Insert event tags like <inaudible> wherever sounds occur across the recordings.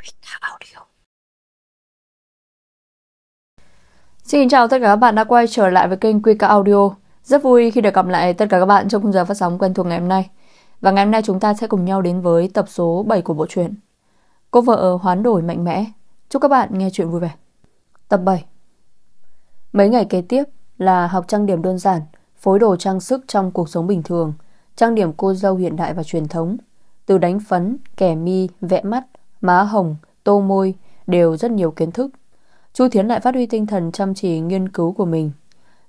Quick Audio. Xin chào tất cả các bạn đã quay trở lại với kênh Quick Audio. Rất vui khi được gặp lại tất cả các bạn trong khung giờ phát sóng quen thuộc ngày hôm nay. Và ngày hôm nay chúng ta sẽ cùng nhau đến với tập số 7 của bộ truyện. Cô vợ hoán đổi mạnh mẽ. Chúc các bạn nghe chuyện vui vẻ. Tập 7 Mấy ngày kế tiếp là học trang điểm đơn giản, phối đồ trang sức trong cuộc sống bình thường, trang điểm cô dâu hiện đại và truyền thống. Từ đánh phấn, kẻ mi, vẽ mắt, má hồng, tô môi đều rất nhiều kiến thức. Chu Thiến lại phát huy tinh thần chăm chỉ nghiên cứu của mình.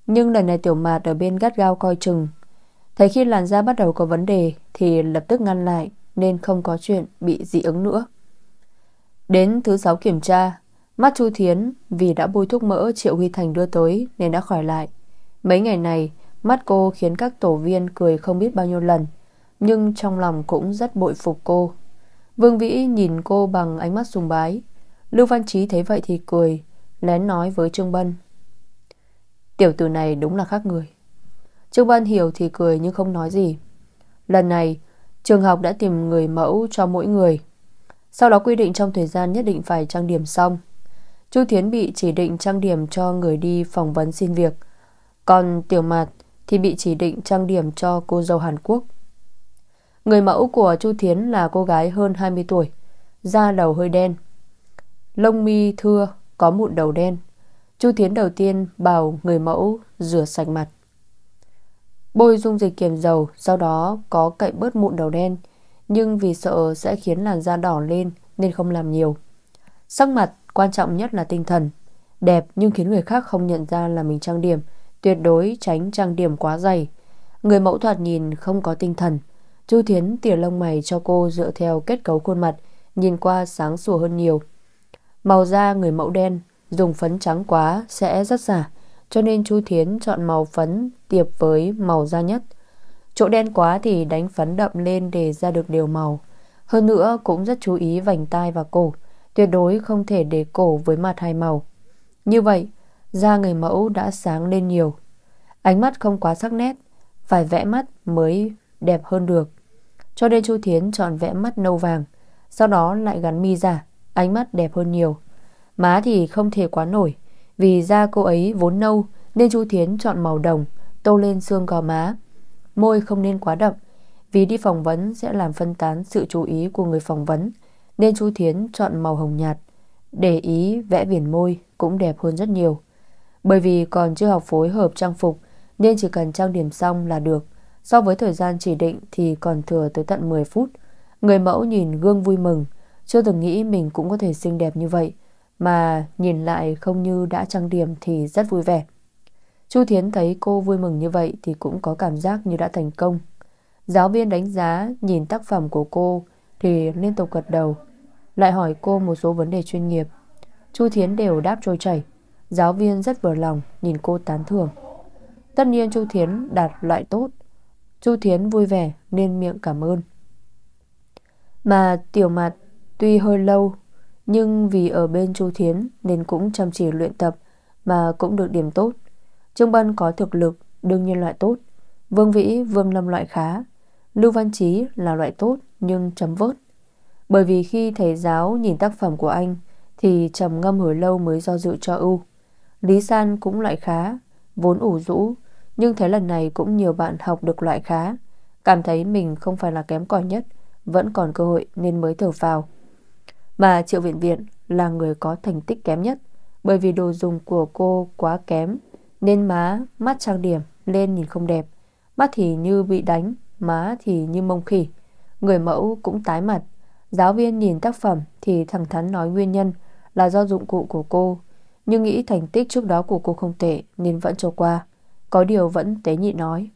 Nhưng lần này tiểu mạt ở bên gắt gao coi chừng. Thấy khi làn da bắt đầu có vấn đề thì lập tức ngăn lại nên không có chuyện bị dị ứng nữa. Đến thứ sáu kiểm tra, mắt Chu Thiến vì đã bôi thuốc mỡ Triệu Huy Thành đưa tới nên đã khỏi lại. Mấy ngày này, mắt cô khiến các tổ viên cười không biết bao nhiêu lần, nhưng trong lòng cũng rất bội phục cô. Vương Vĩ nhìn cô bằng ánh mắt sùng bái. Lưu Văn Trí thấy vậy thì cười, lén nói với Trương Bân. Tiểu tử này đúng là khác người. Trương Bân hiểu thì cười nhưng không nói gì. Lần này, trường học đã tìm người mẫu cho mỗi người. Sau đó quy định trong thời gian nhất định phải trang điểm xong. Chu Thiến bị chỉ định trang điểm cho người đi phỏng vấn xin việc. Còn Tiểu Mạt thì bị chỉ định trang điểm cho cô dâu Hàn Quốc. Người mẫu của Chu Thiến là cô gái hơn 20 tuổi, da đầu hơi đen. Lông mi thưa, có mụn đầu đen. Chu Thiến đầu tiên bảo người mẫu rửa sạch mặt. Bôi dung dịch kiềm dầu, sau đó có cậy bớt mụn đầu đen, nhưng vì sợ sẽ khiến làn da đỏ lên nên không làm nhiều. Sắc mặt quan trọng nhất là tinh thần. Đẹp nhưng khiến người khác không nhận ra là mình trang điểm, tuyệt đối tránh trang điểm quá dày. Người mẫu thoạt nhìn không có tinh thần, Chu Thiến tỉa lông mày cho cô dựa theo kết cấu khuôn mặt, nhìn qua sáng sủa hơn nhiều. Màu da người mẫu đen, dùng phấn trắng quá sẽ rất giả, cho nên Chu Thiến chọn màu phấn tiệp với màu da nhất. Chỗ đen quá thì đánh phấn đậm lên để ra được đều màu. Hơn nữa cũng rất chú ý vành tai và cổ, tuyệt đối không thể để cổ với mặt hai màu. Như vậy, da người mẫu đã sáng lên nhiều. Ánh mắt không quá sắc nét, phải vẽ mắt mới đẹp hơn được. Cho nên Chu Thiến chọn vẽ mắt nâu vàng, Sau đó lại gắn mi giả Ánh mắt đẹp hơn nhiều. Má thì không thể quá nổi, Vì da cô ấy vốn nâu, Nên Chu Thiến chọn màu đồng, Tô lên xương gò má. Môi không nên quá đậm, Vì đi phỏng vấn sẽ làm phân tán sự chú ý của người phỏng vấn, Nên Chu Thiến chọn màu hồng nhạt. Để ý, vẽ viền môi Cũng đẹp hơn rất nhiều. Bởi vì còn chưa học phối hợp trang phục, Nên chỉ cần trang điểm xong là được. So với thời gian chỉ định thì còn thừa tới tận 10 phút. Người mẫu nhìn gương vui mừng, chưa từng nghĩ mình cũng có thể xinh đẹp như vậy, mà nhìn lại không như đã trang điểm thì rất vui vẻ. Chu Thiến thấy cô vui mừng như vậy thì cũng có cảm giác như đã thành công. Giáo viên đánh giá nhìn tác phẩm của cô thì liên tục gật đầu, lại hỏi cô một số vấn đề chuyên nghiệp. Chu Thiến đều đáp trôi chảy. Giáo viên rất vừa lòng nhìn cô tán thưởng. Tất nhiên Chu Thiến đạt loại tốt Chu Thiến vui vẻ nên miệng cảm ơn. Mà tiểu mặt tuy hơi lâu nhưng vì ở bên Chu Thiến nên cũng chăm chỉ luyện tập mà cũng được điểm tốt. Trương Bân có thực lực đương nhiên loại tốt. Vương Vĩ, Vương Lâm loại khá. Lưu Văn Chí là loại tốt nhưng chấm vớt. Bởi vì khi thầy giáo nhìn tác phẩm của anh thì trầm ngâm hồi lâu mới do dự cho ưu. Lý San cũng loại khá, vốn ủ rũ nhưng thế lần này cũng nhiều bạn học được loại khá. Cảm thấy mình không phải là kém cỏi nhất Vẫn còn cơ hội nên mới thở vào. Mà Triệu Viện Viện là người có thành tích kém nhất Bởi vì đồ dùng của cô quá kém Nên má, mắt trang điểm lên nhìn không đẹp. Mắt thì như bị đánh Má thì như mông khỉ. Người mẫu cũng tái mặt. Giáo viên nhìn tác phẩm thì thẳng thắn nói nguyên nhân Là do dụng cụ của cô. Nhưng nghĩ thành tích trước đó của cô không tệ Nên vẫn cho qua có điều vẫn tế nhị nói.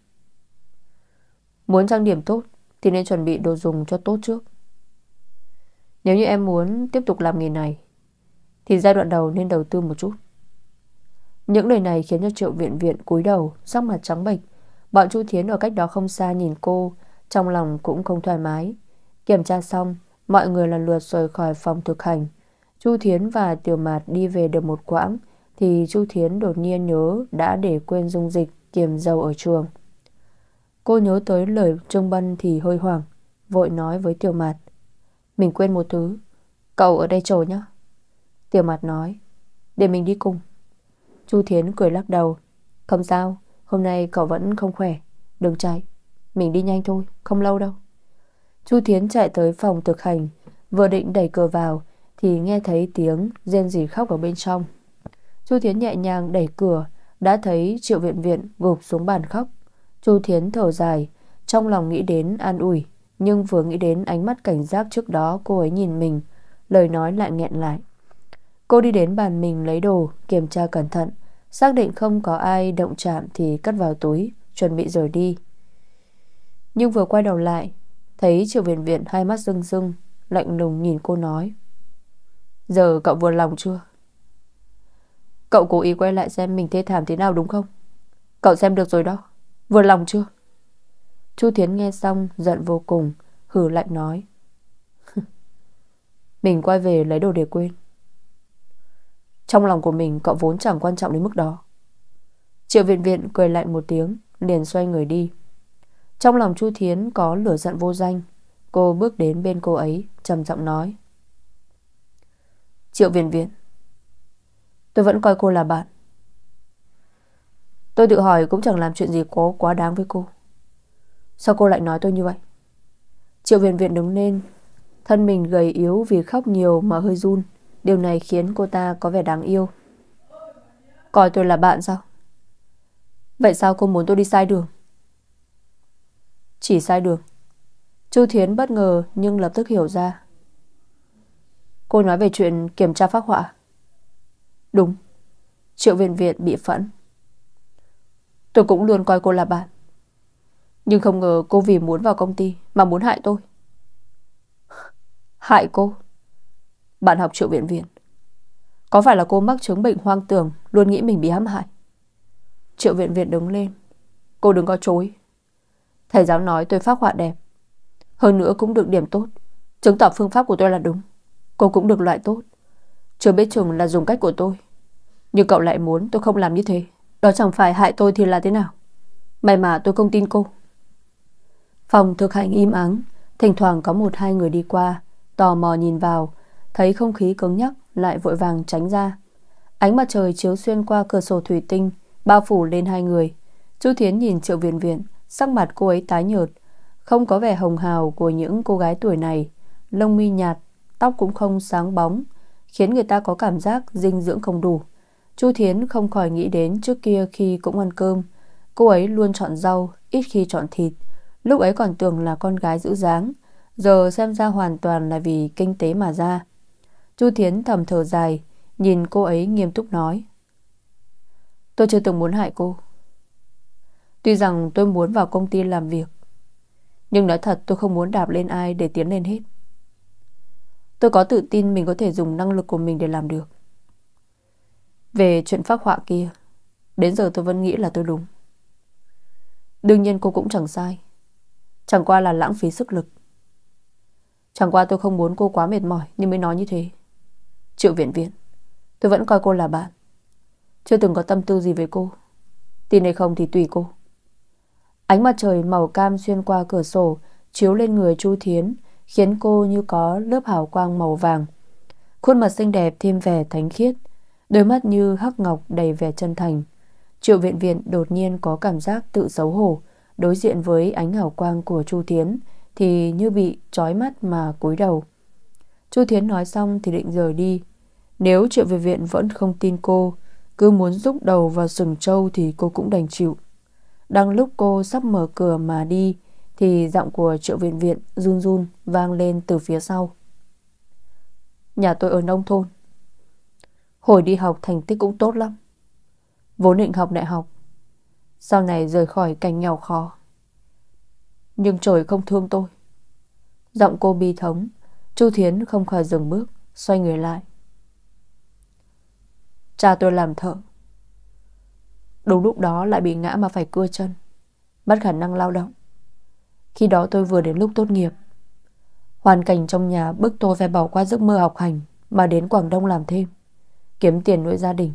Muốn trang điểm tốt Thì nên chuẩn bị đồ dùng cho tốt trước. Nếu như em muốn tiếp tục làm nghề này, Thì giai đoạn đầu nên đầu tư một chút. Những lời này khiến cho triệu viện viện cúi đầu, Sắc mặt trắng bệch. Bọn Chu Thiến ở cách đó không xa nhìn cô, Trong lòng cũng không thoải mái. Kiểm tra xong, Mọi người lần lượt rời khỏi phòng thực hành. Chu Thiến và Tiểu Mạt đi về được một quãng thì Chu Thiến đột nhiên nhớ đã để quên dung dịch kiềm dầu ở trường. Cô nhớ tới lời Trương Bân thì hơi hoảng, vội nói với Tiểu Mạt. Mình quên một thứ, Cậu ở đây chờ nhé. Tiểu Mạt nói. Để mình đi cùng. Chu Thiến cười lắc đầu. Không sao, hôm nay cậu vẫn không khỏe. Đừng chạy. Mình đi nhanh thôi, không lâu đâu. Chu Thiến chạy tới phòng thực hành, vừa định đẩy cửa vào thì nghe thấy tiếng rên rỉ khóc ở bên trong. Chu Thiến nhẹ nhàng đẩy cửa, đã thấy Triệu Viện Viện gục xuống bàn khóc. Chu Thiến thở dài, trong lòng nghĩ đến an ủi, nhưng vừa nghĩ đến ánh mắt cảnh giác trước đó cô ấy nhìn mình, lời nói lại nghẹn lại. Cô đi đến bàn mình lấy đồ, kiểm tra cẩn thận, xác định không có ai động chạm thì cất vào túi, chuẩn bị rời đi. Nhưng vừa quay đầu lại, thấy Triệu Viện Viện hai mắt rưng rưng, lạnh lùng nhìn cô nói. Giờ cậu vừa lòng chưa? Cậu cố ý quay lại xem mình thê thảm thế nào đúng không? Cậu xem được rồi đó. Vừa lòng chưa? Chu Thiến nghe xong giận vô cùng, hử lạnh nói. <laughs> mình quay về lấy đồ để quên. Trong lòng của mình cậu vốn chẳng quan trọng đến mức đó. Triệu viện viện cười lạnh một tiếng, liền xoay người đi. Trong lòng Chu Thiến có lửa giận vô danh. Cô bước đến bên cô ấy, trầm giọng nói. Triệu viện viện, tôi vẫn coi cô là bạn. Tôi tự hỏi cũng chẳng làm chuyện gì có quá đáng với cô. Sao cô lại nói tôi như vậy? Triệu viện viện đứng lên, thân mình gầy yếu vì khóc nhiều mà hơi run. Điều này khiến cô ta có vẻ đáng yêu. Coi tôi là bạn sao? Vậy sao cô muốn tôi đi sai đường? Chỉ sai đường. Chu Thiến bất ngờ nhưng lập tức hiểu ra. Cô nói về chuyện kiểm tra phác họa. Đúng. Triệu viện viện bị phẫn. Tôi cũng luôn coi cô là bạn. Nhưng không ngờ cô vì muốn vào công ty mà muốn hại tôi. <laughs> Hại cô? Bạn học triệu viện viện. Có phải là cô mắc chứng bệnh hoang tưởng, luôn nghĩ mình bị hãm hại? Triệu viện viện đứng lên. Cô đừng có chối. Thầy giáo nói tôi phát họa đẹp. Hơn nữa cũng được điểm tốt. Chứng tỏ phương pháp của tôi là đúng. Cô cũng được loại tốt. Chưa biết chừng là dùng cách của tôi. Nhưng cậu lại muốn tôi không làm như thế. Đó chẳng phải hại tôi thì là thế nào. May mà tôi không tin cô. Phòng thực hành im ắng. Thỉnh thoảng có một hai người đi qua. Tò mò nhìn vào. Thấy không khí cứng nhắc lại vội vàng tránh ra. Ánh mặt trời chiếu xuyên qua cửa sổ thủy tinh bao phủ lên hai người. Chu Thiến nhìn Triệu Viện Viện, sắc mặt cô ấy tái nhợt, không có vẻ hồng hào của những cô gái tuổi này, lông mi nhạt, tóc cũng không sáng bóng, khiến người ta có cảm giác dinh dưỡng không đủ. Chu Thiến không khỏi nghĩ đến trước kia khi cũng ăn cơm, cô ấy luôn chọn rau, ít khi chọn thịt. Lúc ấy còn tưởng là con gái giữ dáng, giờ xem ra hoàn toàn là vì kinh tế mà ra. Chu Thiến thầm thở dài, nhìn cô ấy nghiêm túc nói. Tôi chưa từng muốn hại cô. Tuy rằng tôi muốn vào công ty làm việc, nhưng nói thật tôi không muốn đạp lên ai để tiến lên hết. Tôi có tự tin mình có thể dùng năng lực của mình để làm được. Về chuyện phác họa kia, đến giờ tôi vẫn nghĩ là tôi đúng. Đương nhiên cô cũng chẳng sai. Chẳng qua là lãng phí sức lực. Chẳng qua tôi không muốn cô quá mệt mỏi nhưng mới nói như thế. Triệu viện viện, tôi vẫn coi cô là bạn. Chưa từng có tâm tư gì với cô Tin hay không thì tùy cô Ánh mặt trời màu cam xuyên qua cửa sổ Chiếu lên người Chu Thiến Khiến cô như có lớp hào quang màu vàng Khuôn mặt xinh đẹp thêm vẻ thánh khiết Đôi mắt như hắc ngọc đầy vẻ chân thành Triệu viện viện đột nhiên có cảm giác tự xấu hổ Đối diện với ánh hào quang của Chu Thiến Thì như bị trói mắt mà cúi đầu Chu Thiến nói xong thì định rời đi Nếu Triệu viện viện vẫn không tin cô, cứ muốn rúc đầu vào sừng trâu thì cô cũng đành chịu. Đang lúc cô sắp mở cửa mà đi thì giọng của triệu viện viện run run vang lên từ phía sau. Nhà tôi ở nông thôn. Hồi đi học thành tích cũng tốt lắm. Vốn định học đại học. Sau này rời khỏi cảnh nghèo khó. Nhưng trời không thương tôi. Giọng cô bi thống, Chu Thiến không khỏi dừng bước, xoay người lại. Cha tôi làm thợ Đúng lúc đó lại bị ngã mà phải cưa chân Mất khả năng lao động Khi đó tôi vừa đến lúc tốt nghiệp Hoàn cảnh trong nhà bức tôi phải bỏ qua giấc mơ học hành Mà đến Quảng Đông làm thêm Kiếm tiền nuôi gia đình.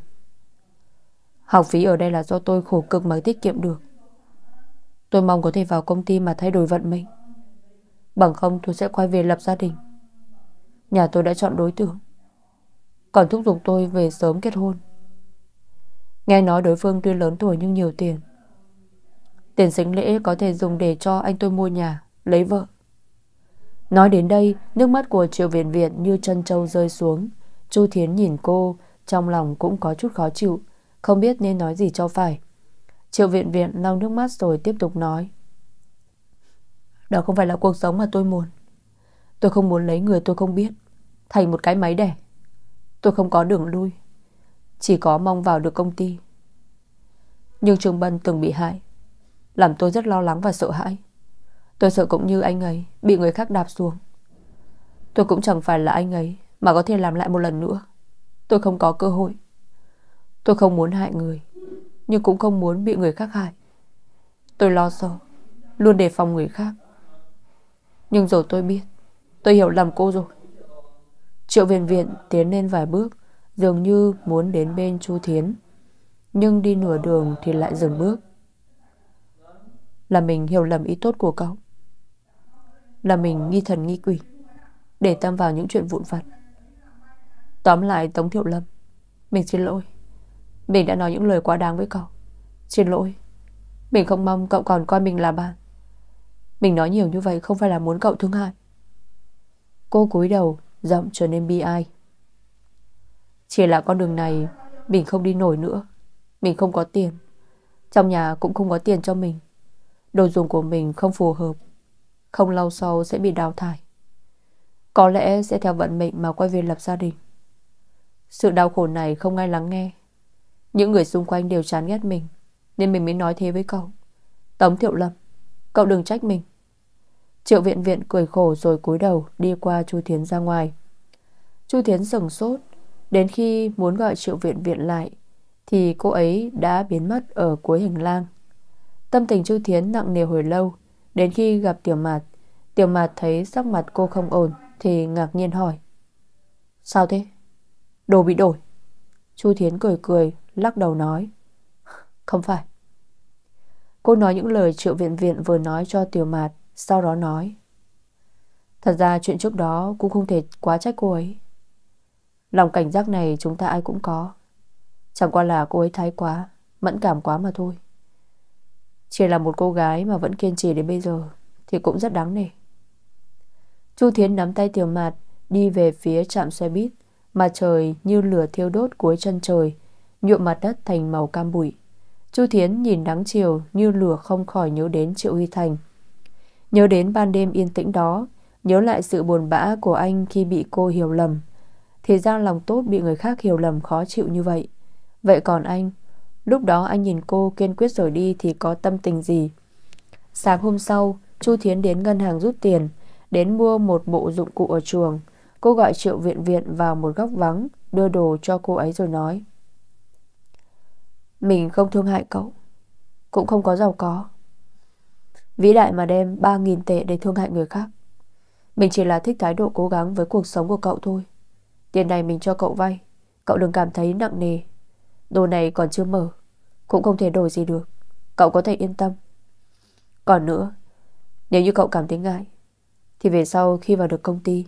Học phí ở đây là do tôi khổ cực mà tiết kiệm được. Tôi mong có thể vào công ty mà thay đổi vận mệnh. Bằng không, tôi sẽ quay về lập gia đình. Nhà tôi đã chọn đối tượng. Còn thúc giục tôi về sớm kết hôn. Nghe nói đối phương tuy lớn tuổi nhưng nhiều tiền. Tiền sinh lễ có thể dùng để cho anh tôi mua nhà, Lấy vợ. Nói đến đây, Nước mắt của Triệu Viện Viện như chân trâu rơi xuống. Chu Thiến nhìn cô trong lòng cũng có chút khó chịu, Không biết nên nói gì cho phải. Triệu Viện Viện lau nước mắt rồi tiếp tục nói. Đó không phải là cuộc sống mà tôi muốn. Tôi không muốn lấy người tôi không biết, Thành một cái máy đẻ. Tôi không có đường lui, Chỉ có mong vào được công ty. Nhưng Trường Bân từng bị hại, Làm tôi rất lo lắng và sợ hãi. Tôi sợ cũng như anh ấy Bị người khác đạp xuống. Tôi cũng chẳng phải là anh ấy Mà có thể làm lại một lần nữa. Tôi không có cơ hội. Tôi không muốn hại người, Nhưng cũng không muốn bị người khác hại. Tôi lo sợ, Luôn đề phòng người khác. Nhưng rồi tôi biết, Tôi hiểu lầm cô rồi. Triệu viện viện tiến lên vài bước, Dường như muốn đến bên Chu Thiến, Nhưng đi nửa đường thì lại dừng bước. Là mình hiểu lầm ý tốt của cậu. Là mình nghi thần nghi quỷ, Để tâm vào những chuyện vụn vặt. Tóm lại Tống Thiệu Lâm, Mình xin lỗi. Mình đã nói những lời quá đáng với cậu. Xin lỗi. Mình không mong cậu còn coi mình là bạn. Mình nói nhiều như vậy không phải là muốn cậu thương hại. Cô cúi đầu, Giọng trở nên bi ai. Chỉ là con đường này, Mình không đi nổi nữa. Mình không có tiền. Trong nhà cũng không có tiền cho mình. Đồ dùng của mình không phù hợp. Không lâu sau sẽ bị đào thải. Có lẽ sẽ theo vận mệnh mà quay về lập gia đình. Sự đau khổ này không ai lắng nghe Những người xung quanh đều chán ghét mình Nên mình mới nói thế với cậu Tống Thiệu Lâm Cậu đừng trách mình Triệu viện viện cười khổ rồi cúi đầu đi qua Chu Thiến ra ngoài. Chu Thiến sừng sốt, đến khi muốn gọi Triệu viện viện lại thì cô ấy đã biến mất ở cuối hành lang. Tâm tình Chu Thiến nặng nề hồi lâu, đến khi gặp Tiểu Mạt, Tiểu Mạt thấy sắc mặt cô không ổn thì ngạc nhiên hỏi: "Sao thế? Đồ bị đổi?" Chu Thiến cười cười, lắc đầu nói: "Không phải." Cô nói những lời Triệu viện viện vừa nói cho Tiểu Mạt sau đó nói Thật ra chuyện trước đó cũng không thể quá trách cô ấy. Lòng cảnh giác này chúng ta ai cũng có. Chẳng qua là cô ấy thái quá Mẫn cảm quá mà thôi. Chỉ là một cô gái mà vẫn kiên trì đến bây giờ Thì cũng rất đáng nể. Chu Thiến nắm tay Tiểu Mạt Đi về phía trạm xe buýt. Mà trời như lửa thiêu đốt cuối chân trời, Nhuộm mặt đất thành màu cam bụi. Chu Thiến nhìn nắng chiều Như lửa không khỏi nhớ đến Triệu Huy Thành. Nhớ đến ban đêm yên tĩnh đó, Nhớ lại sự buồn bã của anh khi bị cô hiểu lầm, Thì ra lòng tốt bị người khác hiểu lầm khó chịu như vậy. Vậy còn anh? Lúc đó anh nhìn cô kiên quyết rời đi Thì có tâm tình gì? Sáng hôm sau, Chu Thiến đến ngân hàng rút tiền, Đến mua một bộ dụng cụ ở trường Cô gọi Triệu Viện Viện vào một góc vắng, Đưa đồ cho cô ấy rồi nói. Mình không thương hại cậu, Cũng không có giàu có. Vĩ đại mà đem 3.000 tệ để thương hại người khác. Mình chỉ là thích thái độ cố gắng với cuộc sống của cậu thôi. Tiền này mình cho cậu vay, Cậu đừng cảm thấy nặng nề. Đồ này còn chưa mở, Cũng không thể đổi gì được. Cậu có thể yên tâm. Còn nữa, Nếu như cậu cảm thấy ngại, Thì về sau khi vào được công ty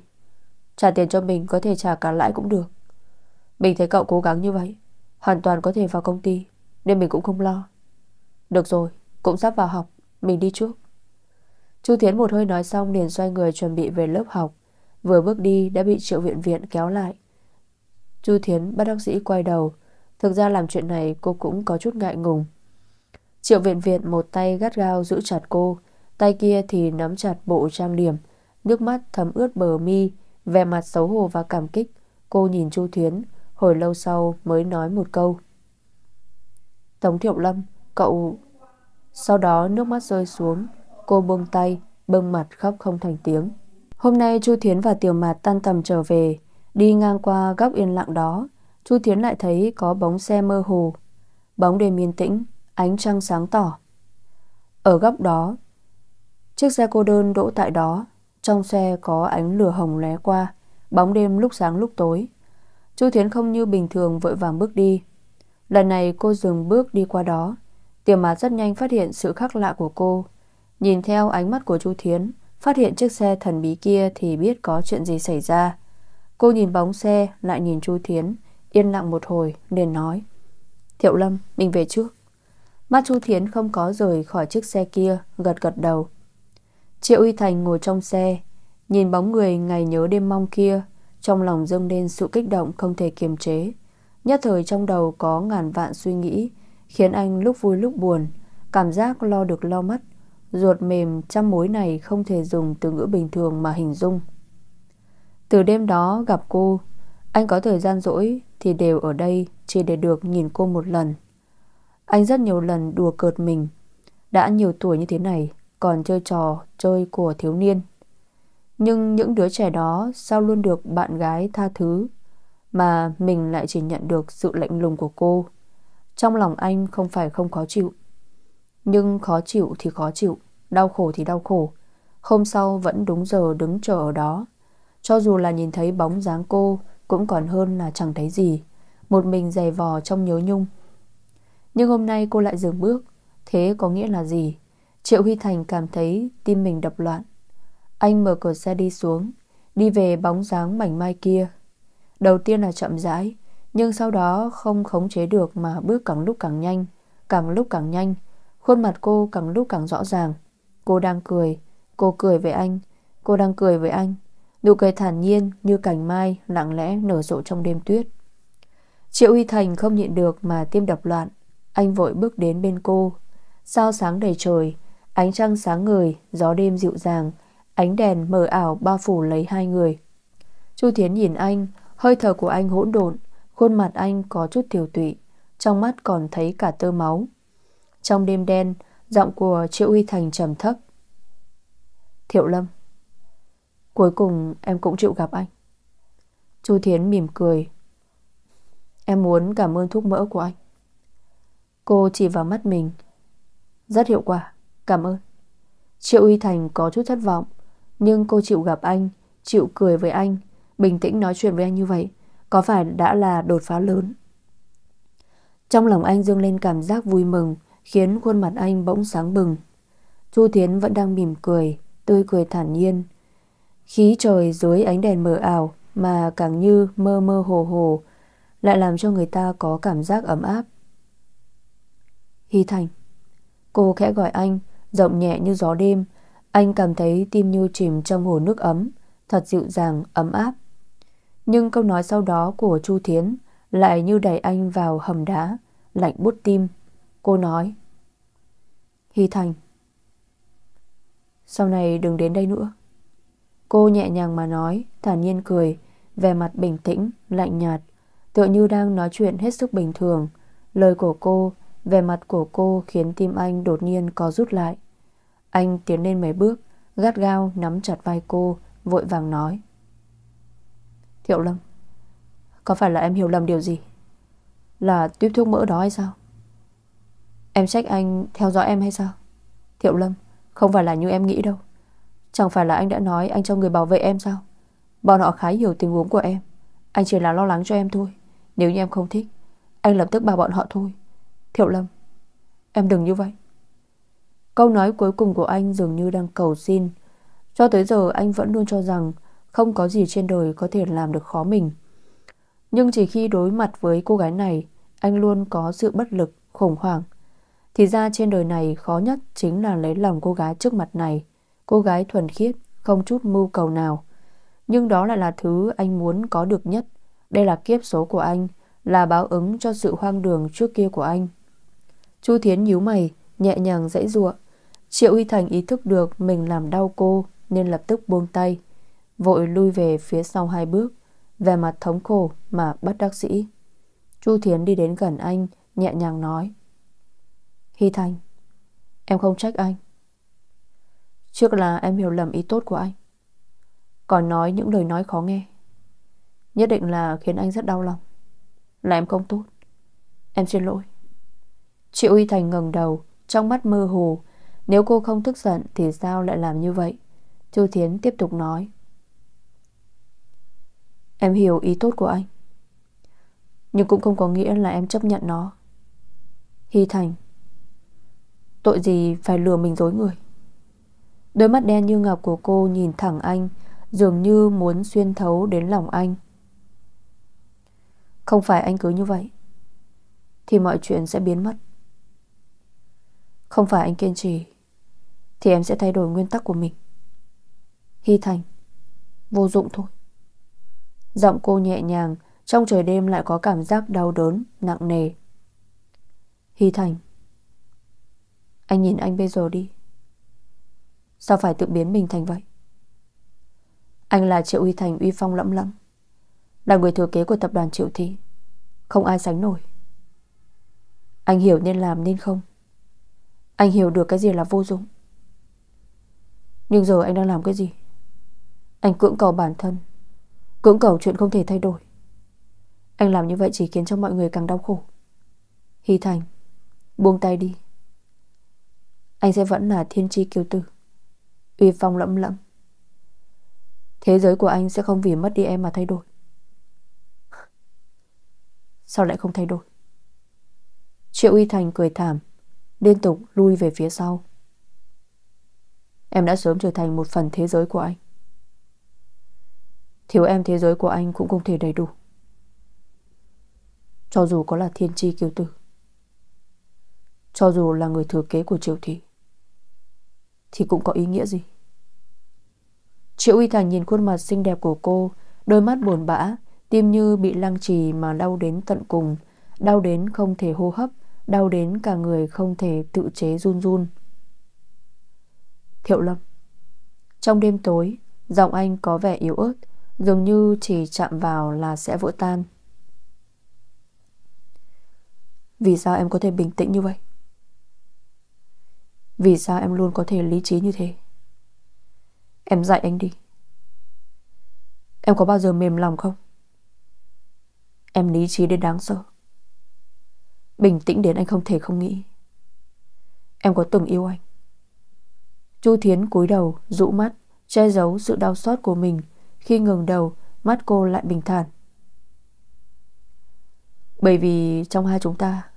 Trả tiền cho mình có thể trả cả lãi cũng được Mình thấy cậu cố gắng như vậy Hoàn toàn có thể vào công ty Nên mình cũng không lo Được rồi, cũng sắp vào học Mình đi trước Chu Thiến một hơi nói xong liền xoay người chuẩn bị về lớp học. Vừa bước đi đã bị triệu viện viện kéo lại. Chu Thiến bắt đắc sĩ quay đầu. Thực ra làm chuyện này cô cũng có chút ngại ngùng. Triệu viện viện một tay gắt gao giữ chặt cô. Tay kia thì nắm chặt bộ trang điểm. Nước mắt thấm ướt bờ mi. Vẻ mặt xấu hổ và cảm kích. Cô nhìn Chu Thiến. Hồi lâu sau mới nói một câu. Tống Thiệu Lâm, cậu... Sau đó nước mắt rơi xuống Cô buông tay Bưng mặt khóc không thành tiếng Hôm nay Chu Thiến và Tiểu Mạt tan tầm trở về Đi ngang qua góc yên lặng đó Chu Thiến lại thấy có bóng xe mơ hồ Bóng đêm yên tĩnh Ánh trăng sáng tỏ Ở góc đó Chiếc xe cô đơn đỗ tại đó trong xe có ánh lửa hồng lé qua, Bóng đêm lúc sáng lúc tối. Chu Thiến không như bình thường vội vàng bước đi. Lần này cô dừng bước đi qua đó. Tiểu mạt rất nhanh phát hiện sự khác lạ của cô. Nhìn theo ánh mắt của Chu Thiến, Phát hiện chiếc xe thần bí kia Thì biết có chuyện gì xảy ra. Cô nhìn bóng xe, Lại nhìn Chu Thiến, Yên lặng một hồi, liền nói, Thiệu Lâm, mình về trước. Mắt Chu Thiến không có rời khỏi chiếc xe kia, Gật gật đầu. Triệu Uy Thành ngồi trong xe, Nhìn bóng người ngày nhớ đêm mong kia, Trong lòng dâng lên sự kích động không thể kiềm chế. Nhất thời trong đầu có ngàn vạn suy nghĩ, Khiến anh lúc vui lúc buồn, Cảm giác lo được lo mất. Ruột mềm trăm mối này không thể dùng từ ngữ bình thường mà hình dung. Từ đêm đó gặp cô, Anh có thời gian rỗi Thì đều ở đây Chỉ để được nhìn cô một lần. Anh rất nhiều lần đùa cợt mình. Đã nhiều tuổi như thế này còn chơi trò, chơi của thiếu niên. Nhưng những đứa trẻ đó Sao luôn được bạn gái tha thứ Mà mình lại chỉ nhận được sự lạnh lùng của cô? Trong lòng anh không phải không khó chịu. Nhưng khó chịu thì khó chịu, Đau khổ thì đau khổ. Hôm sau vẫn đúng giờ đứng chờ ở đó. Cho dù là nhìn thấy bóng dáng cô, Cũng còn hơn là chẳng thấy gì. Một mình dày vò trong nhớ nhung. Nhưng hôm nay cô lại dừng bước, Thế có nghĩa là gì? Triệu Huy Thành cảm thấy tim mình đập loạn. Anh mở cửa xe đi xuống, Đi về bóng dáng mảnh mai kia. Đầu tiên là chậm rãi, Nhưng sau đó không khống chế được Mà bước càng lúc càng nhanh, Càng lúc càng nhanh. Khuôn mặt cô càng lúc càng rõ ràng. Cô đang cười, Cô cười với anh, Cô đang cười với anh. Nụ cười thản nhiên như cành mai Lặng lẽ nở rộ trong đêm tuyết. Triệu huy Thành không nhịn được Mà tim đập loạn. Anh vội bước đến bên cô. Sao sáng đầy trời Ánh trăng sáng ngời, Gió đêm dịu dàng, Ánh đèn mờ ảo bao phủ lấy hai người. Chu Thiến nhìn anh, Hơi thở của anh hỗn độn, Khuôn mặt anh có chút tiểu tụy, Trong mắt còn thấy cả tơ máu. Trong đêm đen, Giọng của Triệu Uy Thành trầm thấp. Thiệu Lâm, Cuối cùng em cũng chịu gặp anh. Chu Thiến mỉm cười. Em muốn cảm ơn thuốc mỡ của anh. Cô chỉ vào mắt mình. Rất hiệu quả. Cảm ơn. Triệu Uy Thành có chút thất vọng, Nhưng cô chịu gặp anh, Chịu cười với anh, Bình tĩnh nói chuyện với anh như vậy, Có phải đã là đột phá lớn? Trong lòng anh dâng lên cảm giác vui mừng, Khiến khuôn mặt anh bỗng sáng bừng. Chu Thiến vẫn đang mỉm cười, Tươi cười thản nhiên. Khí trời dưới ánh đèn mờ ảo Mà càng như mơ mơ hồ hồ Lại làm cho người ta có cảm giác ấm áp. Hy Thành, Cô khẽ gọi anh Rộng nhẹ như gió đêm. Anh cảm thấy tim như chìm trong hồ nước ấm Thật dịu dàng, ấm áp. Nhưng câu nói sau đó của Chu Thiến Lại như đẩy anh vào hầm đá Lạnh bút tim. Cô nói Hy Thành Sau này đừng đến đây nữa. Cô nhẹ nhàng mà nói Thản nhiên cười Vẻ mặt bình tĩnh, lạnh nhạt Tựa như đang nói chuyện hết sức bình thường. Lời của cô Vẻ mặt của cô khiến tim anh đột nhiên có rút lại. Anh tiến lên mấy bước, Gắt gao nắm chặt vai cô, Vội vàng nói. Thiệu Lâm, Có phải là em hiểu lầm điều gì? Là tuyếp thuốc mỡ đó hay sao? Em trách anh theo dõi em hay sao? Thiệu Lâm, Không phải là như em nghĩ đâu. Chẳng phải là anh đã nói anh cho người bảo vệ em sao? Bọn họ khá hiểu tình huống của em. Anh chỉ là lo lắng cho em thôi. Nếu như em không thích, Anh lập tức bảo bọn họ thôi. Thiệu Lâm, Em đừng như vậy. Câu nói cuối cùng của anh dường như đang cầu xin Cho tới giờ anh vẫn luôn cho rằng Không có gì trên đời có thể làm được khó mình Nhưng chỉ khi đối mặt với cô gái này Anh luôn có sự bất lực, khủng hoảng thì ra trên đời này khó nhất chính là lấy lòng cô gái trước mặt này. Cô gái thuần khiết, không chút mưu cầu nào. Nhưng đó lại là thứ anh muốn có được nhất. Đây là kiếp số của anh, là báo ứng cho sự hoang đường trước kia của anh. Chu Thiến nhíu mày, nhẹ nhàng dãy ruộng. Triệu Uy Thành ý thức được mình làm đau cô nên lập tức buông tay. Vội lui về phía sau hai bước, về mặt thống khổ mà bất đắc sĩ. Chu Thiến đi đến gần anh, nhẹ nhàng nói. Hy Thành Em không trách anh Trước là em hiểu lầm ý tốt của anh Còn nói những lời nói khó nghe Nhất định là khiến anh rất đau lòng Là em không tốt Em xin lỗi triệu Uy Thành ngẩng đầu trong mắt mơ hồ, Nếu cô không tức giận thì sao lại làm như vậy? Chu Thiến tiếp tục nói. Em hiểu ý tốt của anh. Nhưng cũng không có nghĩa là em chấp nhận nó. Hy Thành. Tội gì phải lừa mình dối người? Đôi mắt đen như ngọc của cô nhìn thẳng anh, Dường như muốn xuyên thấu đến lòng anh. Không phải anh cứ như vậy, Thì mọi chuyện sẽ biến mất. Không phải anh kiên trì, Thì em sẽ thay đổi nguyên tắc của mình. Hy Thành, Vô dụng thôi. Giọng cô nhẹ nhàng, Trong trời đêm lại có cảm giác đau đớn, Nặng nề. Hy Thành, Anh nhìn anh bây giờ đi. Sao phải tự biến mình thành vậy? Anh là Triệu Huy Thành uy phong lẫm lẫm, Là người thừa kế của tập đoàn Triệu Thị. Không ai sánh nổi. Anh hiểu nên làm nên không? Anh hiểu được cái gì là vô dụng. Nhưng giờ anh đang làm cái gì? Anh cưỡng cầu bản thân, Cưỡng cầu chuyện không thể thay đổi. Anh làm như vậy chỉ khiến cho mọi người càng đau khổ. Hy Thành, Buông tay đi. Anh sẽ vẫn là thiên tri kiêu tử, Uy phong lẫm lẫm. Thế giới của anh sẽ không vì mất đi em mà thay đổi. Sao lại không thay đổi? Triệu Uy Thành cười thảm. Liên tục lui về phía sau. Em đã sớm trở thành một phần thế giới của anh. Thiếu em thế giới của anh cũng không thể đầy đủ. Cho dù có là thiên tri kiêu tử, Cho dù là người thừa kế của triều thị, Thì cũng có ý nghĩa gì? Triệu Uy Thành nhìn khuôn mặt xinh đẹp của cô, Đôi mắt buồn bã, Tim như bị lăng trì mà đau đến tận cùng, Đau đến không thể hô hấp. Đau đến cả người không thể tự chế run run. Thiệu Lâm, Trong đêm tối, Giọng anh có vẻ yếu ớt, Dường như chỉ chạm vào là sẽ vỡ tan. Vì sao em có thể bình tĩnh như vậy? Vì sao em luôn có thể lý trí như thế? Em dạy anh đi. Em có bao giờ mềm lòng không? Em lý trí đến đáng sợ. Bình tĩnh đến anh không thể không nghĩ. Em có từng yêu anh. Chu Thiến cúi đầu Dụ mắt, Che giấu sự đau xót của mình. Khi ngừng đầu, Mắt cô lại bình thản. Bởi vì trong hai chúng ta,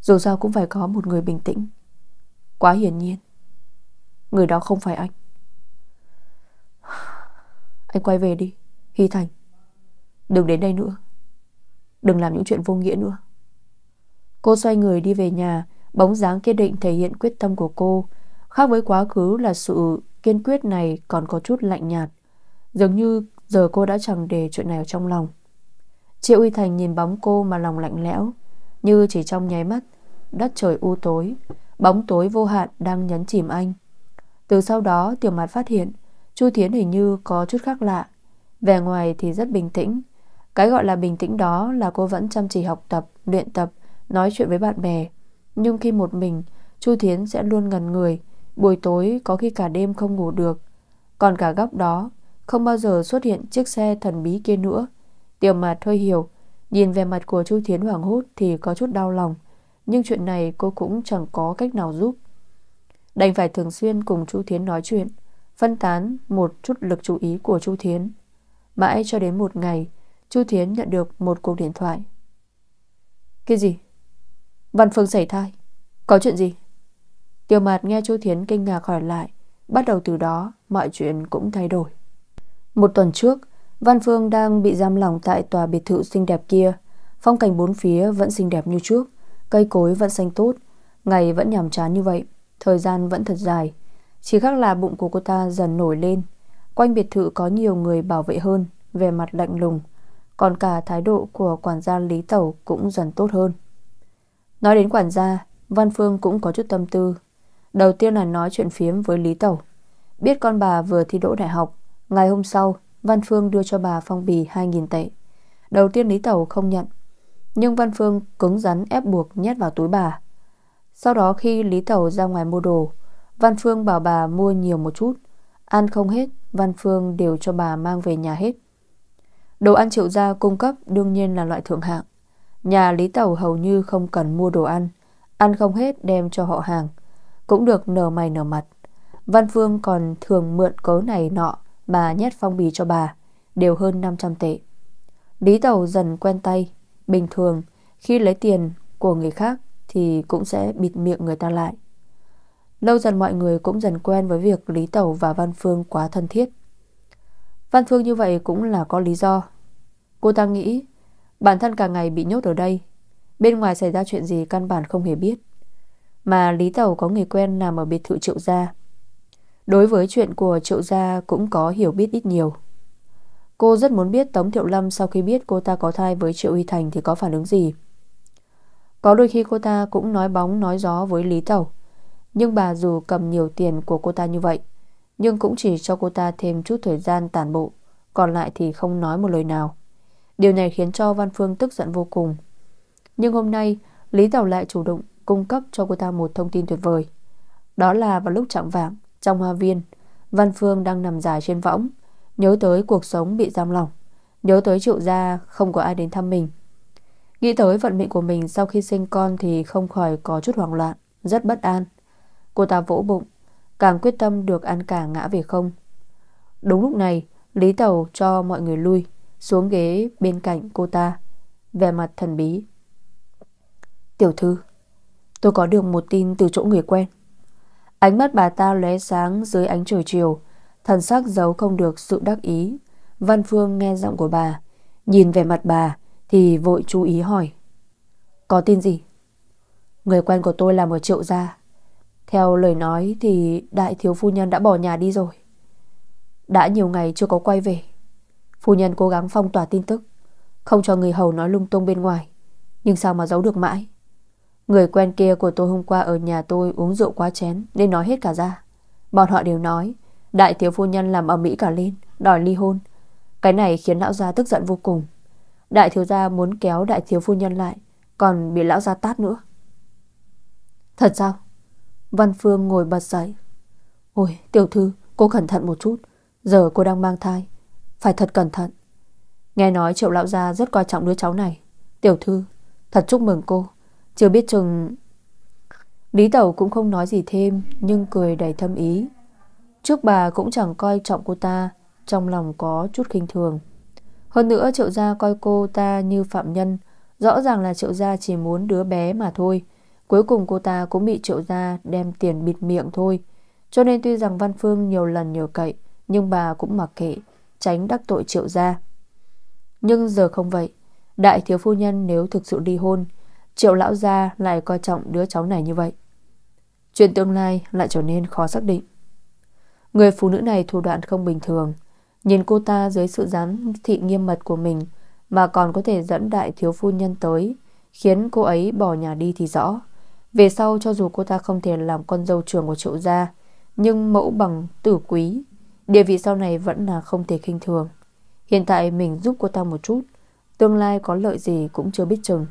Dù sao cũng phải có một người bình tĩnh. Quá hiển nhiên, Người đó không phải anh. Anh quay về đi, Hy Thành. Đừng đến đây nữa. Đừng làm những chuyện vô nghĩa nữa. Cô xoay người đi về nhà Bóng dáng kiên định thể hiện quyết tâm của cô. Khác với quá khứ là sự kiên quyết này còn có chút lạnh nhạt. Dường như giờ cô đã chẳng để chuyện này ở trong lòng. Triệu Uy Thành nhìn bóng cô mà lòng lạnh lẽo Như chỉ trong nháy mắt Đất trời u tối Bóng tối vô hạn đang nhấn chìm anh. Từ sau đó tiểu mặt phát hiện Chu Thiến hình như có chút khác lạ. Vẻ ngoài thì rất bình tĩnh. Cái gọi là bình tĩnh đó là cô vẫn chăm chỉ học tập, luyện tập Nói chuyện với bạn bè Nhưng khi một mình Chu Thiến sẽ luôn ngần người Buổi tối có khi cả đêm không ngủ được Còn cả góc đó Không bao giờ xuất hiện chiếc xe thần bí kia nữa Tiểu mặt hơi hiểu Nhìn về mặt của Chu Thiến hoảng hốt Thì có chút đau lòng Nhưng chuyện này cô cũng chẳng có cách nào giúp Đành phải thường xuyên cùng Chu Thiến nói chuyện phân tán một chút lực chú ý của Chu Thiến. Mãi cho đến một ngày, Chu Thiến nhận được một cuộc điện thoại. Cái gì? Văn Phương xảy thai. Có chuyện gì? Tiêu mạt nghe chú Thiến kinh ngạc hỏi lại. Bắt đầu từ đó, mọi chuyện cũng thay đổi. Một tuần trước, Văn Phương đang bị giam lỏng tại tòa biệt thự xinh đẹp kia. Phong cảnh bốn phía vẫn xinh đẹp như trước. Cây cối vẫn xanh tốt. Ngày vẫn nhàm chán như vậy. Thời gian vẫn thật dài. Chỉ khác là bụng của cô ta dần nổi lên Quanh biệt thự có nhiều người bảo vệ hơn Về mặt lạnh lùng Còn cả thái độ của quản gia Lý Tẩu Cũng dần tốt hơn Nói đến quản gia, Văn Phương cũng có chút tâm tư. Đầu tiên là nói chuyện phiếm với Lý Tẩu. Biết con bà vừa thi đỗ đại học, Ngày hôm sau, Văn Phương đưa cho bà phong bì 2.000 tệ. Đầu tiên Lý Tẩu không nhận, Nhưng Văn Phương cứng rắn ép buộc nhét vào túi bà. Sau đó khi Lý Tẩu ra ngoài mua đồ, Văn Phương bảo bà mua nhiều một chút. Ăn không hết, Văn Phương đều cho bà mang về nhà hết. Đồ ăn triệu gia cung cấp đương nhiên là loại thượng hạng. Nhà Lý Tẩu hầu như không cần mua đồ ăn Ăn không hết đem cho họ hàng, Cũng được nở mày nở mặt. Văn Phương còn thường mượn cớ này nọ Mà nhét phong bì cho bà, Đều hơn 500 tệ. Lý Tẩu dần quen tay, Bình thường, khi lấy tiền của người khác Thì cũng sẽ bịt miệng người ta lại. Lâu dần mọi người cũng dần quen với việc Lý Tẩu và Văn Phương quá thân thiết. Văn Phương như vậy cũng là có lý do. Cô ta nghĩ Bản thân cả ngày bị nhốt ở đây Bên ngoài xảy ra chuyện gì căn bản không hề biết Mà Lý Tàu có người quen nằm ở biệt thự triệu gia Đối với chuyện của triệu gia cũng có hiểu biết ít nhiều Cô rất muốn biết Tống Thiệu Lâm sau khi biết cô ta có thai với Triệu Uy Thành thì có phản ứng gì. Có đôi khi cô ta cũng nói bóng nói gió với Lý Tẩu. Nhưng bà dù cầm nhiều tiền của cô ta như vậy, nhưng cũng chỉ cho cô ta thêm chút thời gian tản bộ, còn lại thì không nói một lời nào. Điều này khiến cho Văn Phương tức giận vô cùng. Nhưng hôm nay, Lý tàu lại chủ động cung cấp cho cô ta một thông tin tuyệt vời. Đó là vào lúc trạng vạng, trong hoa viên, Văn Phương đang nằm dài trên võng, Nhớ tới cuộc sống bị giam lòng Nhớ tới triệu gia không có ai đến thăm mình Nghĩ tới vận mệnh của mình Sau khi sinh con thì không khỏi có chút hoảng loạn Rất bất an Cô ta vỗ bụng Càng quyết tâm được ăn cả ngã về không Đúng lúc này Lý tàu cho mọi người lui xuống ghế bên cạnh cô ta. Vẻ mặt thần bí. Tiểu thư, Tôi có được một tin từ chỗ người quen. Ánh mắt bà ta lóe sáng dưới ánh trời chiều, Thần sắc giấu không được sự đắc ý. Văn Phương nghe giọng của bà, Nhìn vẻ mặt bà Thì vội chú ý hỏi, Có tin gì? Người quen của tôi là một triệu gia. Theo lời nói thì Đại thiếu phu nhân đã bỏ nhà đi rồi. Đã nhiều ngày chưa có quay về. Phu nhân cố gắng phong tỏa tin tức. Không cho người hầu nói lung tung bên ngoài. Nhưng sao mà giấu được mãi? Người quen kia của tôi hôm qua ở nhà tôi uống rượu quá chén Nên nói hết cả ra. Bọn họ đều nói, Đại thiếu phu nhân làm ở Mỹ cả lên, Đòi ly hôn. Cái này khiến lão gia tức giận vô cùng. Đại thiếu gia muốn kéo đại thiếu phu nhân lại, Còn bị lão gia tát nữa. Thật sao? Văn Phương ngồi bật dậy. Ôi, tiểu thư, cô cẩn thận một chút. Giờ cô đang mang thai phải thật cẩn thận. Nghe nói triệu lão gia rất coi trọng đứa cháu này. Tiểu thư, Thật chúc mừng cô. Chưa biết chừng Lý Tẩu cũng không nói gì thêm, Nhưng cười đầy thâm ý. Trước bà cũng chẳng coi trọng cô ta, Trong lòng có chút khinh thường. Hơn nữa triệu gia coi cô ta như phạm nhân. Rõ ràng là triệu gia chỉ muốn đứa bé mà thôi. Cuối cùng cô ta cũng bị triệu gia đem tiền bịt miệng thôi. Cho nên tuy rằng Văn Phương nhiều lần nhờ cậy, Nhưng bà cũng mặc kệ. Tránh đắc tội triệu gia. Nhưng giờ không vậy, Đại thiếu phu nhân nếu thực sự ly hôn, Triệu lão gia lại coi trọng đứa cháu này như vậy. Chuyện tương lai lại trở nên khó xác định. Người phụ nữ này thủ đoạn không bình thường. Nhìn cô ta dưới sự giám thị nghiêm mật của mình Mà còn có thể dẫn đại thiếu phu nhân tới, Khiến cô ấy bỏ nhà đi thì rõ. Về sau cho dù cô ta không thể làm con dâu trưởng của triệu gia, Nhưng mẫu bằng tử quý Địa vị sau này vẫn là không thể khinh thường. Hiện tại mình giúp cô ta một chút, Tương lai có lợi gì cũng chưa biết chừng.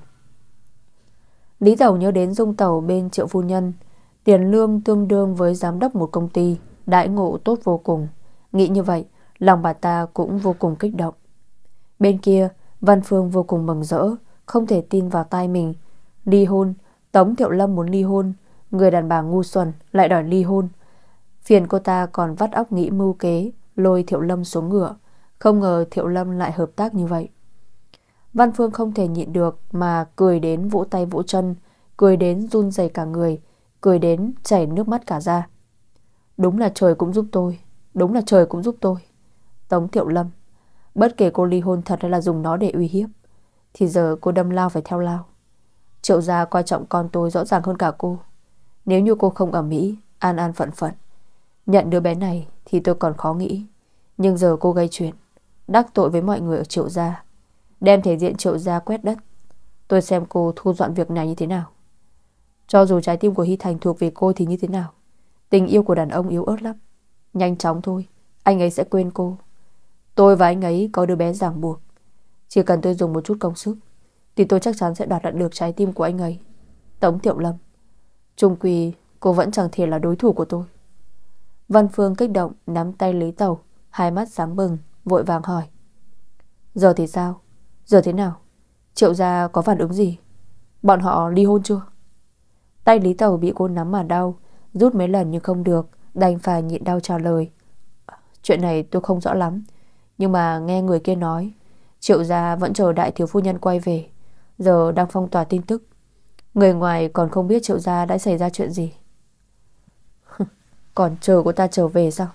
Lý Tẩu nhớ đến dung tàu bên triệu phu nhân, Tiền lương tương đương với giám đốc một công ty Đại ngộ tốt vô cùng. Nghĩ như vậy, Lòng bà ta cũng vô cùng kích động. Bên kia, Văn Phương vô cùng mừng rỡ, Không thể tin vào tai mình. Ly hôn, Tống Thiệu Lâm muốn ly hôn, Người đàn bà ngu xuẩn lại đòi ly hôn Phiền cô ta còn vắt óc nghĩ mưu kế, Lôi Thiệu Lâm xuống ngựa. Không ngờ Thiệu Lâm lại hợp tác như vậy. Văn Phương không thể nhịn được Mà cười đến vỗ tay vỗ chân, Cười đến run rẩy cả người, Cười đến chảy nước mắt cả ra Đúng là trời cũng giúp tôi, Đúng là trời cũng giúp tôi. Tống Thiệu Lâm, Bất kể cô ly hôn thật hay là dùng nó để uy hiếp, Thì giờ cô đâm lao phải theo lao. Triệu gia coi trọng con tôi rõ ràng hơn cả cô. Nếu như cô không ở Mỹ, An an phận phận Nhận đứa bé này thì tôi còn khó nghĩ. Nhưng giờ cô gây chuyện, Đắc tội với mọi người ở triệu gia, Đem thể diện triệu gia quét đất. Tôi xem cô thu dọn việc này như thế nào. Cho dù trái tim của Hy Thành thuộc về cô thì như thế nào, Tình yêu của đàn ông yếu ớt lắm. Nhanh chóng thôi, Anh ấy sẽ quên cô. Tôi và anh ấy có đứa bé ràng buộc. Chỉ cần tôi dùng một chút công sức, Thì tôi chắc chắn sẽ đoạt lại được trái tim của anh ấy. Tống Tiệu Lâm Trung Quỳ cô vẫn chẳng thể là đối thủ của tôi. Văn Phương kích động Nắm tay Lý Tẩu, Hai mắt sáng bừng Vội vàng hỏi. Giờ thì sao? Giờ thế nào? Triệu gia có phản ứng gì? Bọn họ ly hôn chưa? Tay Lý Tẩu bị cô nắm mà đau Rút mấy lần nhưng không được Đành phải nhịn đau trả lời. Chuyện này tôi không rõ lắm Nhưng mà nghe người kia nói Triệu gia vẫn chờ đại thiếu phu nhân quay về. Giờ đang phong tỏa tin tức. Người ngoài còn không biết triệu gia đã xảy ra chuyện gì. Còn chờ cô ta trở về sao?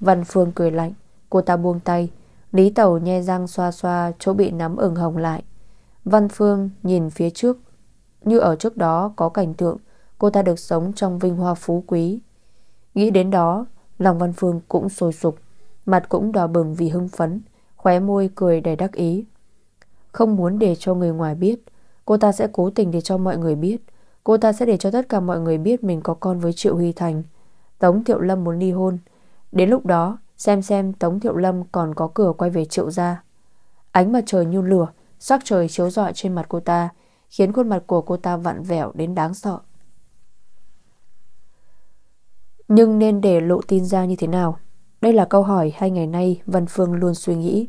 Văn Phương cười lạnh. Cô ta buông tay. Lý Tẩu nhe răng xoa xoa Chỗ bị nắm ửng hồng lại. Văn Phương nhìn phía trước. Như ở trước đó có cảnh tượng, Cô ta được sống trong vinh hoa phú quý. Nghĩ đến đó, Lòng Văn Phương cũng sôi sục. Mặt cũng đỏ bừng vì hưng phấn, Khóe môi cười đầy đắc ý. Không muốn để cho người ngoài biết, Cô ta sẽ cố tình để cho mọi người biết. Cô ta sẽ để cho tất cả mọi người biết Mình có con với Triệu Huy Thành. Tống Thiệu Lâm muốn ly hôn. Đến lúc đó, xem xem Tống Thiệu Lâm còn có cửa quay về Triệu gia. Ánh mặt trời như lửa, Sắc trời chiếu rọi trên mặt cô ta, Khiến khuôn mặt của cô ta vặn vẹo đến đáng sợ. Nhưng nên để lộ tin ra như thế nào? Đây là câu hỏi hai ngày nay Văn Phương luôn suy nghĩ.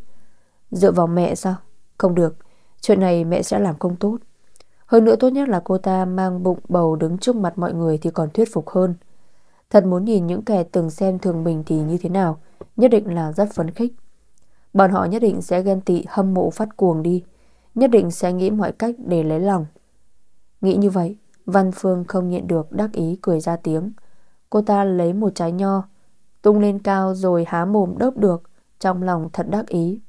Dựa vào mẹ sao? Không được, Chuyện này mẹ sẽ làm không tốt. Hơn nữa tốt nhất là cô ta mang bụng bầu đứng trước mặt mọi người thì còn thuyết phục hơn. Thật muốn nhìn những kẻ từng xem thường mình thì như thế nào? Nhất định là rất phấn khích. Bọn họ nhất định sẽ ghen tị, hâm mộ, phát cuồng đi. Nhất định sẽ nghĩ mọi cách để lấy lòng. Nghĩ như vậy, Văn Phương không nhịn được, đắc ý cười ra tiếng. Cô ta lấy một trái nho, Tung lên cao rồi há mồm đớp được. Trong lòng thật đắc ý.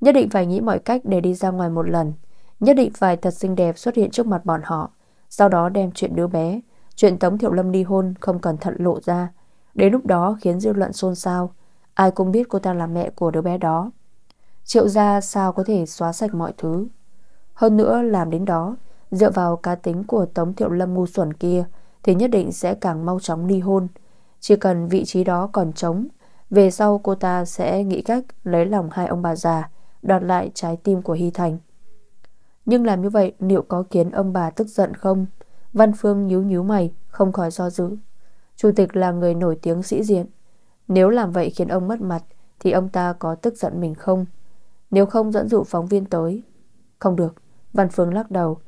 Nhất định phải nghĩ mọi cách để đi ra ngoài một lần. Nhất định phải thật xinh đẹp xuất hiện trước mặt bọn họ. Sau đó đem chuyện đứa bé Chuyện Tống Thiệu Lâm ly hôn không cẩn thận lộ ra. Đến lúc đó khiến dư luận xôn xao. Ai cũng biết cô ta là mẹ của đứa bé đó. Triệu gia sao có thể xóa sạch mọi thứ? Hơn nữa, làm đến đó, Dựa vào cá tính của Tống Thiệu Lâm ngu xuẩn kia, Thì nhất định sẽ càng mau chóng ly hôn. Chỉ cần vị trí đó còn trống, Về sau cô ta sẽ nghĩ cách Lấy lòng hai ông bà già, Đoạt lại trái tim của Hy Thành. Nhưng làm như vậy, liệu có khiến ông bà tức giận không? Văn Phương nhíu nhíu mày, Không khỏi do dự. Chủ tịch là người nổi tiếng sĩ diện. Nếu làm vậy khiến ông mất mặt, Thì ông ta có tức giận mình không? Nếu không dẫn dụ phóng viên tới. Không được, Văn Phương lắc đầu.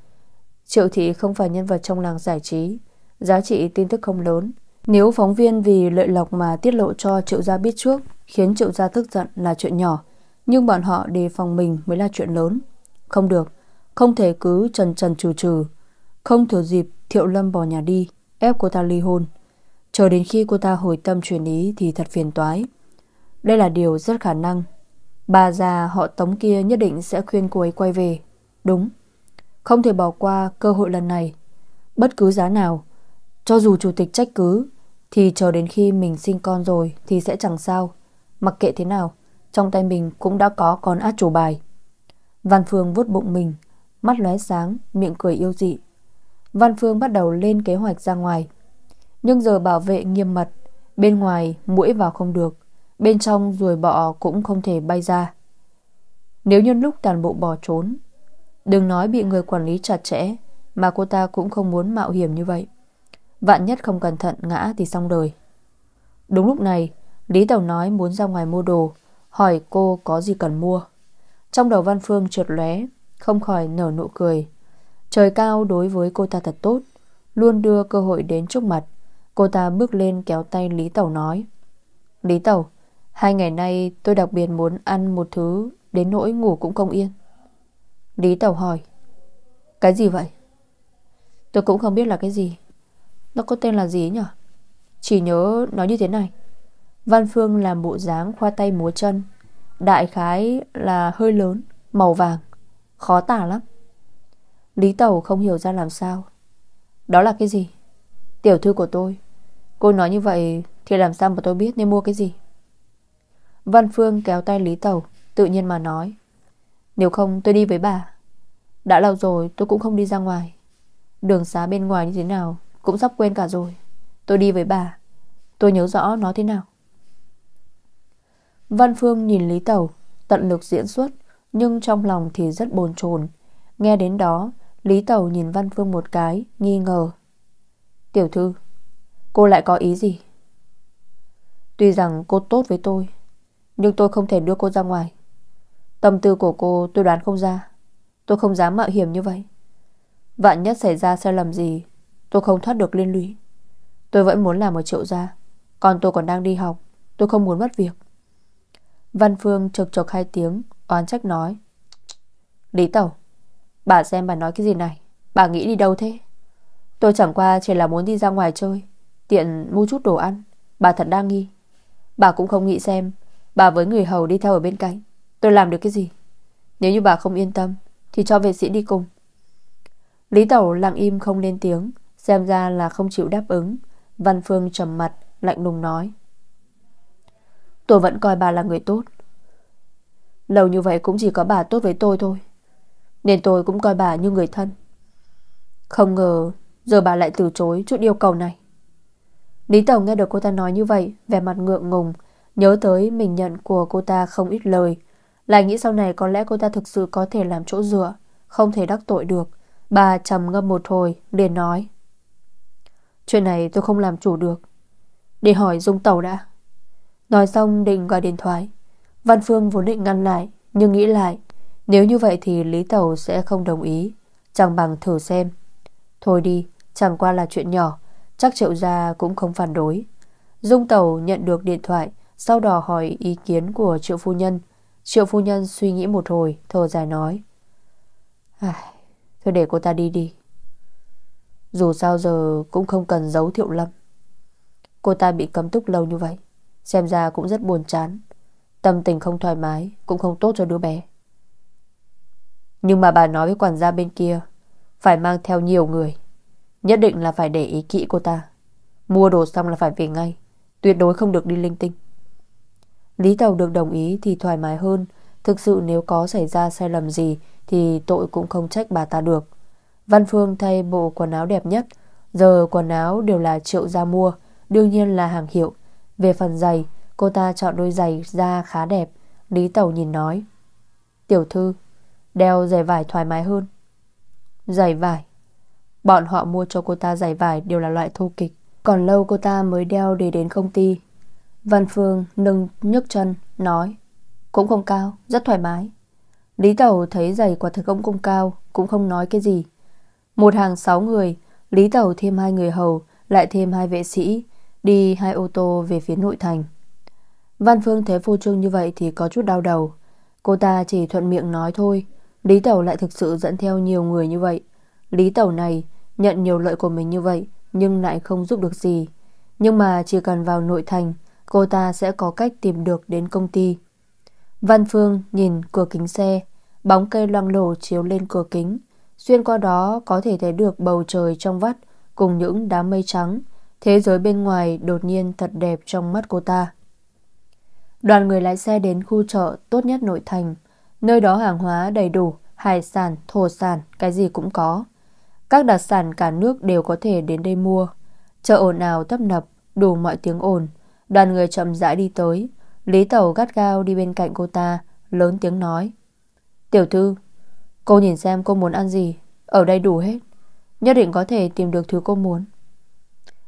Triệu thị không phải nhân vật trong làng giải trí. Giá trị tin tức không lớn. Nếu phóng viên vì lợi lộc mà tiết lộ cho triệu gia biết trước, Khiến triệu gia tức giận là chuyện nhỏ. Nhưng bọn họ đề phòng mình mới là chuyện lớn. Không được, Không thể cứ trần trần trừ trừ. Không thừa dịp Thiệu Lâm bỏ nhà đi Ép cô ta ly hôn. Chờ đến khi cô ta hồi tâm chuyển ý Thì thật phiền toái. Đây là điều rất khả năng. Bà già họ tống kia nhất định sẽ khuyên cô ấy quay về. Đúng. Không thể bỏ qua cơ hội lần này. Bất cứ giá nào Cho dù chủ tịch trách cứ Thì chờ đến khi mình sinh con rồi Thì sẽ chẳng sao. Mặc kệ thế nào Trong tay mình cũng đã có con át chủ bài. Văn Phương vuốt bụng mình Mắt lóe sáng, miệng cười yêu dị. Văn Phương bắt đầu lên kế hoạch ra ngoài. Nhưng giờ bảo vệ nghiêm mật, Bên ngoài mũi vào không được, Bên trong ruồi bọ cũng không thể bay ra. Nếu nhân lúc toàn bộ bỏ trốn, Đừng nói bị người quản lý chặt chẽ, Mà cô ta cũng không muốn mạo hiểm như vậy. Vạn nhất không cẩn thận ngã thì xong đời. Đúng lúc này, Lý Tẩu nói muốn ra ngoài mua đồ, Hỏi cô có gì cần mua. Trong đầu Văn Phương trượt lóe, Không khỏi nở nụ cười. Trời cao đối với cô ta thật tốt, Luôn đưa cơ hội đến trước mặt. Cô ta bước lên kéo tay Lý Tẩu nói, Lý Tẩu, Hai ngày nay tôi đặc biệt muốn ăn một thứ Đến nỗi ngủ cũng không yên. Lý Tẩu hỏi, Cái gì vậy? Tôi cũng không biết là cái gì. Nó có tên là gì nhỉ Chỉ nhớ nói như thế này. Văn Phương làm bộ dáng khoa tay múa chân, Đại khái là hơi lớn, Màu vàng, Khó tả lắm. Lý Tẩu không hiểu ra làm sao. Đó là cái gì? Tiểu thư của tôi. Cô nói như vậy thì làm sao mà tôi biết nên mua cái gì? Văn Phương kéo tay Lý Tẩu, Tự nhiên mà nói. Nếu không tôi đi với bà. Đã lâu rồi tôi cũng không đi ra ngoài. Đường xá bên ngoài như thế nào Cũng sắp quên cả rồi. Tôi đi với bà. Tôi nhớ rõ nó thế nào. Văn Phương nhìn Lý Tẩu, Tận lực diễn xuất, Nhưng trong lòng thì rất bồn chồn. Nghe đến đó Lý Tẩu nhìn Văn Phương một cái, Nghi ngờ. Tiểu thư, Cô lại có ý gì? Tuy rằng cô tốt với tôi, Nhưng tôi không thể đưa cô ra ngoài. Tâm tư của cô tôi đoán không ra. Tôi không dám mạo hiểm như vậy. Vạn nhất xảy ra sai lầm gì, Tôi không thoát được liên lụy. Tôi vẫn muốn làm ở triệu gia, Còn tôi còn đang đi học, Tôi không muốn mất việc. Văn Phương trực chọc hai tiếng, Oán trách nói, Lý Tẩu Bà xem bà nói cái gì này? Bà nghĩ đi đâu thế? Tôi chẳng qua chỉ là muốn đi ra ngoài chơi, Tiện mua chút đồ ăn. Bà thật đang nghi. Bà cũng không nghĩ xem, Bà với người hầu đi theo ở bên cạnh. Tôi làm được cái gì? Nếu như bà không yên tâm, Thì cho vệ sĩ đi cùng. Lý Tẩu lặng im không lên tiếng, Xem ra là không chịu đáp ứng. Văn Phương trầm mặt, Lạnh lùng nói. Tôi vẫn coi bà là người tốt. Lâu như vậy cũng chỉ có bà tốt với tôi thôi. Nên tôi cũng coi bà như người thân. Không ngờ, Giờ bà lại từ chối chút yêu cầu này. Lý Tổng nghe được cô ta nói như vậy, Vẻ mặt ngượng ngùng, Nhớ tới mình nhận của cô ta không ít lời. Lại nghĩ sau này có lẽ cô ta thực sự có thể làm chỗ dựa, Không thể đắc tội được. Bà trầm ngâm một hồi, liền nói, Chuyện này tôi không làm chủ được. Để hỏi Dung Tẩu đã. Nói xong định gọi điện thoại. Văn Phương vốn định ngăn lại, Nhưng nghĩ lại nếu như vậy thì Lý Tàu sẽ không đồng ý. Chẳng bằng thử xem. Thôi đi, chẳng qua là chuyện nhỏ, Chắc triệu gia cũng không phản đối. Dung Tàu nhận được điện thoại, Sau đó hỏi ý kiến của triệu phu nhân. Triệu phu nhân suy nghĩ một hồi, Thở dài nói Thôi để cô ta đi đi. Dù sao giờ cũng không cần giấu Thiệu Lâm. Cô ta bị cấm túc lâu như vậy, Xem ra cũng rất buồn chán. Tâm tình không thoải mái, Cũng không tốt cho đứa bé. Nhưng mà bà nói với quản gia bên kia, Phải mang theo nhiều người. Nhất định là phải để ý kỹ cô ta. Mua đồ xong là phải về ngay. Tuyệt đối không được đi linh tinh. Lý Tàu được đồng ý thì thoải mái hơn. Thực sự nếu có xảy ra sai lầm gì Thì tội cũng không trách bà ta được. Văn Phương thay bộ quần áo đẹp nhất. Giờ quần áo đều là triệu gia mua, Đương nhiên là hàng hiệu. Về phần giày, Cô ta chọn đôi giày da khá đẹp. Lý tàu nhìn nói, Tiểu thư Đeo giày vải thoải mái hơn. Giày vải. Bọn họ mua cho cô ta giày vải đều là loại thô kịch. Còn lâu cô ta mới đeo để đến công ty. Văn Phương nâng nhấc chân Nói Cũng không cao, rất thoải mái. Lý Tẩu thấy giày quả thực cũng không cao Cũng không nói cái gì. Một hàng sáu người Lý Tẩu thêm hai người hầu Lại thêm hai vệ sĩ Đi hai ô tô về phía nội thành. Văn Phương thấy phô trương như vậy thì có chút đau đầu. Cô ta chỉ thuận miệng nói thôi Lý Tẩu lại thực sự dẫn theo nhiều người như vậy Lý Tẩu này nhận nhiều lợi của mình như vậy nhưng lại không giúp được gì. Nhưng mà chỉ cần vào nội thành, cô ta sẽ có cách tìm được đến công ty. Văn Phương nhìn cửa kính xe, bóng cây loang lổ chiếu lên cửa kính. Xuyên qua đó có thể thấy được bầu trời trong vắt cùng những đám mây trắng. Thế giới bên ngoài đột nhiên thật đẹp trong mắt cô ta. Đoàn người lái xe đến khu chợ tốt nhất nội thành. Nơi đó hàng hóa đầy đủ, hải sản, thổ sản, cái gì cũng có. Các đặc sản cả nước đều có thể đến đây mua. Chợ ồn ào tấp nập, đủ mọi tiếng ồn. Đoàn người chậm rãi đi tới. Lý Tẩu gắt gao đi bên cạnh cô ta, lớn tiếng nói. Tiểu thư, cô nhìn xem cô muốn ăn gì. Ở đây đủ hết. Nhất định có thể tìm được thứ cô muốn.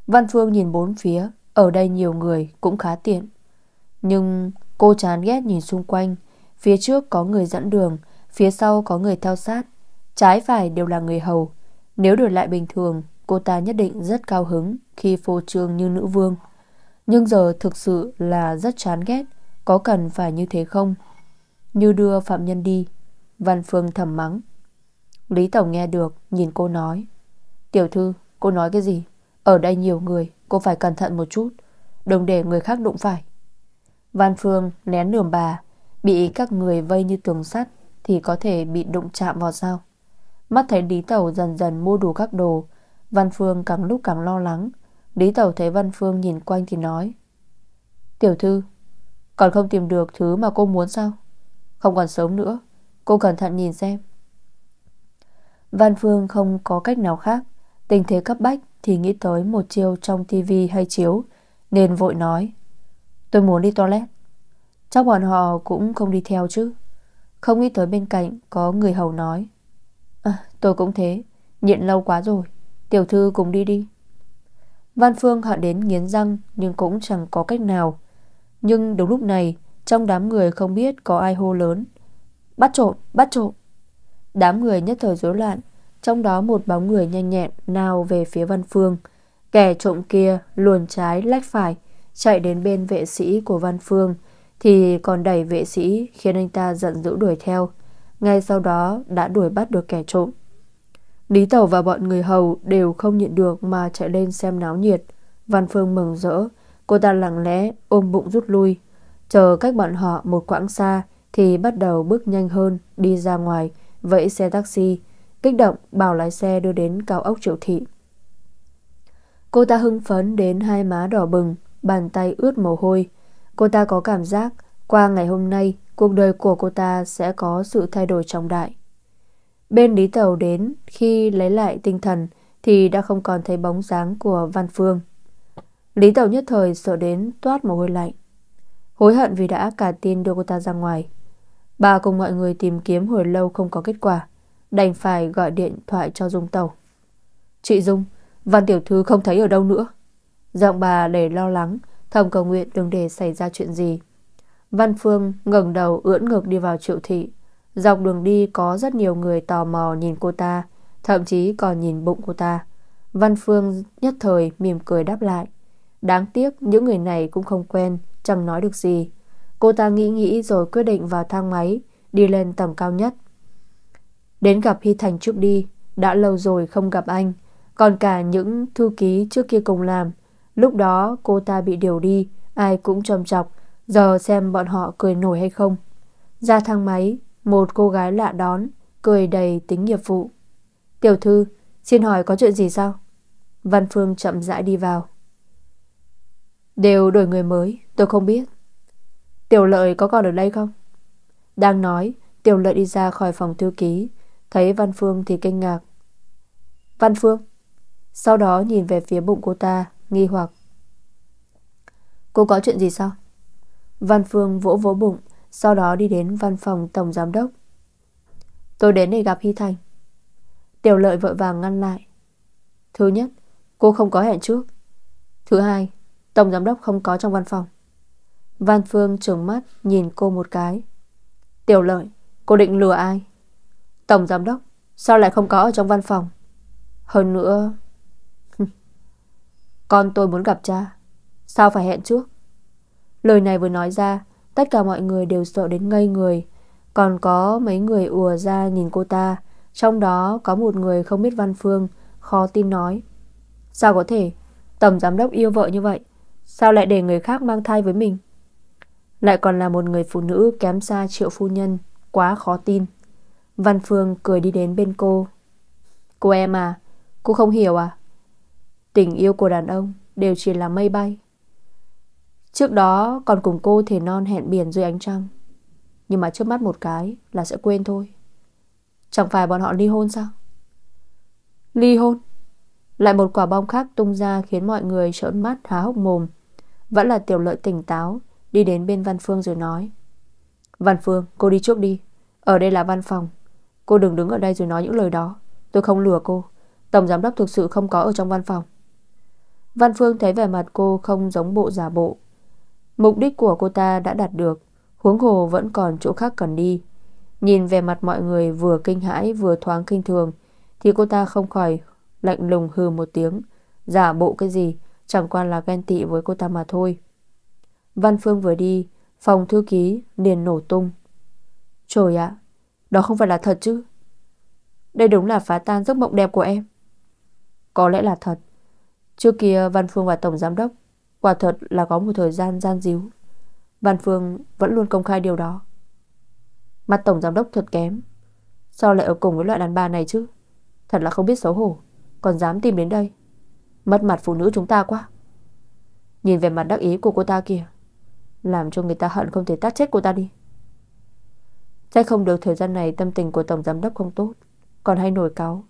Văn Phương nhìn bốn phía. Ở đây nhiều người cũng khá tiện. Nhưng cô chán ghét nhìn xung quanh. Phía trước có người dẫn đường, phía sau có người theo sát. Trái phải đều là người hầu. Nếu đổi lại bình thường Cô ta nhất định rất cao hứng Khi phô trương như nữ vương. Nhưng giờ thực sự là rất chán ghét Có cần phải như thế không? Như đưa phạm nhân đi. Văn Phương thầm mắng. Lý Tổng nghe được nhìn cô nói. Tiểu thư cô nói cái gì? Ở đây nhiều người cô phải cẩn thận một chút. Đừng để người khác đụng phải. Văn Phương nén nườm bà Bị các người vây như tường sắt Thì có thể bị đụng chạm vào sao? Mắt thấy Lý Tẩu dần dần mua đủ các đồ, Văn Phương càng lúc càng lo lắng. Lý Tẩu thấy Văn Phương nhìn quanh thì nói, Tiểu thư, Còn không tìm được thứ mà cô muốn sao? Không còn sớm nữa, Cô cẩn thận nhìn xem. Văn Phương không có cách nào khác. Tình thế cấp bách Thì nghĩ tới một chiêu trong tivi hay chiếu, Nên vội nói, Tôi muốn đi toilet. Chắc bọn họ cũng không đi theo chứ. Không nghĩ tới bên cạnh Có người hầu nói. À tôi cũng thế. Nhịn lâu quá rồi. Tiểu thư cùng đi đi. Văn Phương hận đến nghiến răng Nhưng cũng chẳng có cách nào. Nhưng đúng lúc này Trong đám người không biết có ai hô lớn. Bắt trộm, bắt trộm. Đám người nhất thời rối loạn. Trong đó một bóng người nhanh nhẹn Nào về phía Văn Phương. Kẻ trộm kia luồn trái lách phải Chạy đến bên vệ sĩ của Văn Phương. Thì còn đẩy vệ sĩ Khiến anh ta giận dữ đuổi theo. Ngay sau đó đã đuổi bắt được kẻ trộm. Lý Tẩu và bọn người hầu Đều không nhịn được mà chạy lên xem náo nhiệt. Văn Phương mừng rỡ. Cô ta lặng lẽ ôm bụng rút lui. Chờ cách bọn họ một quãng xa Thì bắt đầu bước nhanh hơn Đi ra ngoài vẫy xe taxi, kích động bảo lái xe đưa đến cao ốc triệu thị. Cô ta hưng phấn đến hai má đỏ bừng, bàn tay ướt mồ hôi. Cô ta có cảm giác qua ngày hôm nay cuộc đời của cô ta sẽ có sự thay đổi trọng đại. Bên Lý Tàu đến khi lấy lại tinh thần thì đã không còn thấy bóng dáng của Văn Phương. Lý Tàu nhất thời sợ đến toát mồ hôi lạnh. Hối hận vì đã cả tin đưa cô ta ra ngoài. Bà cùng mọi người tìm kiếm hồi lâu không có kết quả. Đành phải gọi điện thoại cho Dung Tàu. Chị Dung, Văn Tiểu Thư không thấy ở đâu nữa. Giọng bà để lo lắng, thầm cầu nguyện đừng để xảy ra chuyện gì. Văn Phương ngẩng đầu ưỡn ngực đi vào triệu thị. Dọc đường đi có rất nhiều người tò mò nhìn cô ta, thậm chí còn nhìn bụng cô ta. Văn Phương nhất thời mỉm cười đáp lại. Đáng tiếc những người này cũng không quen, chẳng nói được gì. Cô ta nghĩ nghĩ rồi quyết định vào thang máy, đi lên tầng cao nhất. Đến gặp Hy Thành trước đi, đã lâu rồi không gặp anh, còn cả những thư ký trước kia cùng làm. Lúc đó cô ta bị điều đi, ai cũng trầm chọc, giờ xem bọn họ cười nổi hay không. Ra thang máy, một cô gái lạ đón, cười đầy tính nghiệp vụ. Tiểu thư, xin hỏi có chuyện gì sao? Văn Phương chậm rãi đi vào. Đều đổi người mới, tôi không biết. Tiểu lợi có còn ở đây không? Đang nói, tiểu lợi đi ra khỏi phòng thư ký, thấy Văn Phương thì kinh ngạc. Văn Phương? Sau đó nhìn về phía bụng cô ta, nghi hoặc. Cô có chuyện gì sao? Văn Phương vỗ vỗ bụng, sau đó đi đến văn phòng tổng giám đốc. Tôi đến để gặp Hy Thành. Tiểu lợi vội vàng ngăn lại. Thứ nhất, cô không có hẹn trước. Thứ hai, tổng giám đốc không có trong văn phòng. Văn Phương trừng mắt nhìn cô một cái. Tiểu lợi, cô định lừa ai? Tổng giám đốc, sao lại không có ở trong văn phòng? Hơn nữa... Con tôi muốn gặp cha. Sao phải hẹn trước? Lời này vừa nói ra, tất cả mọi người đều sợ đến ngây người. Còn có mấy người ùa ra nhìn cô ta. Trong đó có một người không biết Văn Phương, khó tin nói. Sao có thể? Tổng giám đốc yêu vợ như vậy. Sao lại để người khác mang thai với mình? Lại còn là một người phụ nữ kém xa triệu phu nhân Quá khó tin Văn Phương cười đi đến bên cô Cô em à Cô không hiểu à Tình yêu của đàn ông đều chỉ là mây bay. Trước đó, còn cùng cô thể non hẹn biển dưới ánh trăng. Nhưng mà trước mắt một cái Là sẽ quên thôi. Chẳng phải bọn họ ly hôn sao? Ly hôn. Lại một quả bom khác tung ra Khiến mọi người trợn mắt, há hốc mồm. Vẫn là tiểu lợi tỉnh táo, Đi đến bên Văn Phương rồi nói. Văn Phương, cô đi trước đi. Ở đây là văn phòng. Cô đừng đứng ở đây rồi nói những lời đó. Tôi không lừa cô. Tổng giám đốc thực sự không có ở trong văn phòng. Văn Phương thấy vẻ mặt cô không giống bộ giả bộ Mục đích của cô ta đã đạt được Huống hồ vẫn còn chỗ khác cần đi Nhìn về mặt mọi người vừa kinh hãi vừa thoáng kinh thường Thì cô ta không khỏi lạnh lùng hừ một tiếng Giả bộ cái gì Chẳng qua là ghen tị với cô ta mà thôi Văn Phương vừa đi, phòng thư ký liền nổ tung. Trời ạ, đó không phải là thật chứ? Đây đúng là phá tan giấc mộng đẹp của em. Có lẽ là thật. Trước kia, Văn Phương và Tổng Giám Đốc, quả thật là có một thời gian gian díu. Văn Phương vẫn luôn công khai điều đó. Mặt Tổng Giám Đốc thật kém. Sao lại ở cùng với loại đàn bà này chứ? Thật là không biết xấu hổ. Còn dám tìm đến đây. Mất mặt phụ nữ chúng ta quá. Nhìn về mặt đắc ý của cô ta kìa. Làm cho người ta hận không thể tát chết cô ta đi Chắc không được thời gian này Tâm tình của Tổng Giám Đốc không tốt Còn hay nổi cáo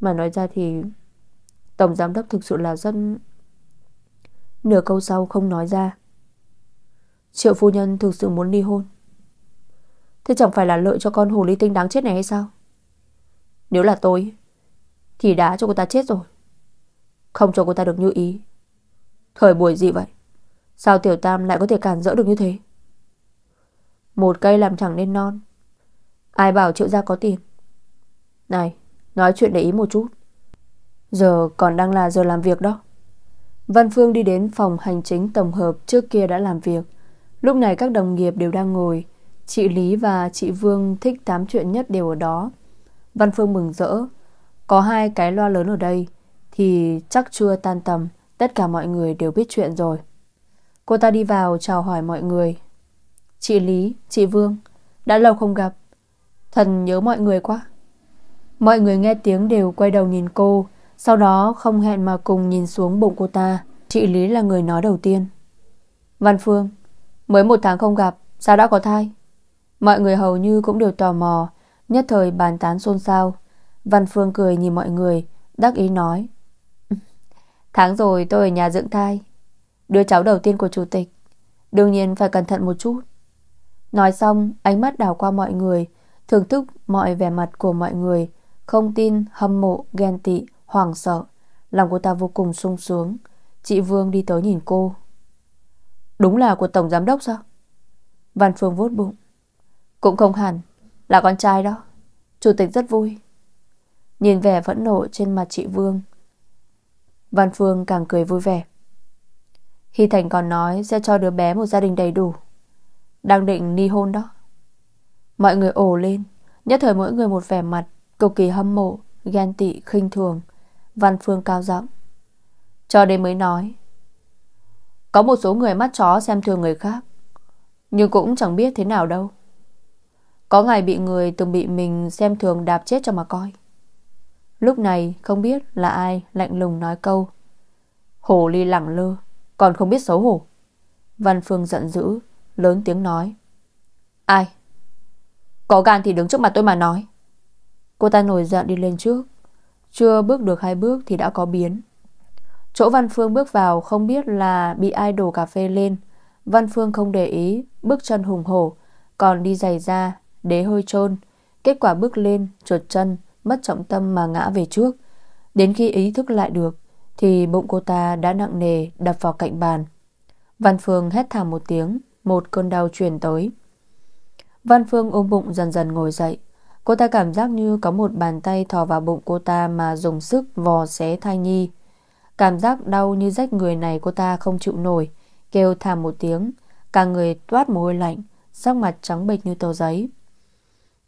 Mà nói ra thì Tổng Giám Đốc thực sự là dân Nửa câu sau không nói ra. Triệu phu nhân thực sự muốn ly hôn. Thế chẳng phải là lợi cho con hồ ly tinh đáng chết này hay sao? Nếu là tôi, Thì đã cho cô ta chết rồi. Không cho cô ta được như ý. Thời buổi gì vậy? Sao Tiểu Tam lại có thể cản rỡ được như thế? Một cây làm chẳng nên non. Ai bảo triệu gia có tiền? Này, Nói chuyện để ý một chút. Giờ còn đang là giờ làm việc đó. Văn Phương đi đến phòng hành chính tổng hợp Trước kia đã làm việc. Lúc này các đồng nghiệp đều đang ngồi. Chị Lý và chị Vương thích tám chuyện nhất đều ở đó. Văn Phương mừng rỡ. Có hai cái loa lớn ở đây Thì chắc chưa tan tầm Tất cả mọi người đều biết chuyện rồi. Cô ta đi vào chào hỏi mọi người. Chị Lý, chị Vương Đã lâu không gặp. Thần nhớ mọi người quá. Mọi người nghe tiếng đều quay đầu nhìn cô, sau đó không hẹn mà cùng nhìn xuống bụng cô ta. Chị Lý là người nói đầu tiên. Văn Phương, mới một tháng không gặp, sao đã có thai? Mọi người hầu như cũng đều tò mò, nhất thời bàn tán xôn xao. Văn Phương cười nhìn mọi người, đắc ý nói. <laughs> Tháng rồi tôi ở nhà dưỡng thai, đứa cháu đầu tiên của chủ tịch. Đương nhiên phải cẩn thận một chút. Nói xong, ánh mắt đảo qua mọi người, thưởng thức mọi vẻ mặt của mọi người, không tin, hâm mộ, ghen tị, hoảng sợ. Lòng cô ta vô cùng sung sướng. Chị Vương đi tới nhìn cô. Đúng là của Tổng Giám Đốc sao? Văn Phương vốt bụng. Cũng không hẳn, là con trai đó. Chủ tịch rất vui. Nhìn vẻ phẫn nộ trên mặt chị Vương. Văn Phương càng cười vui vẻ. Hy Thành còn nói sẽ cho đứa bé một gia đình đầy đủ. Đang định ly hôn đó. Mọi người ồ lên, nhất thời mỗi người một vẻ mặt cực kỳ hâm mộ, ghen tị, khinh thường. Văn Phương cao giọng. Cho đến mới nói. Có một số người mắt chó xem thường người khác, nhưng cũng chẳng biết thế nào đâu. Có ngày bị người từng bị mình xem thường đạp chết cho mà coi. Lúc này không biết là ai lạnh lùng nói câu. Hồ ly lẳng lơ, còn không biết xấu hổ. Văn Phương giận dữ, lớn tiếng nói. Ai? Có gan thì đứng trước mặt tôi mà nói. Cô ta nổi giận đi lên trước. Chưa bước được hai bước thì đã có biến. Chỗ Văn Phương bước vào không biết là bị ai đổ cà phê lên. Văn Phương không để ý, bước chân hùng hổ, còn đi giày ra, đế hơi trôn. Kết quả bước lên, trượt chân, mất trọng tâm mà ngã về trước. Đến khi ý thức lại được, thì bụng cô ta đã nặng nề đập vào cạnh bàn. Văn Phương hét thảm một tiếng, một cơn đau truyền tới. Văn Phương ôm bụng dần dần ngồi dậy. Cô ta cảm giác như có một bàn tay thò vào bụng cô ta mà dùng sức vò xé thai nhi. Cảm giác đau như rách người này cô ta không chịu nổi, kêu thảm một tiếng, cả người toát mồ hôi lạnh, sắc mặt trắng bệch như tờ giấy.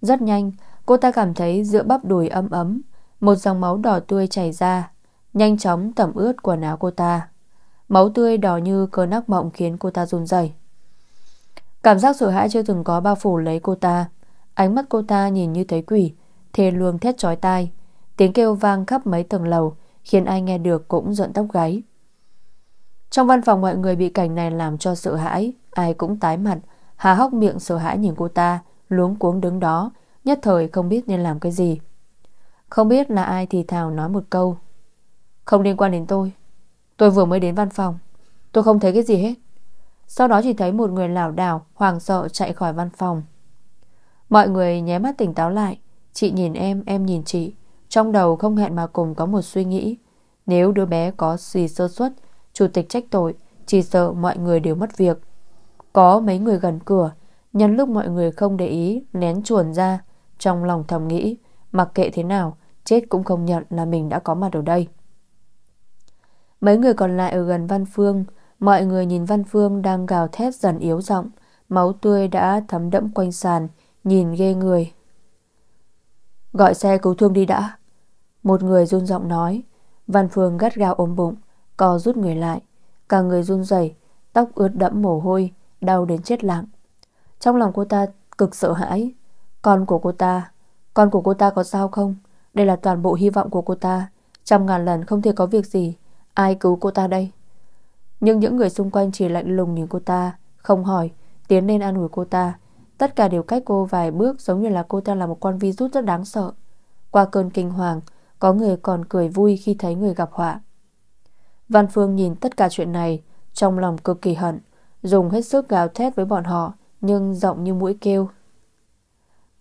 Rất nhanh, cô ta cảm thấy giữa bắp đùi ấm ấm, một dòng máu đỏ tươi chảy ra, nhanh chóng tẩm ướt quần áo cô ta. Máu tươi đỏ như cơn ác mộng khiến cô ta run rẩy. Cảm giác sợ hãi chưa từng có bao phủ lấy cô ta. Ánh mắt cô ta nhìn như thấy quỷ, thề luồng thét chói tai. Tiếng kêu vang khắp mấy tầng lầu, khiến ai nghe được cũng giận tóc gáy. Trong văn phòng mọi người bị cảnh này làm cho sợ hãi, ai cũng tái mặt, hà hốc miệng sợ hãi nhìn cô ta, luống cuống đứng đó, nhất thời không biết nên làm cái gì. Không biết là ai thì thào nói một câu. Không liên quan đến tôi. Tôi vừa mới đến văn phòng. Tôi không thấy cái gì hết. Sau đó chỉ thấy một người lảo đảo, hoàng sợ chạy khỏi văn phòng. Mọi người nhé mắt tỉnh táo lại. Chị nhìn em, em nhìn chị. Trong đầu không hẹn mà cùng có một suy nghĩ. Nếu đứa bé có gì sơ suất, chủ tịch trách tội, chỉ sợ mọi người đều mất việc. Có mấy người gần cửa, nhân lúc mọi người không để ý, nén chuồn ra. Trong lòng thầm nghĩ, mặc kệ thế nào, chết cũng không nhận là mình đã có mặt ở đây. Mấy người còn lại ở gần Văn Phương, mọi người nhìn Văn Phương đang gào thét dần yếu giọng, máu tươi đã thấm đẫm quanh sàn, nhìn ghê người. Gọi xe cứu thương đi đã. Một người run giọng nói, Văn Phương gắt gao ôm bụng, co rút người lại, cả người run rẩy, tóc ướt đẫm mồ hôi, đau đến chết lặng. Trong lòng cô ta cực sợ hãi, con của cô ta, con của cô ta có sao không? Đây là toàn bộ hy vọng của cô ta, trăm ngàn lần không thể có việc gì Ai cứu cô ta đây Nhưng những người xung quanh chỉ lạnh lùng nhìn cô ta Không hỏi Tiến lên an ủi cô ta Tất cả đều cách cô vài bước Giống như là cô ta là một con virus rất đáng sợ. Qua cơn kinh hoàng, Có người còn cười vui khi thấy người gặp họa. Văn Phương nhìn tất cả chuyện này, Trong lòng cực kỳ hận, Dùng hết sức gào thét với bọn họ, Nhưng giọng như mũi kêu.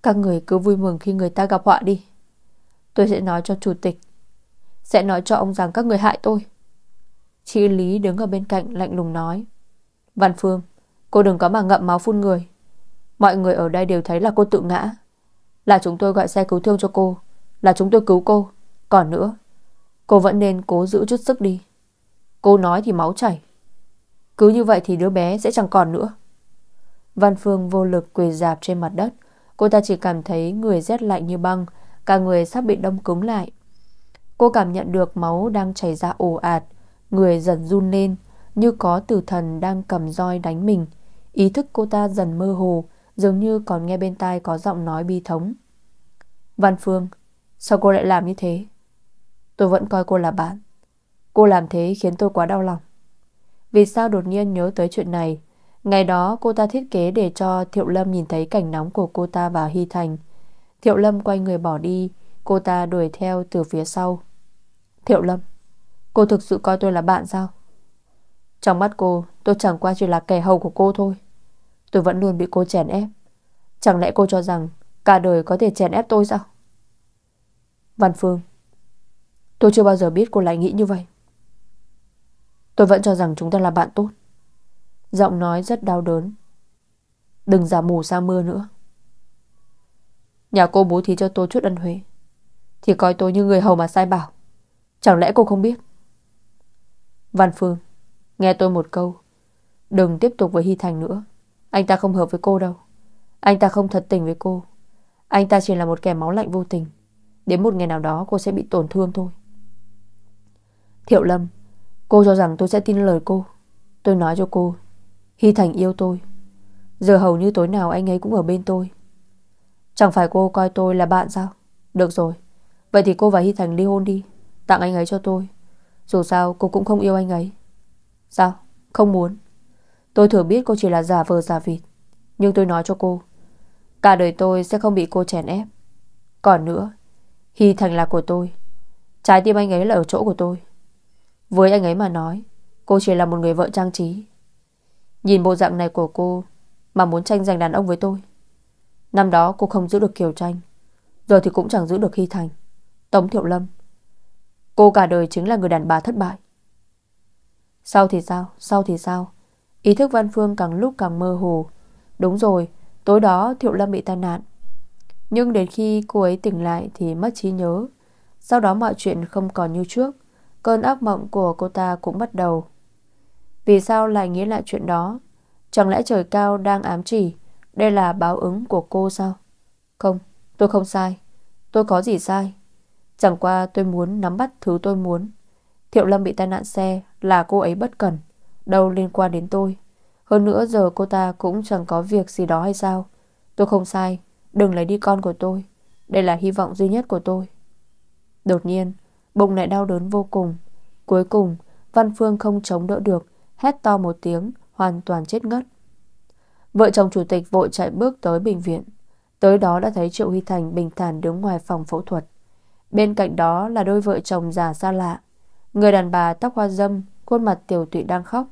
Các người cứ vui mừng khi người ta gặp họa đi. Tôi sẽ nói cho chủ tịch, Sẽ nói cho ông rằng các người hại tôi. Chị Lý đứng ở bên cạnh lạnh lùng nói. Văn Phương, Cô đừng có mà ngậm máu phun người. Mọi người ở đây đều thấy là cô tự ngã. Là chúng tôi gọi xe cứu thương cho cô. Là chúng tôi cứu cô. Còn nữa, Cô vẫn nên cố giữ chút sức đi. Cô nói thì máu chảy. Cứ như vậy thì đứa bé sẽ chẳng còn nữa. Văn Phương vô lực quỳ dạp trên mặt đất. Cô ta chỉ cảm thấy người rét lạnh như băng, Cả người sắp bị đông cứng lại. Cô cảm nhận được máu đang chảy ra ồ ạt, Người dần run lên, Như có tử thần đang cầm roi đánh mình. Ý thức cô ta dần mơ hồ Dường như còn nghe bên tai có giọng nói bi thống Văn Phương, sao cô lại làm như thế? Tôi vẫn coi cô là bạn. Cô làm thế khiến tôi quá đau lòng. Vì sao đột nhiên nhớ tới chuyện này? Ngày đó cô ta thiết kế để cho Thiệu Lâm nhìn thấy cảnh nóng của cô ta và Hy Thành. Thiệu Lâm quay người bỏ đi, cô ta đuổi theo từ phía sau. Thiệu Lâm, cô thực sự coi tôi là bạn sao? Trong mắt cô, tôi chẳng qua chỉ là kẻ hầu của cô thôi. Tôi vẫn luôn bị cô chèn ép. Chẳng lẽ cô cho rằng cả đời có thể chèn ép tôi sao? Văn Phương, tôi chưa bao giờ biết cô lại nghĩ như vậy. Tôi vẫn cho rằng chúng ta là bạn tốt. Giọng nói rất đau đớn. Đừng giả mù sa mưa nữa. Nhà cô bố thí cho tôi chút ân huệ. Thì coi tôi như người hầu mà sai bảo. Chẳng lẽ cô không biết? Văn Phương, nghe tôi một câu. Đừng tiếp tục với Hy Thành nữa. Anh ta không hợp với cô đâu. Anh ta không thật tình với cô. Anh ta chỉ là một kẻ máu lạnh vô tình. Đến một ngày nào đó cô sẽ bị tổn thương thôi. Thiệu Lâm, cô cho rằng tôi sẽ tin lời cô. Tôi nói cho cô, Hy Thành yêu tôi. Giờ hầu như tối nào anh ấy cũng ở bên tôi. Chẳng phải cô coi tôi là bạn sao? Được rồi. Vậy thì cô và Hy Thành ly hôn đi. Tặng anh ấy cho tôi. Dù sao cô cũng không yêu anh ấy. Sao? Không muốn. Tôi thừa biết cô chỉ là giả vờ giả vịt. Nhưng tôi nói cho cô. Cả đời tôi sẽ không bị cô chèn ép. Còn nữa, Hy Thành là của tôi. Trái tim anh ấy là ở chỗ của tôi. Với anh ấy mà nói, cô chỉ là một người vợ trang trí. Nhìn bộ dạng này của cô mà muốn tranh giành đàn ông với tôi. Năm đó cô không giữ được Kiều Tranh. Giờ thì cũng chẳng giữ được Hy Thành. Tống Thiệu Lâm. Cô cả đời chính là người đàn bà thất bại. Sau thì sao? Sau thì sao? Ý thức Văn Phương càng lúc càng mơ hồ. Đúng rồi, tối đó Thiệu Lâm bị tai nạn. Nhưng đến khi cô ấy tỉnh lại thì mất trí nhớ. Sau đó mọi chuyện không còn như trước. Cơn ác mộng của cô ta cũng bắt đầu. Vì sao lại nghĩ lại chuyện đó? Chẳng lẽ trời cao đang ám chỉ đây là báo ứng của cô sao? Không, tôi không sai. Tôi có gì sai? Chẳng qua tôi muốn nắm bắt thứ tôi muốn. Thiệu Lâm bị tai nạn xe là cô ấy bất cẩn. Đâu liên quan đến tôi. Hơn nữa giờ cô ta cũng chẳng có việc gì đó hay sao. Tôi không sai. Đừng lấy đi con của tôi. Đây là hy vọng duy nhất của tôi. Đột nhiên, bụng lại đau đớn vô cùng. Cuối cùng, Văn Phương không chống đỡ được. Hét to một tiếng, hoàn toàn chết ngất. Vợ chồng chủ tịch vội chạy bước tới bệnh viện. Tới đó đã thấy Triệu Huy Thành bình thản đứng ngoài phòng phẫu thuật. Bên cạnh đó là đôi vợ chồng già xa lạ. Người đàn bà tóc hoa dâm, khuôn mặt tiểu tụy đang khóc.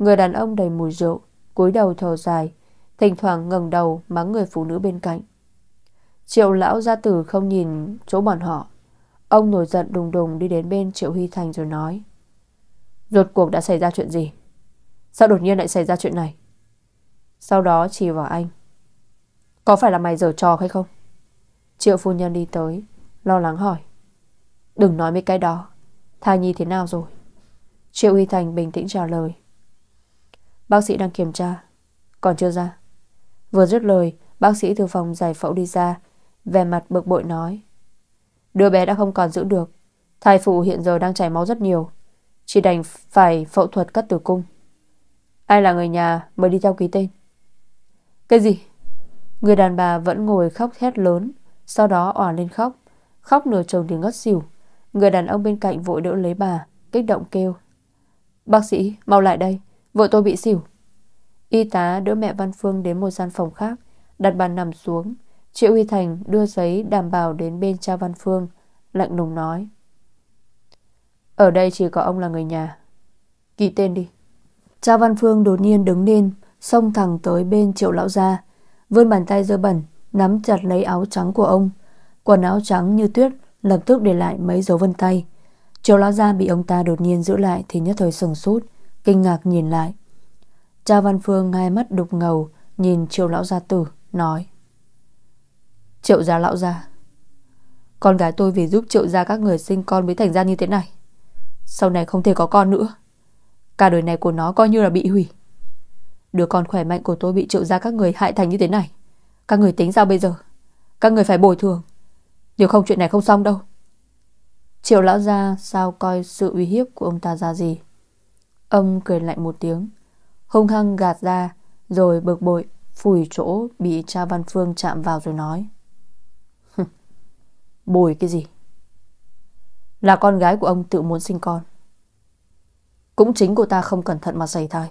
Người đàn ông đầy mùi rượu, cúi đầu thở dài, thỉnh thoảng ngẩng đầu mắng người phụ nữ bên cạnh. Triệu lão gia tử không nhìn chỗ bọn họ. Ông nổi giận đùng đùng đi đến bên Triệu Huy Thành rồi nói. Rốt cuộc đã xảy ra chuyện gì? Sao đột nhiên lại xảy ra chuyện này? Sau đó chỉ vào anh. Có phải là mày dở trò hay không? Triệu phu nhân đi tới, lo lắng hỏi. Đừng nói mấy cái đó. Thai nhi thế nào rồi? Triệu Huy Thành bình tĩnh trả lời. Bác sĩ đang kiểm tra. Còn chưa ra. Vừa dứt lời, bác sĩ từ phòng giải phẫu đi ra, vẻ mặt bực bội nói. Đứa bé đã không còn giữ được. Thai phụ hiện giờ đang chảy máu rất nhiều. Chỉ đành phải phẫu thuật cắt tử cung. Ai là người nhà mới đi theo ký tên. Cái gì? Người đàn bà vẫn ngồi khóc hét lớn, sau đó òa lên khóc. Khóc nửa chồng thì ngất xỉu. Người đàn ông bên cạnh vội đỡ lấy bà, kích động kêu. Bác sĩ, mau lại đây, vợ tôi bị xỉu. Y tá đỡ mẹ Văn Phương đến một gian phòng khác, đặt bàn nằm xuống. Triệu Huy Thành đưa giấy đảm bảo đến bên cha Văn Phương, lạnh lùng nói. Ở đây chỉ có ông là người nhà. Ký tên đi. Cha Văn Phương đột nhiên đứng lên, xông thẳng tới bên triệu lão gia, vươn bàn tay dơ bẩn, nắm chặt lấy áo trắng của ông. Quần áo trắng như tuyết lập tức để lại mấy dấu vân tay. Triệu lão gia bị ông ta đột nhiên giữ lại thì nhất thời sừng sốt, kinh ngạc nhìn lại. Cha Văn Phương hai mắt đục ngầu nhìn triệu lão gia tử, nói. Triệu gia lão gia, con gái tôi vì giúp triệu gia các người sinh con mới thành ra như thế này. Sau này không thể có con nữa. Cả đời này của nó coi như là bị hủy. Đứa con khỏe mạnh của tôi bị triệu gia các người hại thành như thế này. Các người tính sao bây giờ? Các người phải bồi thường. Nếu không chuyện này không xong đâu. Triệu lão gia sao coi sự uy hiếp của ông ta ra gì. Ông cười lạnh một tiếng. Hung hăng gạt ra rồi bực bội phủi chỗ bị cha Văn Phương chạm vào rồi nói. Bồi cái gì? Là con gái của ông tự muốn sinh con. Cũng chính cô ta không cẩn thận mà xảy thai.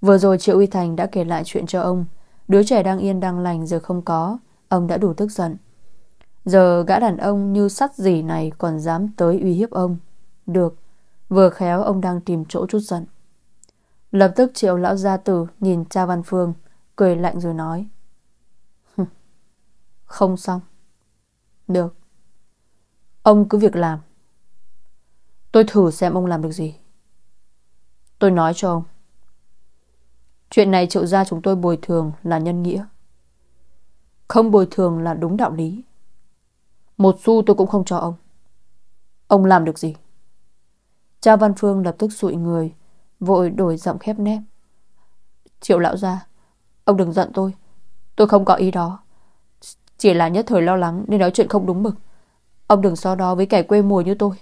Vừa rồi Triệu Uy Thành đã kể lại chuyện cho ông. Đứa trẻ đang yên đang lành giờ không có. Ông đã đủ tức giận. Giờ gã đàn ông như sắt gì này còn dám tới uy hiếp ông. Được, vừa khéo ông đang tìm chỗ chút giận. Lập tức triệu lão gia tử nhìn cha Văn Phương, cười lạnh rồi nói. Không xong. Được. Ông cứ việc làm. Tôi thử xem ông làm được gì. Tôi nói cho ông. Chuyện này triệu gia chúng tôi bồi thường là nhân nghĩa. Không bồi thường là đúng đạo lý. Một xu tôi cũng không cho ông. Ông làm được gì? Cha Văn Phương lập tức sụi người, vội đổi giọng khép nép. Triệu lão gia, ông đừng giận tôi. Tôi không có ý đó. Chỉ là nhất thời lo lắng nên nói chuyện không đúng mực. Ông đừng so đo với kẻ quê mùa như tôi.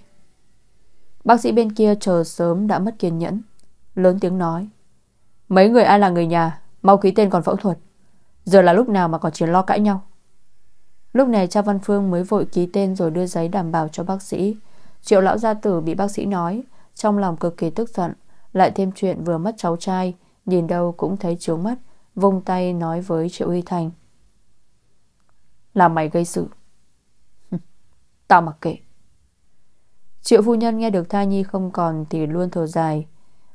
Bác sĩ bên kia chờ sớm đã mất kiên nhẫn. Lớn tiếng nói. Mấy người ai là người nhà, mau ký tên còn phẫu thuật. Giờ là lúc nào mà còn chỉ lo cãi nhau. Lúc này cha Văn Phương mới vội ký tên rồi đưa giấy đảm bảo cho bác sĩ. Triệu lão gia tử bị bác sĩ nói, trong lòng cực kỳ tức giận, lại thêm chuyện vừa mất cháu trai, nhìn đâu cũng thấy chướng mắt, vung tay nói với Triệu Huy Thành. Là mày gây sự. <laughs> Tao mặc kệ. Triệu phu nhân nghe được thai nhi không còn thì luôn thở dài.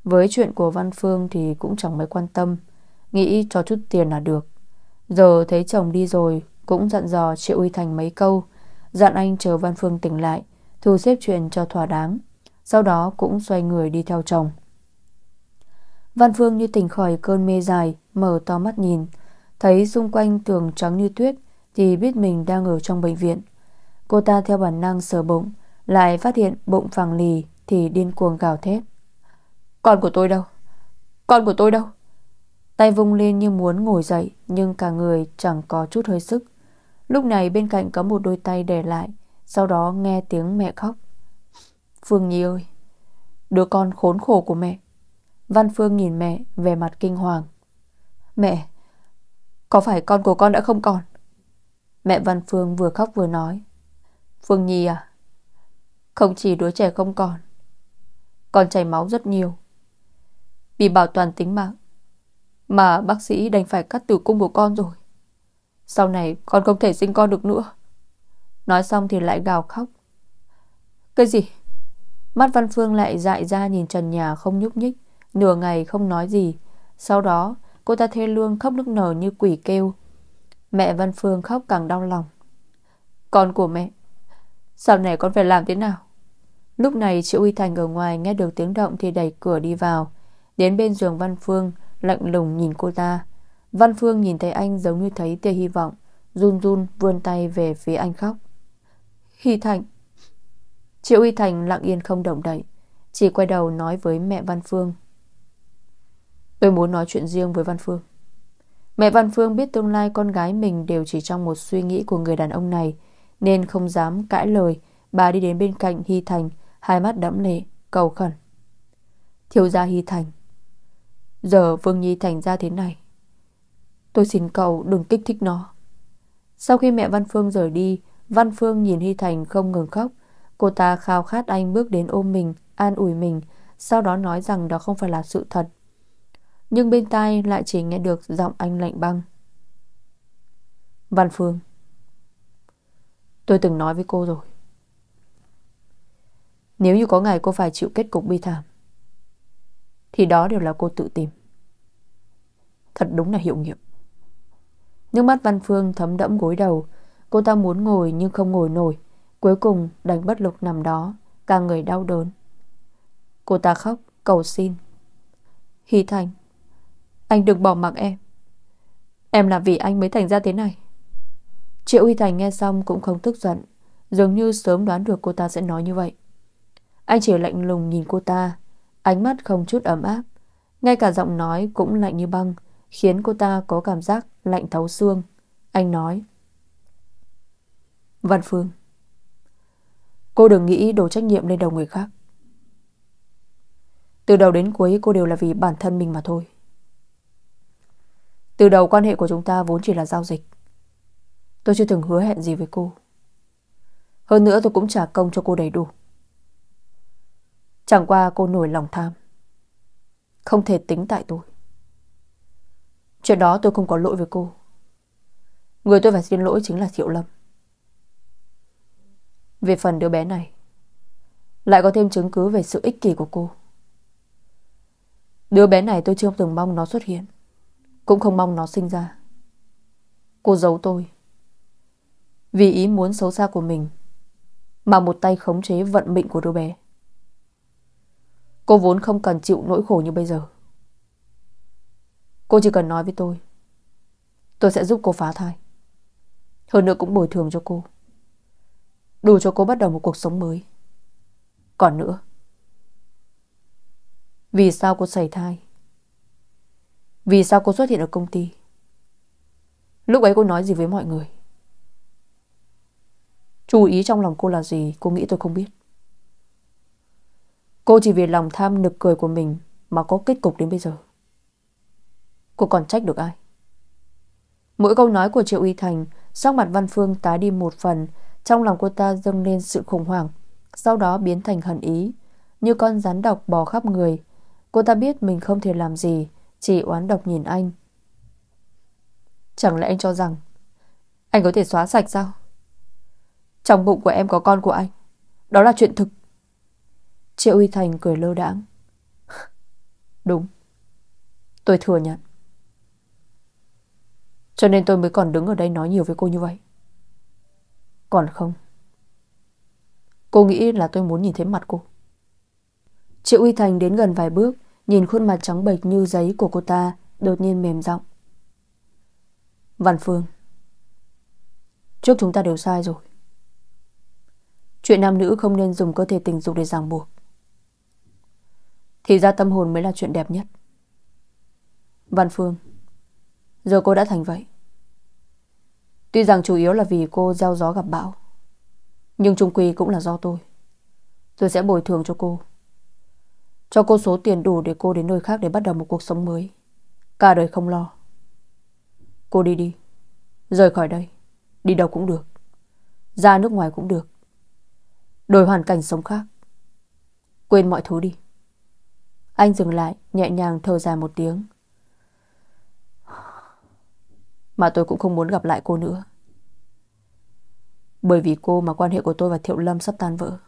Với chuyện của Văn Phương thì cũng chẳng mấy quan tâm, nghĩ cho chút tiền là được. Giờ thấy chồng đi rồi, cũng dặn dò Triệu Uy Thành mấy câu, dặn anh chờ Văn Phương tỉnh lại, thu xếp chuyện cho thỏa đáng. Sau đó cũng xoay người đi theo chồng. Văn Phương như tỉnh khỏi cơn mê dài, mở to mắt nhìn, thấy xung quanh tường trắng như tuyết thì biết mình đang ở trong bệnh viện. Cô ta theo bản năng sờ bụng, lại phát hiện bụng phẳng lì thì điên cuồng gào thét. Con của tôi đâu? Con của tôi đâu? Tay vung lên như muốn ngồi dậy nhưng cả người chẳng có chút hơi sức. Lúc này bên cạnh có một đôi tay để lại sau đó nghe tiếng mẹ khóc. Phương Nhi ơi, Đứa con khốn khổ của mẹ. Văn Phương nhìn mẹ về mặt kinh hoàng. Mẹ, Có phải con của con đã không còn? Mẹ Văn Phương vừa khóc vừa nói. Phương Nhi à Không chỉ đứa trẻ không còn Còn chảy máu rất nhiều. Vì bảo toàn tính mạng Mà bác sĩ đành phải cắt tử cung của con rồi. Sau này con không thể sinh con được nữa. Nói xong thì lại gào khóc. Cái gì? Mắt Văn Phương lại dại ra nhìn trần nhà không nhúc nhích. Nửa ngày không nói gì. Sau đó, cô ta thê lương khóc nức nở như quỷ kêu. Mẹ Văn Phương khóc càng đau lòng. Con của mẹ Sau này con phải làm thế nào? Lúc này chị Uy Thành ở ngoài nghe được tiếng động thì đẩy cửa đi vào. Đến bên giường Văn Phương, Lạnh lùng nhìn cô ta. Văn Phương nhìn thấy anh giống như thấy tia hy vọng, Run run vươn tay về phía anh khóc. Hy Thành. Triệu Hy Thành lặng yên không động đậy Chỉ quay đầu nói với mẹ Văn Phương. Tôi muốn nói chuyện riêng với Văn Phương. Mẹ Văn Phương biết tương lai con gái mình đều chỉ trong một suy nghĩ của người đàn ông này Nên không dám cãi lời. Bà đi đến bên cạnh Hy Thành Hai mắt đẫm lệ, cầu khẩn. Thiếu gia Hy Thành Giờ Vương Nhi thành ra thế này? Tôi xin cậu đừng kích thích nó. Sau khi mẹ Văn Phương rời đi Văn Phương nhìn Hy Thành không ngừng khóc. Cô ta khao khát anh bước đến ôm mình, An ủi mình, Sau đó nói rằng đó không phải là sự thật. Nhưng bên tai lại chỉ nghe được Giọng anh lạnh băng. Văn Phương, Tôi từng nói với cô rồi. Nếu như có ngày cô phải chịu kết cục bi thảm, Thì đó đều là cô tự tìm. Thật đúng là hiệu nghiệm. Nước mắt Văn Phương thấm đẫm gối đầu Cô ta muốn ngồi nhưng không ngồi nổi. Cuối cùng đành bất lực nằm đó, Cả người đau đớn. Cô ta khóc, cầu xin. Hy Thành, Anh đừng bỏ mặc em. Em là vì anh mới thành ra thế này. Triệu Huy Thành nghe xong cũng không tức giận. Dường như sớm đoán được cô ta sẽ nói như vậy. Anh chỉ lạnh lùng nhìn cô ta. Ánh mắt không chút ấm áp. Ngay cả giọng nói cũng lạnh như băng, Khiến cô ta có cảm giác lạnh thấu xương. Anh nói. Văn Phương. Cô đừng nghĩ đổ trách nhiệm lên đầu người khác. Từ đầu đến cuối, cô đều là vì bản thân mình mà thôi. Từ đầu, quan hệ của chúng ta vốn chỉ là giao dịch. Tôi chưa từng hứa hẹn gì với cô. Hơn nữa, tôi cũng trả công cho cô đầy đủ. Chẳng qua cô nổi lòng tham. Không thể tính tại tôi. Chuyện đó tôi không có lỗi với cô. Người tôi phải xin lỗi chính là Thiệu Lâm. Về phần đứa bé này, lại có thêm chứng cứ về sự ích kỷ của cô. Đứa bé này tôi chưa từng mong nó xuất hiện, cũng không mong nó sinh ra. Cô giấu tôi. Vì ý muốn xấu xa của mình, mà một tay khống chế vận mệnh của đứa bé. Cô vốn không cần chịu nỗi khổ như bây giờ. Cô chỉ cần nói với tôi. Tôi sẽ giúp cô phá thai. Hơn nữa cũng bồi thường cho cô. Đủ cho cô bắt đầu một cuộc sống mới. Còn nữa. Vì sao cô xảy thai? Vì sao cô xuất hiện ở công ty? Lúc ấy cô nói gì với mọi người? Chú ý trong lòng cô là gì Cô nghĩ tôi không biết Cô chỉ vì lòng tham nực cười của mình Mà có kết cục đến bây giờ Cô còn trách được ai Mỗi câu nói của Triệu Y Thành, Sắc mặt Văn Phương tái đi một phần trong lòng cô ta dâng lên sự khủng hoảng, Sau đó biến thành hận ý. Như con rắn độc bò khắp người, Cô ta biết mình không thể làm gì, Chỉ oán độc nhìn anh. Chẳng lẽ anh cho rằng Anh có thể xóa sạch sao? Trong bụng của em có con của anh, Đó là chuyện thực. Triệu uy Thành cười lơ đãng. <laughs> Đúng, Tôi thừa nhận. Cho nên tôi mới còn đứng ở đây nói nhiều với cô như vậy. Còn không? Cô nghĩ là tôi muốn nhìn thấy mặt cô. Triệu uy Thành đến gần vài bước, Nhìn khuôn mặt trắng bệch như giấy của cô ta, Đột nhiên mềm giọng. Văn Phương, Trước chúng ta đều sai rồi. Chuyện nam nữ không nên dùng cơ thể tình dục để ràng buộc. Thì ra tâm hồn mới là chuyện đẹp nhất. Văn Phương, Giờ cô đã thành vậy Tuy rằng chủ yếu là vì cô gieo gió gặp bão, Nhưng trung quy cũng là do tôi. Tôi sẽ bồi thường cho cô. Cho cô số tiền đủ để cô đến nơi khác để bắt đầu một cuộc sống mới. Cả đời không lo. Cô đi đi. Rời khỏi đây. Đi đâu cũng được. Ra nước ngoài cũng được. Đổi hoàn cảnh sống khác. Quên mọi thứ đi. Anh dừng lại, nhẹ nhàng thở dài một tiếng. Mà tôi cũng không muốn gặp lại cô nữa. Bởi vì cô mà quan hệ của tôi và Thiệu Lâm sắp tan vỡ,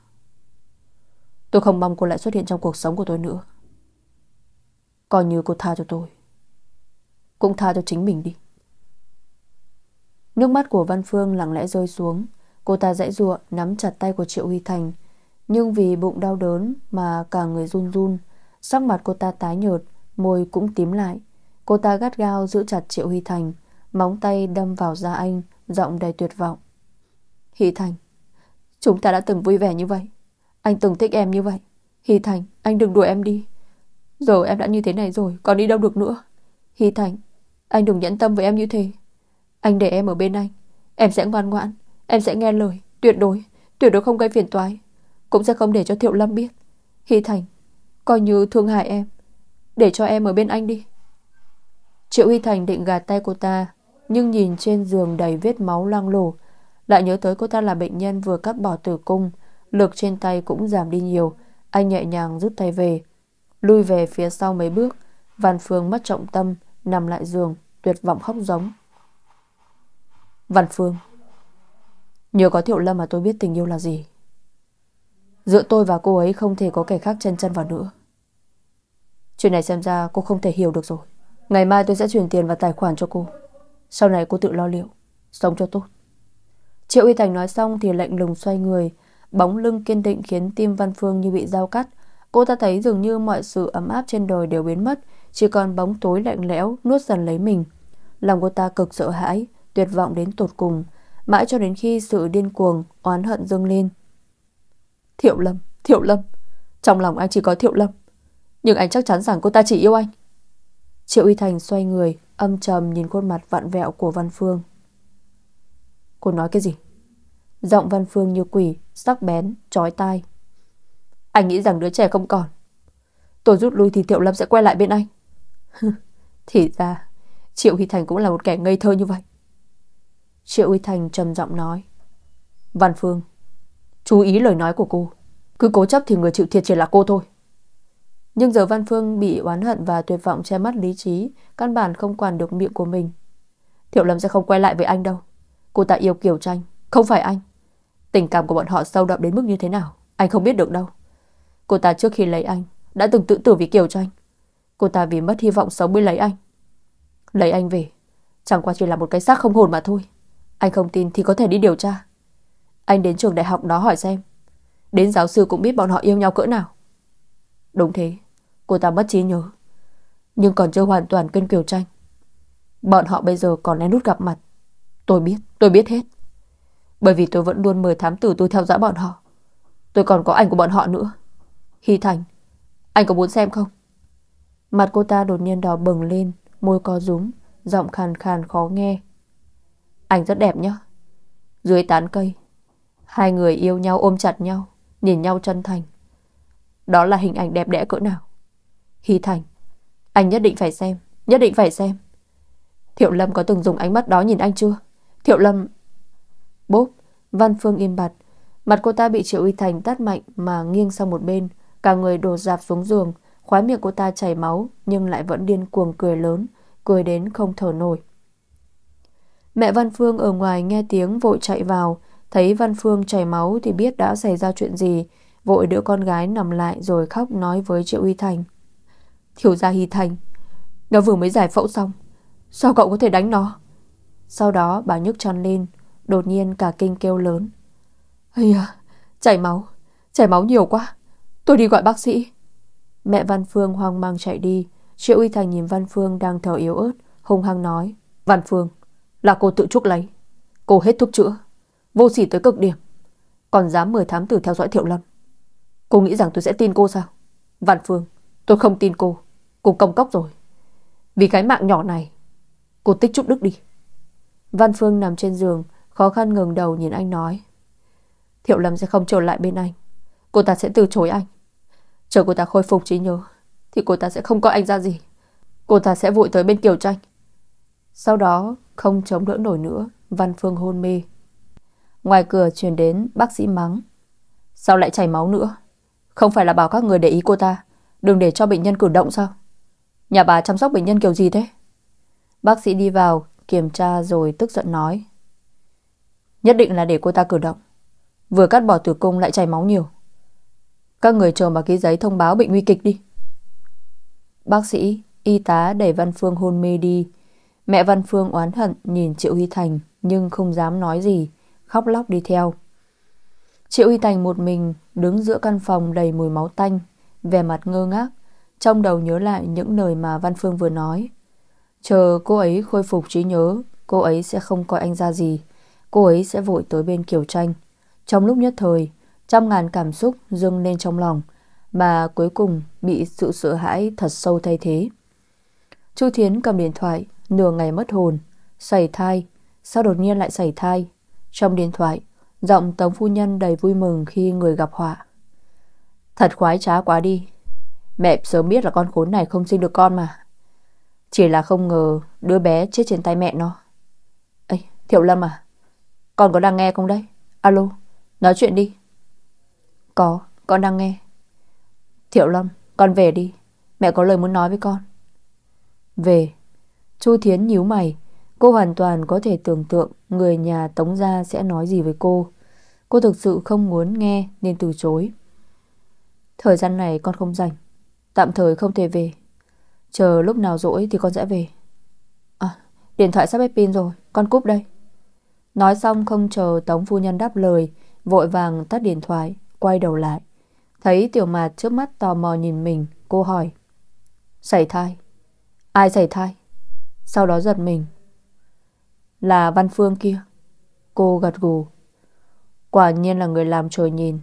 Tôi không mong cô lại xuất hiện trong cuộc sống của tôi nữa. Coi như cô tha cho tôi, Cũng tha cho chính mình đi. Nước mắt của Văn Phương lặng lẽ rơi xuống. Cô ta dãy ruộng nắm chặt tay của Triệu Huy Thành. Nhưng vì bụng đau đớn Mà cả người run run, Sắc mặt cô ta tái nhợt, Môi cũng tím lại. Cô ta gắt gao giữ chặt Triệu Huy Thành. Móng tay đâm vào da anh, Giọng đầy tuyệt vọng. Hy Thành, Chúng ta đã từng vui vẻ như vậy. Anh từng thích em như vậy. Hy Thành, anh đừng đuổi em đi. Giờ em đã như thế này rồi, Còn đi đâu được nữa? Hy Thành, anh đừng nhẫn tâm với em như thế. Anh để em ở bên anh. Em sẽ ngoan ngoãn, Em sẽ nghe lời, Tuyệt đối Tuyệt đối không gây phiền toái. Cũng sẽ không để cho Thiệu Lâm biết. Hy Thành, Coi như thương hại em. Để cho em ở bên anh đi. Triệu Huy Thành định gạt tay cô ta nhưng nhìn trên giường đầy vết máu loang lổ. Lại nhớ tới cô ta là bệnh nhân vừa cắt bỏ tử cung, Lực trên tay cũng giảm đi nhiều, Anh nhẹ nhàng rút tay về. Lui về phía sau mấy bước, Văn Phương mất trọng tâm, Nằm lại giường, Tuyệt vọng khóc giống. Văn Phương Nhờ có Thiệu Lâm mà tôi biết tình yêu là gì? Giữa tôi và cô ấy không thể có kẻ khác chân chân vào nữa. Chuyện này xem ra cô không thể hiểu được rồi. Ngày mai tôi sẽ chuyển tiền vào tài khoản cho cô. Sau này cô tự lo liệu. Sống cho tốt. Triệu Y Thành nói xong thì lạnh lùng xoay người. Bóng lưng kiên định khiến tim Văn Phương như bị dao cắt. Cô ta thấy dường như mọi sự ấm áp trên đời đều biến mất. Chỉ còn bóng tối lạnh lẽo nuốt dần lấy mình. Lòng cô ta cực sợ hãi tuyệt vọng đến tột cùng, mãi cho đến khi sự điên cuồng, oán hận dâng lên. Thiệu Lâm, Thiệu Lâm, trong lòng anh chỉ có Thiệu Lâm, nhưng anh chắc chắn rằng cô ta chỉ yêu anh. Triệu Y Thành xoay người, âm trầm nhìn khuôn mặt vặn vẹo của Văn Phương. Cô nói cái gì? Giọng Văn Phương như quỷ, sắc bén, trói tai. Anh nghĩ rằng đứa trẻ không còn. Tôi rút lui thì Thiệu Lâm sẽ quay lại bên anh. <laughs> thì ra, Triệu Huy Thành cũng là một kẻ ngây thơ như vậy. Triệu Uy Thành trầm giọng nói Văn Phương Chú ý lời nói của cô. Cứ cố chấp thì người chịu thiệt chỉ là cô thôi. Nhưng giờ Văn Phương bị oán hận và tuyệt vọng che mắt lý trí, căn bản không quản được miệng của mình. Thiệu Lâm sẽ không quay lại với anh đâu. Cô ta yêu Kiều Tranh, không phải anh. Tình cảm của bọn họ sâu đậm đến mức như thế nào, anh không biết được đâu. Cô ta trước khi lấy anh, đã từng tự tử vì Kiều Tranh. Cô ta vì mất hy vọng sống mới lấy anh. Lấy anh về, chẳng qua chỉ là một cái xác không hồn mà thôi. Anh không tin thì có thể đi điều tra. Anh đến trường đại học đó hỏi xem. Đến giáo sư cũng biết bọn họ yêu nhau cỡ nào. Đúng thế, cô ta mất trí nhớ. Nhưng còn chưa hoàn toàn cân Kiều Tranh. Bọn họ bây giờ còn lén nút gặp mặt. Tôi biết, tôi biết hết. Bởi vì tôi vẫn luôn mời thám tử tôi theo dõi bọn họ. Tôi còn có ảnh của bọn họ nữa. Hy Thành, anh có muốn xem không? Mặt cô ta đột nhiên đỏ bừng lên, môi co rúm, giọng khàn khàn khó nghe. Anh rất đẹp nhá. Dưới tán cây, hai người yêu nhau ôm chặt nhau, nhìn nhau chân thành. Đó là hình ảnh đẹp đẽ cỡ nào. Hy Thành, anh nhất định phải xem, nhất định phải xem. Thiệu Lâm có từng dùng ánh mắt đó nhìn anh chưa? Thiệu Lâm... Bốp, Văn Phương im bặt. Mặt cô ta bị Triệu Uy Thành tát mạnh mà nghiêng sang một bên. Cả người đổ dạp xuống giường. Khóe miệng cô ta chảy máu nhưng lại vẫn điên cuồng cười lớn. Cười đến không thở nổi. Mẹ Văn Phương ở ngoài nghe tiếng vội chạy vào. Thấy Văn Phương chảy máu thì biết đã xảy ra chuyện gì. Vội đỡ con gái nằm lại rồi khóc nói với Triệu Uy Thành. Thiếu gia Hy Thành, nó vừa mới giải phẫu xong. Sao cậu có thể đánh nó? Sau đó bà nhức tròn lên, đột nhiên cả kinh kêu lớn. Ây à, chảy máu, chảy máu nhiều quá. Tôi đi gọi bác sĩ. Mẹ Văn Phương hoang mang chạy đi. Triệu Uy Thành nhìn Văn Phương đang thở yếu ớt, hung hăng nói. Văn Phương, là cô tự chuốc lấy. Cô hết thuốc chữa. Vô sỉ tới cực điểm. Còn dám mời thám tử theo dõi Thiệu Lâm. Cô nghĩ rằng tôi sẽ tin cô sao? Văn Phương, tôi không tin cô. Cô công cốc rồi. Vì cái mạng nhỏ này, cô tích chút đức đi. Văn Phương nằm trên giường, khó khăn ngừng đầu nhìn anh nói. Thiệu Lâm sẽ không trở lại bên anh. Cô ta sẽ từ chối anh. Chờ cô ta khôi phục trí nhớ, thì cô ta sẽ không coi anh ra gì. Cô ta sẽ vội tới bên Kiều Tranh. Sau đó, không chống đỡ nổi nữa, Văn Phương hôn mê. Ngoài cửa truyền đến bác sĩ mắng. Sao lại chảy máu nữa? Không phải là bảo các người để ý cô ta, đừng để cho bệnh nhân cử động sao? Nhà bà chăm sóc bệnh nhân kiểu gì thế? Bác sĩ đi vào, kiểm tra rồi tức giận nói. Nhất định là để cô ta cử động. Vừa cắt bỏ tử cung lại chảy máu nhiều. Các người chờ mà ký giấy thông báo bệnh nguy kịch đi. Bác sĩ, y tá đẩy Văn Phương hôn mê đi. Mẹ Văn Phương oán hận nhìn Triệu Huy Thành nhưng không dám nói gì, khóc lóc đi theo. Triệu Huy Thành một mình đứng giữa căn phòng đầy mùi máu tanh, vẻ mặt ngơ ngác, trong đầu nhớ lại những lời mà Văn Phương vừa nói. Chờ cô ấy khôi phục trí nhớ, cô ấy sẽ không coi anh ra gì. Cô ấy sẽ vội tới bên Kiều Tranh. Trong lúc nhất thời, trăm ngàn cảm xúc dâng lên trong lòng, mà cuối cùng bị sự sợ hãi thật sâu thay thế. Chu Thiến cầm điện thoại, nửa ngày mất hồn, sảy thai, sao đột nhiên lại sảy thai? Trong điện thoại, giọng Tống Phu Nhân đầy vui mừng khi người gặp họa. Thật khoái trá quá đi, Mẹ sớm biết là con khốn này không sinh được con mà. Chỉ là không ngờ đứa bé chết trên tay mẹ nó. Ê, Thiệu Lâm à? Con có đang nghe không đấy? Alo, nói chuyện đi. Có, con đang nghe. Thiệu Lâm, con về đi. Mẹ có lời muốn nói với con. Về. Chu Thiến nhíu mày. Cô hoàn toàn có thể tưởng tượng người nhà Tống Gia sẽ nói gì với cô. Cô thực sự không muốn nghe nên từ chối. Thời gian này con không rảnh. Tạm thời không thể về. Chờ lúc nào rỗi thì con sẽ về. À điện thoại sắp hết pin rồi, Con cúp đây. Nói xong không chờ Tống phu nhân đáp lời, Vội vàng tắt điện thoại, Quay đầu lại. Thấy tiểu mạt trước mắt tò mò nhìn mình, Cô hỏi. Sảy thai? Ai sảy thai? Sau đó giật mình. Là Văn Phương kia. Cô gật gù. Quả nhiên là người làm trời nhìn.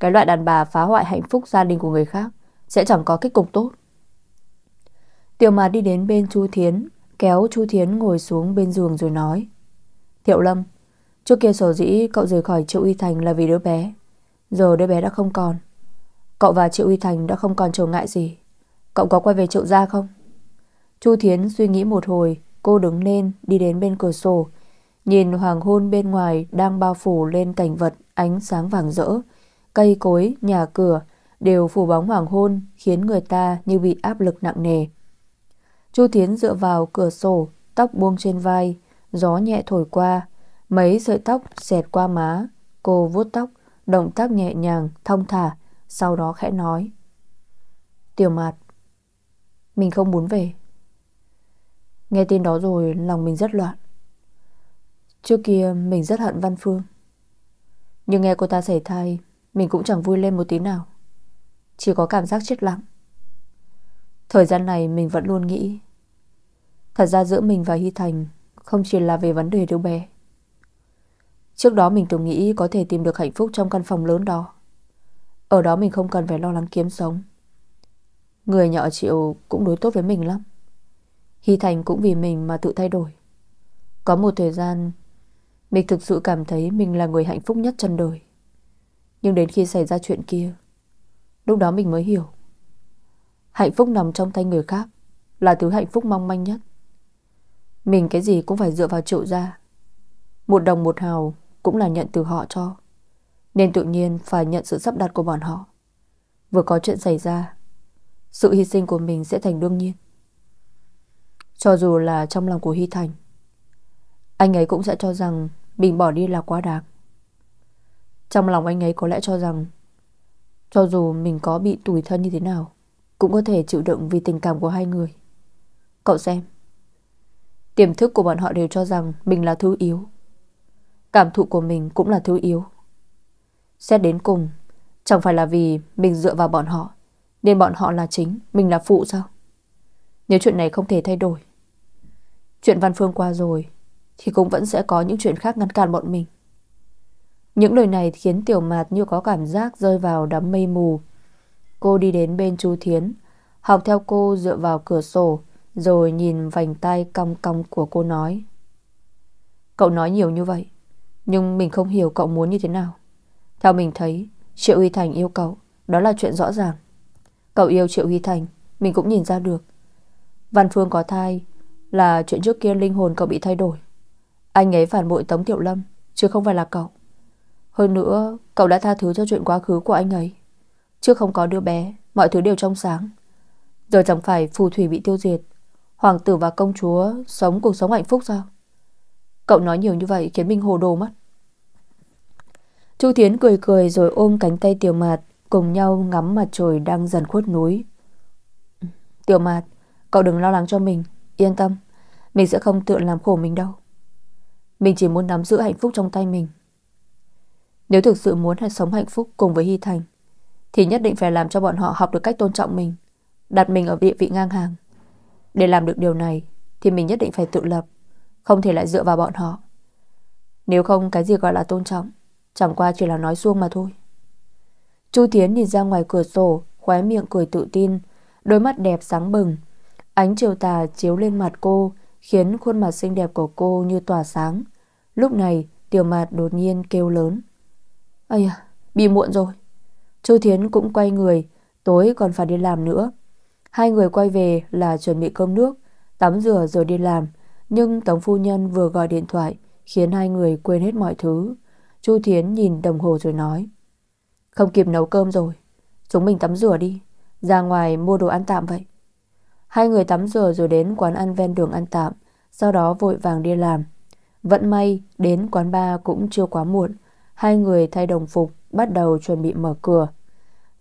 Cái loại đàn bà phá hoại hạnh phúc gia đình của người khác sẽ chẳng có kết cục tốt. Tiểu mà đi đến bên Chu Thiến, kéo Chu Thiến ngồi xuống bên giường rồi nói. Thiệu Lâm, trước kia sở dĩ cậu rời khỏi Triệu Y Thành là vì đứa bé. Giờ đứa bé đã không còn. Cậu và Triệu Y Thành đã không còn trở ngại gì. Cậu có quay về Triệu Gia không? Chu Thiến suy nghĩ một hồi, cô đứng lên đi đến bên cửa sổ, Nhìn hoàng hôn bên ngoài đang bao phủ lên cảnh vật ánh sáng vàng rỡ. Cây cối, nhà cửa đều phủ bóng hoàng hôn khiến người ta như bị áp lực nặng nề. Chu Thiến dựa vào cửa sổ, tóc buông trên vai, gió nhẹ thổi qua, mấy sợi tóc xẹt qua má, cô vuốt tóc, động tác nhẹ nhàng, thông thả, sau đó khẽ nói. Tiểu mạt, mình không muốn về. Nghe tin đó rồi lòng mình rất loạn. Trước kia mình rất hận Văn Phương. Nhưng nghe cô ta xảy thai, mình cũng chẳng vui lên một tí nào. Chỉ có cảm giác chết lặng. Thời gian này mình vẫn luôn nghĩ. Thật ra giữa mình và Hy Thành Không chỉ là về vấn đề đứa bé. Trước đó mình từng nghĩ Có thể tìm được hạnh phúc trong căn phòng lớn đó. Ở đó mình không cần phải lo lắng kiếm sống. Người nhỏ chịu Cũng đối tốt với mình lắm. Hy Thành cũng vì mình mà tự thay đổi. Có một thời gian, Mình thực sự cảm thấy Mình là người hạnh phúc nhất trên đời. Nhưng đến khi xảy ra chuyện kia Lúc đó mình mới hiểu. Hạnh phúc nằm trong tay người khác Là thứ hạnh phúc mong manh nhất. Mình cái gì cũng phải dựa vào triệu gia. Một đồng một hào Cũng là nhận từ họ cho, Nên tự nhiên phải nhận sự sắp đặt của bọn họ. Vừa có chuyện xảy ra, Sự hy sinh của mình sẽ thành đương nhiên. Cho dù là trong lòng của Hy Thành, Anh ấy cũng sẽ cho rằng Mình bỏ đi là quá đáng. Trong lòng anh ấy có lẽ cho rằng cho dù mình có bị tủi thân như thế nào, cũng có thể chịu đựng vì tình cảm của hai người. Cậu xem. Tiềm thức của bọn họ đều cho rằng Mình là thứ yếu. Cảm thụ của mình cũng là thứ yếu. Xét đến cùng, Chẳng phải là vì mình dựa vào bọn họ, Nên bọn họ là chính, Mình là phụ sao? Nếu chuyện này không thể thay đổi, Chuyện Văn Phương qua rồi, Thì cũng vẫn sẽ có những chuyện khác ngăn cản bọn mình. Những lời này khiến Tiểu Mạt như có cảm giác rơi vào đám mây mù. Cô đi đến bên chú Thiến, Học theo cô dựa vào cửa sổ, Rồi nhìn vành tay cong cong của cô nói. Cậu nói nhiều như vậy, Nhưng mình không hiểu cậu muốn như thế nào. Theo mình thấy, Triệu Huy Thành yêu cậu, Đó là chuyện rõ ràng. Cậu yêu Triệu Huy Thành, Mình cũng nhìn ra được. Văn Phương có thai Là chuyện trước kia linh hồn cậu bị thay đổi. Anh ấy phản bội Tống Tiểu Lâm, Chứ không phải là cậu. Hơn nữa, cậu đã tha thứ cho chuyện quá khứ của anh ấy. Trước không có đứa bé, Mọi thứ đều trong sáng. Rồi chẳng phải phù thủy bị tiêu diệt. Hoàng tử và công chúa sống cuộc sống hạnh phúc sao? Cậu nói nhiều như vậy Khiến mình hồ đồ mất. Chu Thiến cười cười rồi ôm cánh tay Tiểu Mạt, Cùng nhau ngắm mặt trời đang dần khuất núi. Tiểu Mạt, Cậu đừng lo lắng cho mình, Yên tâm. Mình sẽ không tự làm khổ mình đâu. Mình chỉ muốn nắm giữ hạnh phúc trong tay mình. Nếu thực sự muốn sống hạnh phúc cùng với Hy Thành, thì nhất định phải làm cho bọn họ học được cách tôn trọng mình, Đặt mình ở địa vị ngang hàng. Để làm được điều này, Thì mình nhất định phải tự lập, Không thể lại dựa vào bọn họ. Nếu không, cái gì gọi là tôn trọng, Chẳng qua chỉ là nói xuông mà thôi. Chu Thiến nhìn ra ngoài cửa sổ, Khóe miệng cười tự tin, Đôi mắt đẹp sáng bừng, Ánh chiều tà chiếu lên mặt cô, Khiến khuôn mặt xinh đẹp của cô như tỏa sáng. Lúc này, tiểu mạt đột nhiên kêu lớn. Ây à, bị muộn rồi Chu Thiến cũng quay người, tối còn phải đi làm nữa. Hai người quay về là chuẩn bị cơm nước, tắm rửa rồi đi làm. Nhưng Tống Phu Nhân vừa gọi điện thoại, khiến hai người quên hết mọi thứ. Chu Thiến nhìn đồng hồ rồi nói. Không kịp nấu cơm rồi, chúng mình tắm rửa đi, ra ngoài mua đồ ăn tạm vậy. Hai người tắm rửa rồi đến quán ăn ven đường ăn tạm, sau đó vội vàng đi làm. Vẫn may, đến quán bar cũng chưa quá muộn. Hai người thay đồng phục, bắt đầu chuẩn bị mở cửa.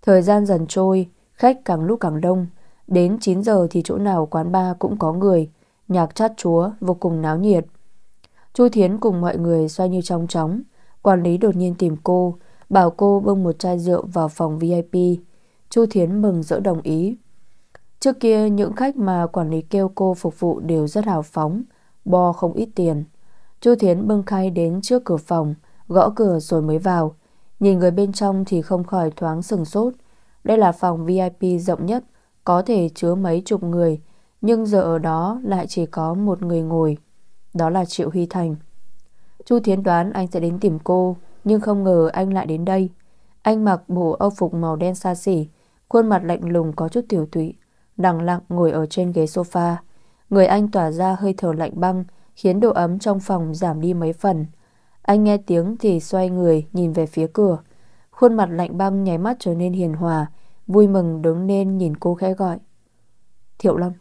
Thời gian dần trôi, khách càng lúc càng đông. Đến 9 giờ thì chỗ nào quán bar cũng có người, nhạc chát chúa vô cùng náo nhiệt. Chu Thiến cùng mọi người xoay như trong chóng. Quản lý đột nhiên tìm cô, bảo cô bưng một chai rượu vào phòng VIP. Chu Thiến mừng rỡ đồng ý. Trước kia những khách mà quản lý kêu cô phục vụ đều rất hào phóng, bo không ít tiền. Chu Thiến bưng khay đến trước cửa phòng, gõ cửa rồi mới vào. Nhìn người bên trong thì không khỏi thoáng sừng sốt. Đây là phòng VIP rộng nhất, có thể chứa mấy chục người, nhưng giờ ở đó lại chỉ có một người ngồi. Đó là Triệu Huy Thành. Chu Thiến đoán anh sẽ đến tìm cô, nhưng không ngờ anh lại đến đây. Anh mặc bộ âu phục màu đen xa xỉ, khuôn mặt lạnh lùng có chút tiểu tụy, đằng lặng ngồi ở trên ghế sofa. Người anh tỏa ra hơi thở lạnh băng, khiến độ ấm trong phòng giảm đi mấy phần. Anh nghe tiếng thì xoay người nhìn về phía cửa. Khuôn mặt lạnh băng nháy mắt trở nên hiền hòa, vui mừng đứng lên nhìn cô khẽ gọi. Thiệu Lâm.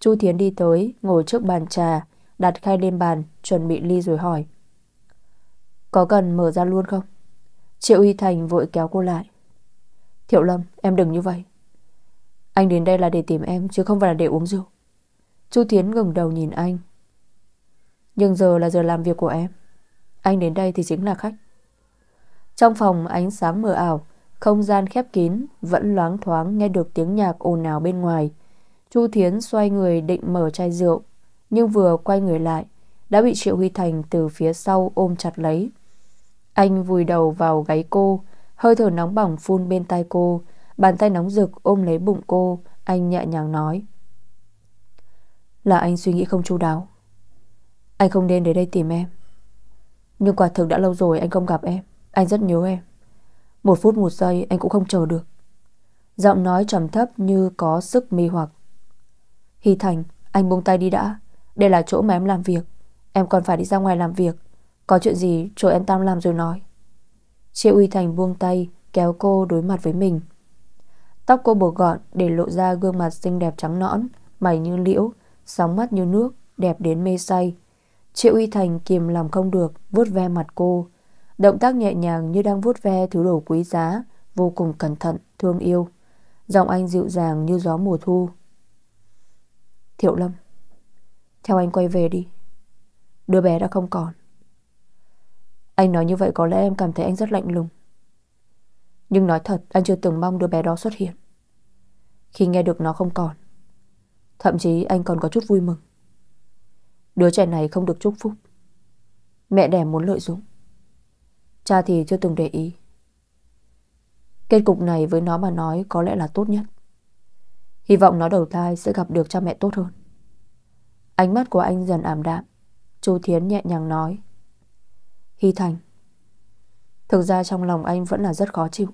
Chu Thiến đi tới, ngồi trước bàn trà, đặt khay lên bàn, chuẩn bị ly rồi hỏi. Có cần mở ra luôn không? Triệu Y Thành vội kéo cô lại. Thiệu Lâm, em đừng như vậy. Anh đến đây là để tìm em chứ không phải là để uống rượu. Chu Thiến ngừng đầu nhìn anh. Nhưng giờ là giờ làm việc của em. Anh đến đây thì chính là khách. Trong phòng ánh sáng mờ ảo, không gian khép kín, vẫn loáng thoáng nghe được tiếng nhạc ồn ào bên ngoài. Chu Thiến xoay người định mở chai rượu, nhưng vừa quay người lại, đã bị Triệu Huy Thành từ phía sau ôm chặt lấy. Anh vùi đầu vào gáy cô, hơi thở nóng bỏng phun bên tai cô, bàn tay nóng rực ôm lấy bụng cô, anh nhẹ nhàng nói. Là anh suy nghĩ không chu đáo. Anh không nên đến đây tìm em. Nhưng quả thực đã lâu rồi anh không gặp em, anh rất nhớ em. Một phút một giây anh cũng không chờ được. Giọng nói trầm thấp như có sức mê hoặc. Hy Thành, anh buông tay đi đã. Đây là chỗ mà em làm việc. Em còn phải đi ra ngoài làm việc. Có chuyện gì chỗ em tam làm rồi nói. Triệu Uy Thành buông tay, kéo cô đối mặt với mình. Tóc cô buộc gọn để lộ ra gương mặt xinh đẹp trắng nõn, mày như liễu, sóng mắt như nước, đẹp đến mê say. Triệu Uy Thành kìm lòng không được, vuốt ve mặt cô. Động tác nhẹ nhàng như đang vuốt ve thứ đồ quý giá, vô cùng cẩn thận, thương yêu. Giọng anh dịu dàng như gió mùa thu. Thiệu Lâm, theo anh quay về đi. Đứa bé đã không còn. Anh nói như vậy có lẽ em cảm thấy anh rất lạnh lùng. Nhưng nói thật anh chưa từng mong đứa bé đó xuất hiện. Khi nghe được nó không còn, thậm chí anh còn có chút vui mừng. Đứa trẻ này không được chúc phúc. Mẹ đẻ muốn lợi dụng. Cha thì chưa từng để ý. Kết cục này với nó mà nói có lẽ là tốt nhất. Hy vọng nó đầu thai sẽ gặp được cha mẹ tốt hơn. Ánh mắt của anh dần ảm đạm. Chu Thiến nhẹ nhàng nói. Hy Thành. Thực ra trong lòng anh vẫn là rất khó chịu.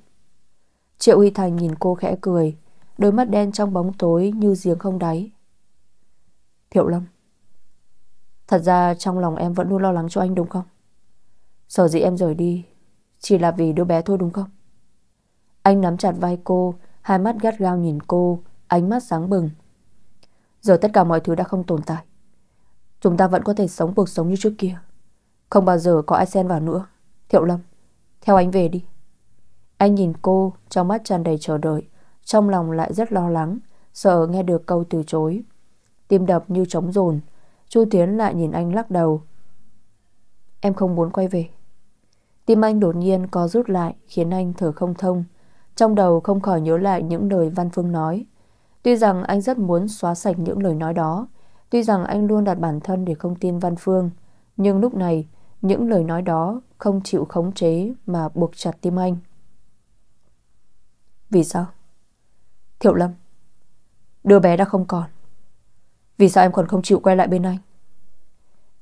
Triệu Hy Thành nhìn cô khẽ cười, đôi mắt đen trong bóng tối như giếng không đáy. Thiệu Lâm. Thật ra trong lòng em vẫn luôn lo lắng cho anh đúng không? Sở dĩ em rời đi, Chỉ là vì đứa bé thôi đúng không? Anh nắm chặt vai cô, Hai mắt gắt gao nhìn cô, Ánh mắt sáng bừng. Giờ tất cả mọi thứ đã không tồn tại. Chúng ta vẫn có thể sống cuộc sống như trước kia. Không bao giờ có ai xen vào nữa. Thiệu Lâm, Theo anh về đi. Anh nhìn cô, trong mắt tràn đầy chờ đợi, Trong lòng lại rất lo lắng, Sợ nghe được câu từ chối. Tim đập như trống rồn Chu Tiến lại nhìn anh lắc đầu. Em không muốn quay về. Tim anh đột nhiên có rút lại, Khiến anh thở không thông. Trong đầu không khỏi nhớ lại những lời Văn Phương nói. Tuy rằng anh rất muốn xóa sạch những lời nói đó, Tuy rằng anh luôn đặt bản thân để không tin Văn Phương, Nhưng lúc này, Những lời nói đó không chịu khống chế Mà buộc chặt tim anh. Vì sao? Thiệu Lâm, Đứa bé đã không còn. Vì sao em còn không chịu quay lại bên anh?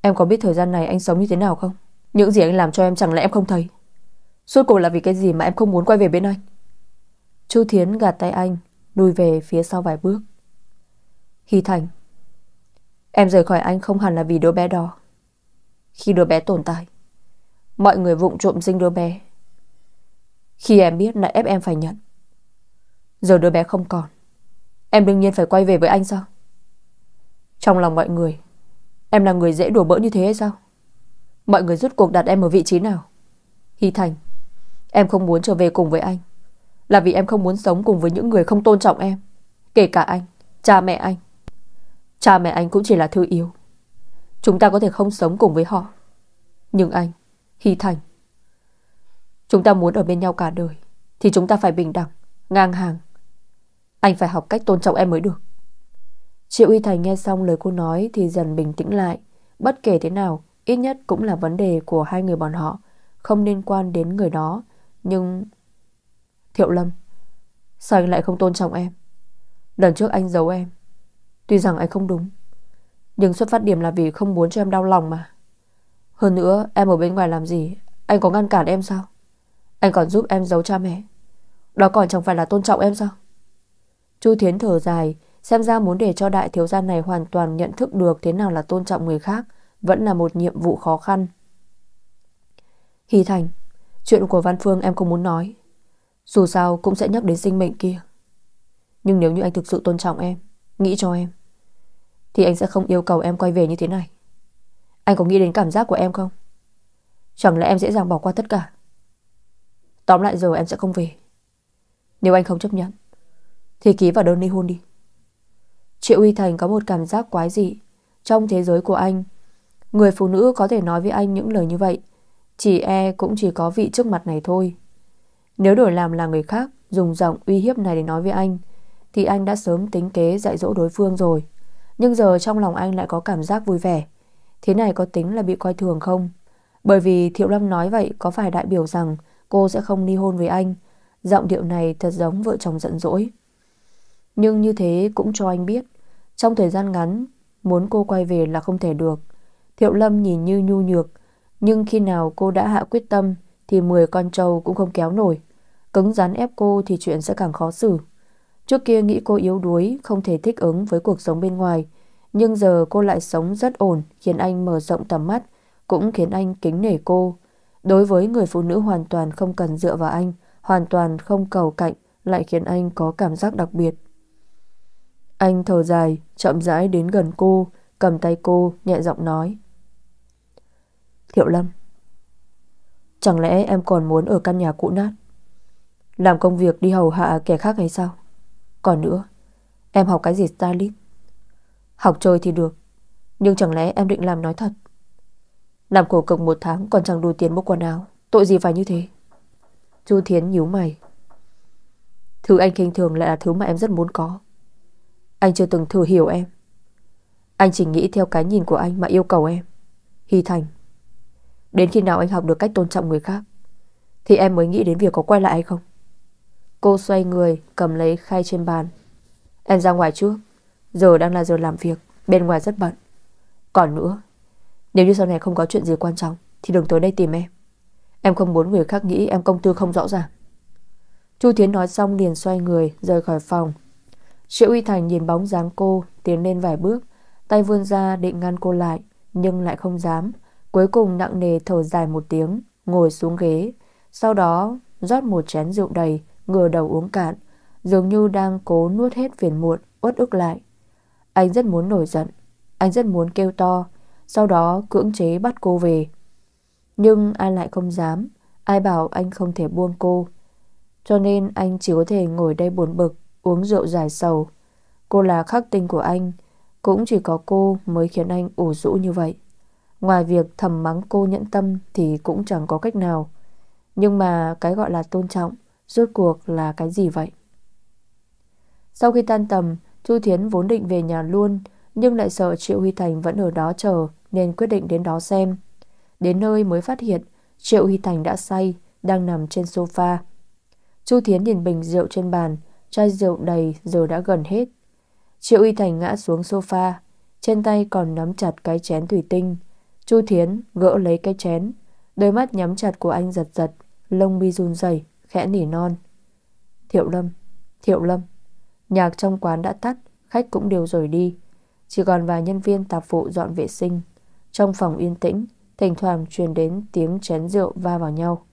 Em có biết thời gian này anh sống như thế nào không? Những gì anh làm cho em chẳng lẽ em không thấy? Suốt cuộc là vì cái gì mà em không muốn quay về bên anh? Chu Thiến gạt tay anh, Lùi về phía sau vài bước. Hy Thành, Em rời khỏi anh không hẳn là vì đứa bé đó. Khi đứa bé tồn tại, Mọi người vụng trộm sinh đứa bé. Khi em biết là ép em phải nhận, Giờ đứa bé không còn, Em đương nhiên phải quay về với anh sao? Trong lòng mọi người, Em là người dễ đùa bỡ như thế hay sao? Mọi người rút cuộc đặt em ở vị trí nào? Hy Thành, Em không muốn trở về cùng với anh, Là vì em không muốn sống cùng với những người không tôn trọng em, Kể cả anh, Cha mẹ anh. Cha mẹ anh cũng chỉ là thư yếu. Chúng ta có thể không sống cùng với họ. Nhưng anh, Hy Thành, Chúng ta muốn ở bên nhau cả đời, Thì chúng ta phải bình đẳng, Ngang hàng. Anh phải học cách tôn trọng em mới được. Triệu Y Thành nghe xong lời cô nói Thì dần bình tĩnh lại. Bất kể thế nào, Ít nhất cũng là vấn đề của hai người bọn họ, Không liên quan đến người đó. Nhưng, Thiệu Lâm, Sao anh lại không tôn trọng em? Lần trước anh giấu em. Tuy rằng anh không đúng, Nhưng xuất phát điểm là vì không muốn cho em đau lòng mà. Hơn nữa, em ở bên ngoài làm gì? Anh có ngăn cản em sao? Anh còn giúp em giấu cha mẹ. Đó còn chẳng phải là tôn trọng em sao? Chu Thiến thở dài Xem ra muốn để cho đại thiếu gia này hoàn toàn nhận thức được thế nào là tôn trọng người khác vẫn là một nhiệm vụ khó khăn. Hy Thành, chuyện của Văn Phương em không muốn nói. Dù sao cũng sẽ nhắc đến sinh mệnh kia. Nhưng nếu như anh thực sự tôn trọng em, nghĩ cho em, thì anh sẽ không yêu cầu em quay về như thế này. Anh có nghĩ đến cảm giác của em không? Chẳng lẽ em dễ dàng bỏ qua tất cả? Tóm lại giờ em sẽ không về. Nếu anh không chấp nhận, thì ký vào đơn ly hôn đi. Triệu Uy Thành có một cảm giác quái dị. Trong thế giới của anh, người phụ nữ có thể nói với anh những lời như vậy. Chỉ e cũng chỉ có vị trước mặt này thôi. Nếu đổi làm là người khác, dùng giọng uy hiếp này để nói với anh, thì anh đã sớm tính kế dạy dỗ đối phương rồi. Nhưng giờ trong lòng anh lại có cảm giác vui vẻ. Thế này có tính là bị coi thường không? Bởi vì Thiệu Lâm nói vậy có phải đại biểu rằng cô sẽ không ly hôn với anh. Giọng điệu này thật giống vợ chồng giận dỗi. Nhưng như thế cũng cho anh biết, trong thời gian ngắn, muốn cô quay về là không thể được. Thiệu Lâm nhìn như nhu nhược, nhưng khi nào cô đã hạ quyết tâm thì 10 con trâu cũng không kéo nổi. Cứng rắn ép cô thì chuyện sẽ càng khó xử. Trước kia nghĩ cô yếu đuối, không thể thích ứng với cuộc sống bên ngoài. Nhưng giờ cô lại sống rất ổn, khiến anh mở rộng tầm mắt, cũng khiến anh kính nể cô. Đối với người phụ nữ hoàn toàn không cần dựa vào anh, hoàn toàn không cầu cạnh, lại khiến anh có cảm giác đặc biệt. Anh thở dài, chậm rãi đến gần cô, cầm tay cô, nhẹ giọng nói. Thiệu Lâm, chẳng lẽ em còn muốn ở căn nhà cũ nát? Làm công việc đi hầu hạ kẻ khác hay sao? Còn nữa, em học cái gì stylist? Học chơi thì được, nhưng chẳng lẽ em định làm nói thật? Làm cổ cực một tháng còn chẳng đủ tiền mua quần áo, tội gì phải như thế? Chu Thiến nhíu mày. Thứ anh khinh thường lại là thứ mà em rất muốn có. Anh chưa từng thử hiểu em. Anh chỉ nghĩ theo cái nhìn của anh mà yêu cầu em. Hy Thành. Đến khi nào anh học được cách tôn trọng người khác, thì em mới nghĩ đến việc có quay lại hay không. Cô xoay người, cầm lấy khay trên bàn. Em ra ngoài trước. Giờ đang là giờ làm việc, bên ngoài rất bận. Còn nữa, nếu như sau này không có chuyện gì quan trọng, thì đừng tới đây tìm em. Em không muốn người khác nghĩ em công tư không rõ ràng. Chu Thiến nói xong liền xoay người, rời khỏi phòng. Triệu Uy Thành nhìn bóng dáng cô, tiến lên vài bước, tay vươn ra định ngăn cô lại, nhưng lại không dám. Cuối cùng nặng nề thở dài một tiếng, ngồi xuống ghế. Sau đó rót một chén rượu đầy, ngửa đầu uống cạn, dường như đang cố nuốt hết phiền muộn, uất ức lại. Anh rất muốn nổi giận, anh rất muốn kêu to, sau đó cưỡng chế bắt cô về. Nhưng ai lại không dám, ai bảo anh không thể buông cô. Cho nên anh chỉ có thể ngồi đây buồn bực, uống rượu dài sầu. Cô là khắc tinh của anh, cũng chỉ có cô mới khiến anh ủ rũ như vậy. Ngoài việc thầm mắng cô nhẫn tâm thì cũng chẳng có cách nào. Nhưng mà cái gọi là tôn trọng, rốt cuộc là cái gì vậy? Sau khi tan tầm, Chu Thiến vốn định về nhà luôn, nhưng lại sợ Triệu Huy Thành vẫn ở đó chờ nên quyết định đến đó xem. Đến nơi mới phát hiện Triệu Huy Thành đã say, đang nằm trên sofa. Chu Thiến nhìn bình rượu trên bàn, chai rượu đầy giờ đã gần hết. Triệu Y Thành ngã xuống sofa, trên tay còn nắm chặt cái chén thủy tinh. Chu Thiến gỡ lấy cái chén, đôi mắt nhắm chặt của anh giật giật, lông mi run rẩy, khẽ nỉ non. Thiệu Lâm, Thiệu Lâm. Nhạc trong quán đã tắt, khách cũng đều rời đi. Chỉ còn vài nhân viên tạp vụ dọn vệ sinh. Trong phòng yên tĩnh, thỉnh thoảng truyền đến tiếng chén rượu va vào nhau.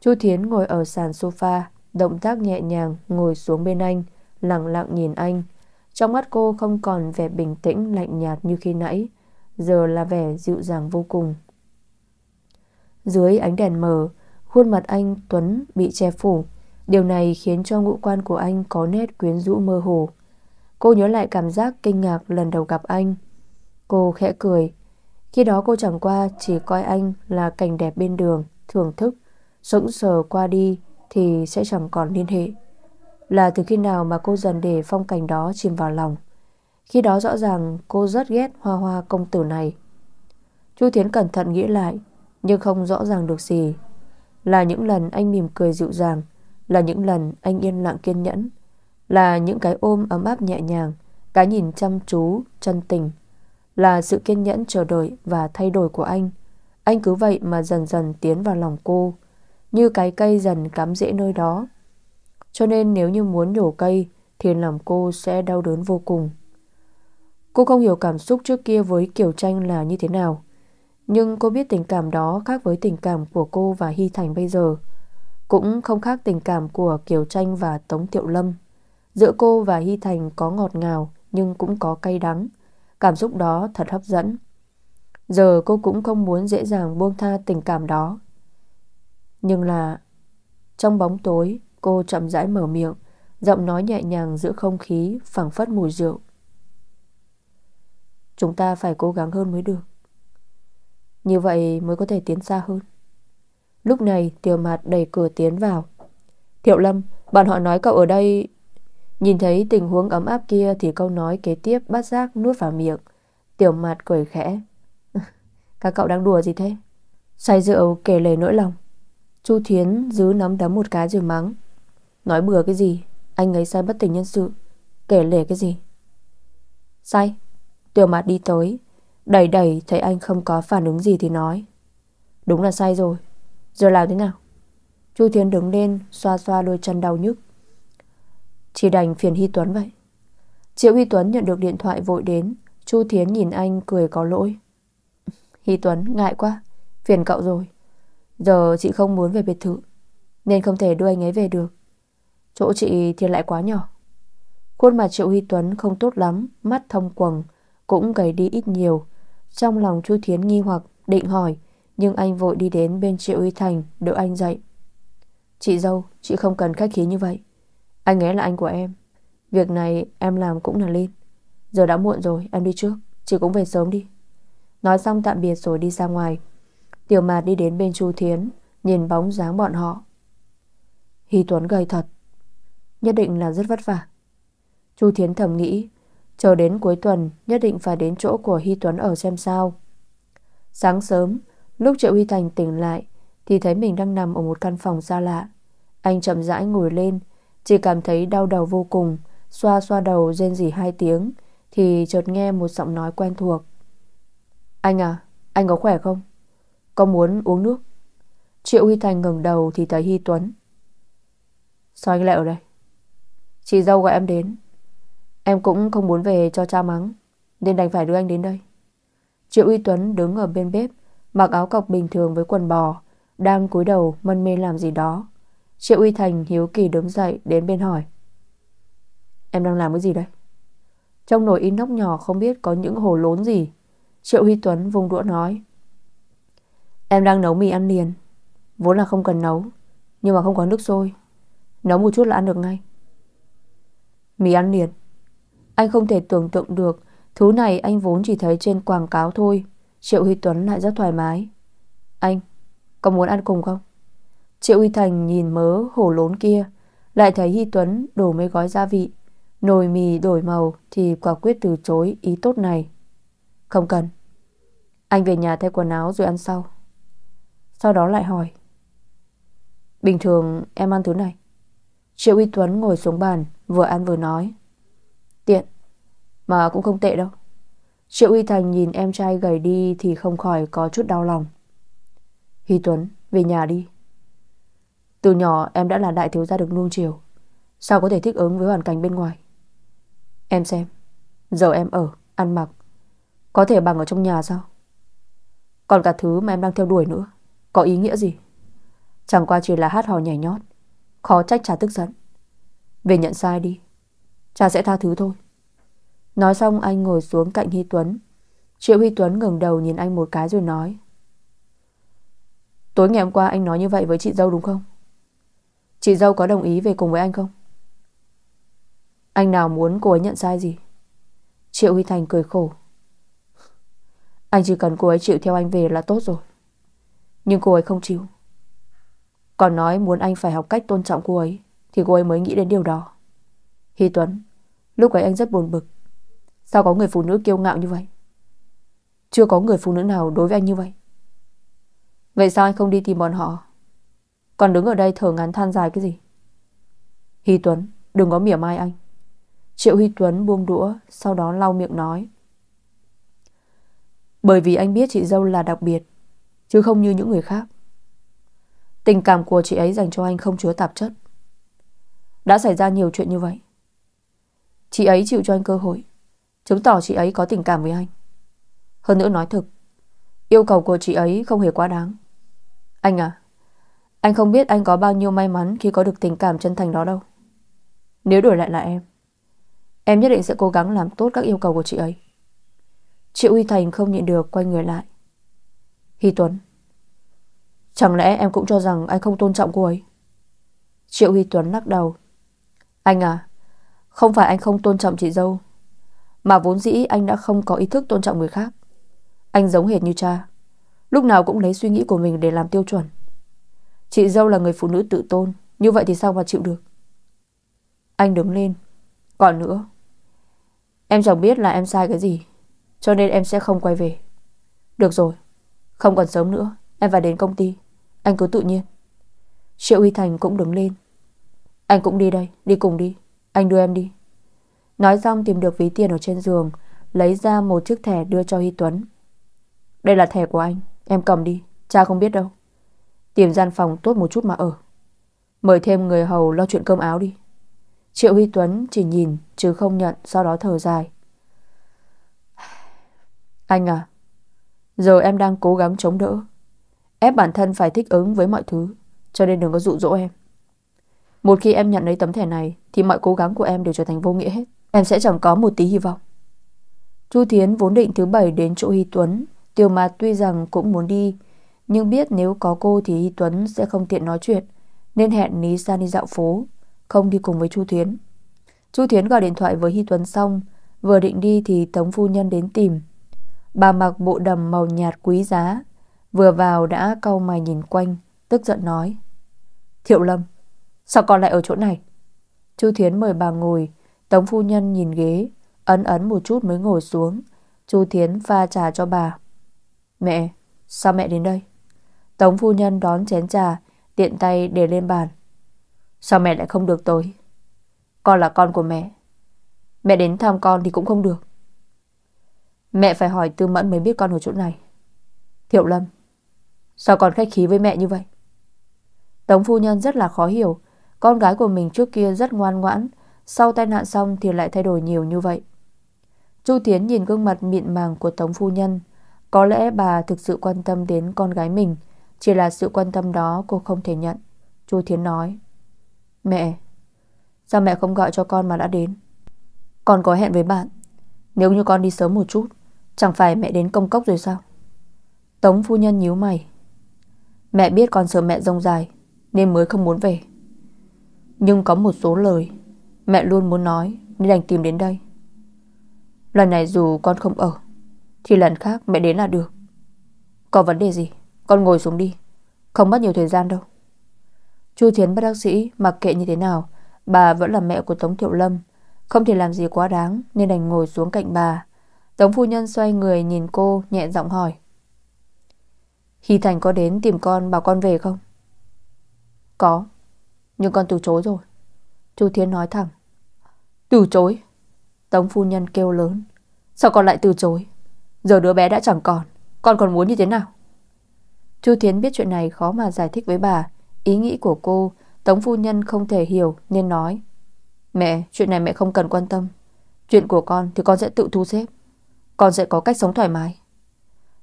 Chu Thiến ngồi ở sàn sofa, động tác nhẹ nhàng ngồi xuống bên anh, lặng lặng nhìn anh. Trong mắt cô không còn vẻ bình tĩnh lạnh nhạt như khi nãy, giờ là vẻ dịu dàng vô cùng. Dưới ánh đèn mờ, khuôn mặt anh Tuấn bị che phủ. Điều này khiến cho ngũ quan của anh có nét quyến rũ mơ hồ. Cô nhớ lại cảm giác kinh ngạc lần đầu gặp anh. Cô khẽ cười. Khi đó cô chẳng qua chỉ coi anh là cảnh đẹp bên đường, thưởng thức, sững sờ qua đi thì sẽ chẳng còn liên hệ. Là từ khi nào mà cô dần để phong cảnh đó chìm vào lòng. Khi đó rõ ràng cô rất ghét hoa hoa công tử này. Chu Thiến cẩn thận nghĩ lại, nhưng không rõ ràng được gì. Là những lần anh mỉm cười dịu dàng, là những lần anh yên lặng kiên nhẫn, là những cái ôm ấm áp nhẹ nhàng, cái nhìn chăm chú, chân tình, là sự kiên nhẫn chờ đợi và thay đổi của anh. Anh cứ vậy mà dần dần tiến vào lòng cô, như cái cây dần cắm rễ nơi đó. Cho nên nếu như muốn nhổ cây, thì lòng cô sẽ đau đớn vô cùng. Cô không hiểu cảm xúc trước kia với Kiều Tranh là như thế nào. Nhưng cô biết tình cảm đó khác với tình cảm của cô và Hy Thành bây giờ. Cũng không khác tình cảm của Kiều Tranh và Tống Tiệu Lâm. Giữa cô và Hy Thành có ngọt ngào, nhưng cũng có cay đắng. Cảm xúc đó thật hấp dẫn. Giờ cô cũng không muốn dễ dàng buông tha tình cảm đó. Nhưng là trong bóng tối cô chậm rãi mở miệng, giọng nói nhẹ nhàng giữa không khí phảng phất mùi rượu. Chúng ta phải cố gắng hơn mới được. Như vậy mới có thể tiến xa hơn. Lúc này Tiểu Mạt đẩy cửa tiến vào. Thiệu Lâm, bọn họ nói cậu ở đây... Nhìn thấy tình huống ấm áp kia thì câu nói kế tiếp bắt giác nuốt vào miệng. Tiểu Mạt cười khẽ. <laughs> Các cậu đang đùa gì thế? Say rượu kể lể nỗi lòng. Chu Thiến giữ nắm đấm một cái rồi mắng. Nói bừa cái gì? Anh ấy sai bất tỉnh nhân sự. Kể lể cái gì? Sai. Tiểu mặt đi tới. Đẩy đẩy thấy anh không có phản ứng gì thì nói. Đúng là sai rồi. Giờ làm thế nào? Chu Thiến đứng lên, xoa xoa đôi chân đau nhức. Chỉ đành phiền Hy Tuấn vậy. Triệu Hy Tuấn nhận được điện thoại vội đến. Chu Thiến nhìn anh cười có lỗi. <laughs> Hy Tuấn, ngại quá. Phiền cậu rồi. Giờ chị không muốn về biệt thự. Nên không thể đưa anh ấy về được. Chỗ chị thì lại quá nhỏ. Khuôn mặt Triệu Huy Tuấn không tốt lắm. Mắt thông quầng. Cũng gầy đi ít nhiều. Trong lòng Chu Thiến nghi hoặc định hỏi. Nhưng anh vội đi đến bên Triệu Huy Thành Đỡ anh dậy Chị dâu, chị không cần khách khí như vậy Anh ấy là anh của em Việc này em làm cũng là lên Giờ đã muộn rồi, em đi trước Chị cũng về sớm đi Nói xong tạm biệt rồi đi ra ngoài Tiểu mạt đi đến bên Chu Thiến, Nhìn bóng dáng bọn họ. Hy Tuấn gầy thật. Nhất định là rất vất vả. Chu Thiến thầm nghĩ, Chờ đến cuối tuần nhất định phải đến chỗ của Hy Tuấn ở xem sao. Sáng sớm, Lúc Triệu Huy Thành tỉnh lại, Thì thấy mình đang nằm ở một căn phòng xa lạ. Anh chậm rãi ngồi lên, Chỉ cảm thấy đau đầu vô cùng, Xoa xoa đầu rên rỉ hai tiếng, Thì chợt nghe một giọng nói quen thuộc. Anh à Anh có khỏe không? Có muốn uống nước? Triệu Huy Thành ngừng đầu thì thấy Hy Tuấn. Sao anh lại ở đây? Chị dâu gọi em đến. Em cũng không muốn về cho cha mắng, Nên đành phải đưa anh đến đây. Triệu Huy Tuấn đứng ở bên bếp, Mặc áo cọc bình thường với quần bò, Đang cúi đầu mân mê làm gì đó. Triệu Uy Thành hiếu kỳ đứng dậy Đến bên hỏi. Em đang làm cái gì đây? Trong nồi inox nhỏ không biết có những hồ lốn gì. Triệu Huy Tuấn vùng đũa nói. Em đang nấu mì ăn liền. Vốn là không cần nấu, Nhưng mà không có nước sôi. Nấu một chút là ăn được ngay. Mì ăn liền. Anh không thể tưởng tượng được, Thứ này anh vốn chỉ thấy trên quảng cáo thôi. Triệu Huy Tuấn lại rất thoải mái. Anh, Có muốn ăn cùng không? Triệu Huy Thành nhìn mớ hổ lốn kia, Lại thấy Huy Tuấn đổ mấy gói gia vị. Nồi mì đổi màu Thì quả quyết từ chối ý tốt này. Không cần. Anh về nhà thay quần áo rồi ăn sau. Sau đó lại hỏi Bình thường em ăn thứ này Triệu Y Tuấn ngồi xuống bàn Vừa ăn vừa nói Tiện Mà cũng không tệ đâu Triệu Uy Thành nhìn em trai gầy đi thì không khỏi có chút đau lòng. Hy Tuấn, về nhà đi. Từ nhỏ em đã là đại thiếu gia được nuông chiều. Sao có thể thích ứng với hoàn cảnh bên ngoài? Em xem, giờ em ở, ăn mặc, có thể bằng ở trong nhà sao? Còn cả thứ mà em đang theo đuổi nữa, có ý nghĩa gì? Chẳng qua chỉ là hát hò nhảy nhót, khó trách cha tức giận. Về nhận sai đi, cha sẽ tha thứ thôi. Nói xong anh ngồi xuống cạnh Hy Tuấn Triệu Huy Tuấn ngừng đầu nhìn anh một cái rồi nói Tối ngày hôm qua anh nói như vậy với chị dâu đúng không? Chị dâu có đồng ý về cùng với anh không? Anh nào muốn cô ấy nhận sai gì? Triệu Huy Thành cười khổ Anh chỉ cần cô ấy chịu theo anh về là tốt rồi nhưng cô ấy không chịu. Còn nói muốn anh phải học cách tôn trọng cô ấy, Thì cô ấy mới nghĩ đến điều đó. Hy Tuấn, Lúc ấy anh rất buồn bực. Sao có người phụ nữ kiêu ngạo như vậy? Chưa có người phụ nữ nào đối với anh như vậy. Vậy sao anh không đi tìm bọn họ? Còn đứng ở đây thở ngắn than dài cái gì? Hy Tuấn, Đừng có mỉa mai anh. Triệu Hy Tuấn buông đũa, Sau đó lau miệng nói. Bởi vì anh biết chị dâu là đặc biệt Chứ không như những người khác Tình cảm của chị ấy dành cho anh không chứa tạp chất Đã xảy ra nhiều chuyện như vậy Chị ấy chịu cho anh cơ hội Chứng tỏ chị ấy có tình cảm với anh Hơn nữa nói thực Yêu cầu của chị ấy không hề quá đáng. Anh à, anh không biết anh có bao nhiêu may mắn khi có được tình cảm chân thành đó đâu. Nếu đổi lại là em, em nhất định sẽ cố gắng làm tốt các yêu cầu của chị ấy. Triệu Uy Thành không nhịn được quay người lại. Hy Tuấn, chẳng lẽ em cũng cho rằng anh không tôn trọng cô ấy? Triệu Huy Tuấn lắc đầu. Anh à, không phải anh không tôn trọng chị dâu, mà vốn dĩ anh đã không có ý thức tôn trọng người khác. Anh giống hệt như cha, lúc nào cũng lấy suy nghĩ của mình để làm tiêu chuẩn. Chị dâu là người phụ nữ tự tôn, như vậy thì sao mà chịu được? Anh đứng lên. Còn nữa, em chẳng biết là em sai cái gì, cho nên em sẽ không quay về. Được rồi, không còn sớm nữa, em phải đến công ty. Anh cứ tự nhiên. Triệu Huy Thành cũng đứng lên. Anh cũng đi đây, đi cùng đi. Anh đưa em đi. Nói xong tìm được ví tiền ở trên giường, lấy ra một chiếc thẻ đưa cho Huy Tuấn. Đây là thẻ của anh, em cầm đi, cha không biết đâu. Tìm gian phòng tốt một chút mà ở. Mời thêm người hầu lo chuyện cơm áo đi. Triệu Huy Tuấn chỉ nhìn chứ không nhận, sau đó thở dài. <sighs> Anh à, giờ em đang cố gắng chống đỡ. Ép bản thân phải thích ứng với mọi thứ, cho nên đừng có dụ dỗ em. Một khi em nhận lấy tấm thẻ này thì mọi cố gắng của em đều trở thành vô nghĩa hết. Em sẽ chẳng có một tí hy vọng. Chu Thiến vốn định thứ bảy đến chỗ Hy Tuấn. Tiêu Mạt tuy rằng cũng muốn đi, nhưng biết nếu có cô thì Hy Tuấn sẽ không tiện nói chuyện, nên hẹn Ní ra đi dạo phố, không đi cùng với Chu Thiến. Chu Thiến gọi điện thoại với Hy Tuấn xong, vừa định đi thì Tống Phu Nhân đến tìm. Bà mặc bộ đầm màu nhạt quý giá, vừa vào đã cau mày nhìn quanh, tức giận nói. Thiệu Lâm, Sao con lại ở chỗ này? Chu Thiến mời bà ngồi, Tống phu nhân nhìn ghế, ấn ấn một chút mới ngồi xuống. Chu Thiến pha trà cho bà. Mẹ, sao mẹ đến đây? Tống phu nhân đón chén trà, tiện tay để lên bàn. Sao mẹ lại không được tới? Con là con của mẹ. Mẹ đến thăm con thì cũng không được. Mẹ phải hỏi Tư Mẫn mới biết con ở chỗ này. Thiệu Lâm, sao con khách khí với mẹ như vậy? Tống phu nhân rất là khó hiểu, con gái của mình trước kia rất ngoan ngoãn, sau tai nạn xong thì lại thay đổi nhiều như vậy. Chu Tiến nhìn gương mặt mịn màng của Tống Phu Nhân. Có lẽ bà thực sự quan tâm đến con gái mình, chỉ là sự quan tâm đó cô không thể nhận. Chu Thiến nói, Mẹ, sao mẹ không gọi cho con mà đã đến? Con có hẹn với bạn, nếu như con đi sớm một chút, chẳng phải mẹ đến công cốc rồi sao? Tống Phu Nhân nhíu mày. Mẹ biết con sợ mẹ rông dài, nên mới không muốn về. Nhưng có một số lời Mẹ luôn muốn nói Nên đành tìm đến đây Lần này dù con không ở Thì lần khác mẹ đến là được Có vấn đề gì Con ngồi xuống đi Không mất nhiều thời gian đâu Chu Thiến bất đắc sĩ mặc kệ như thế nào Bà vẫn là mẹ của Tống Thiệu Lâm Không thể làm gì quá đáng Nên đành ngồi xuống cạnh bà Tống phu nhân xoay người nhìn cô nhẹ giọng hỏi. Hy Thành có đến tìm con bảo con về không? Có nhưng con từ chối rồi. Chu Thiên nói thẳng. Từ chối? Tống phu nhân kêu lớn. Sao con lại từ chối? Giờ đứa bé đã chẳng còn Con còn muốn như thế nào? Chu Thiến biết chuyện này khó mà giải thích với bà. Ý nghĩ của cô Tống phu nhân không thể hiểu nên nói. Mẹ, chuyện này mẹ không cần quan tâm. Chuyện của con thì con sẽ tự thu xếp. Con sẽ có cách sống thoải mái.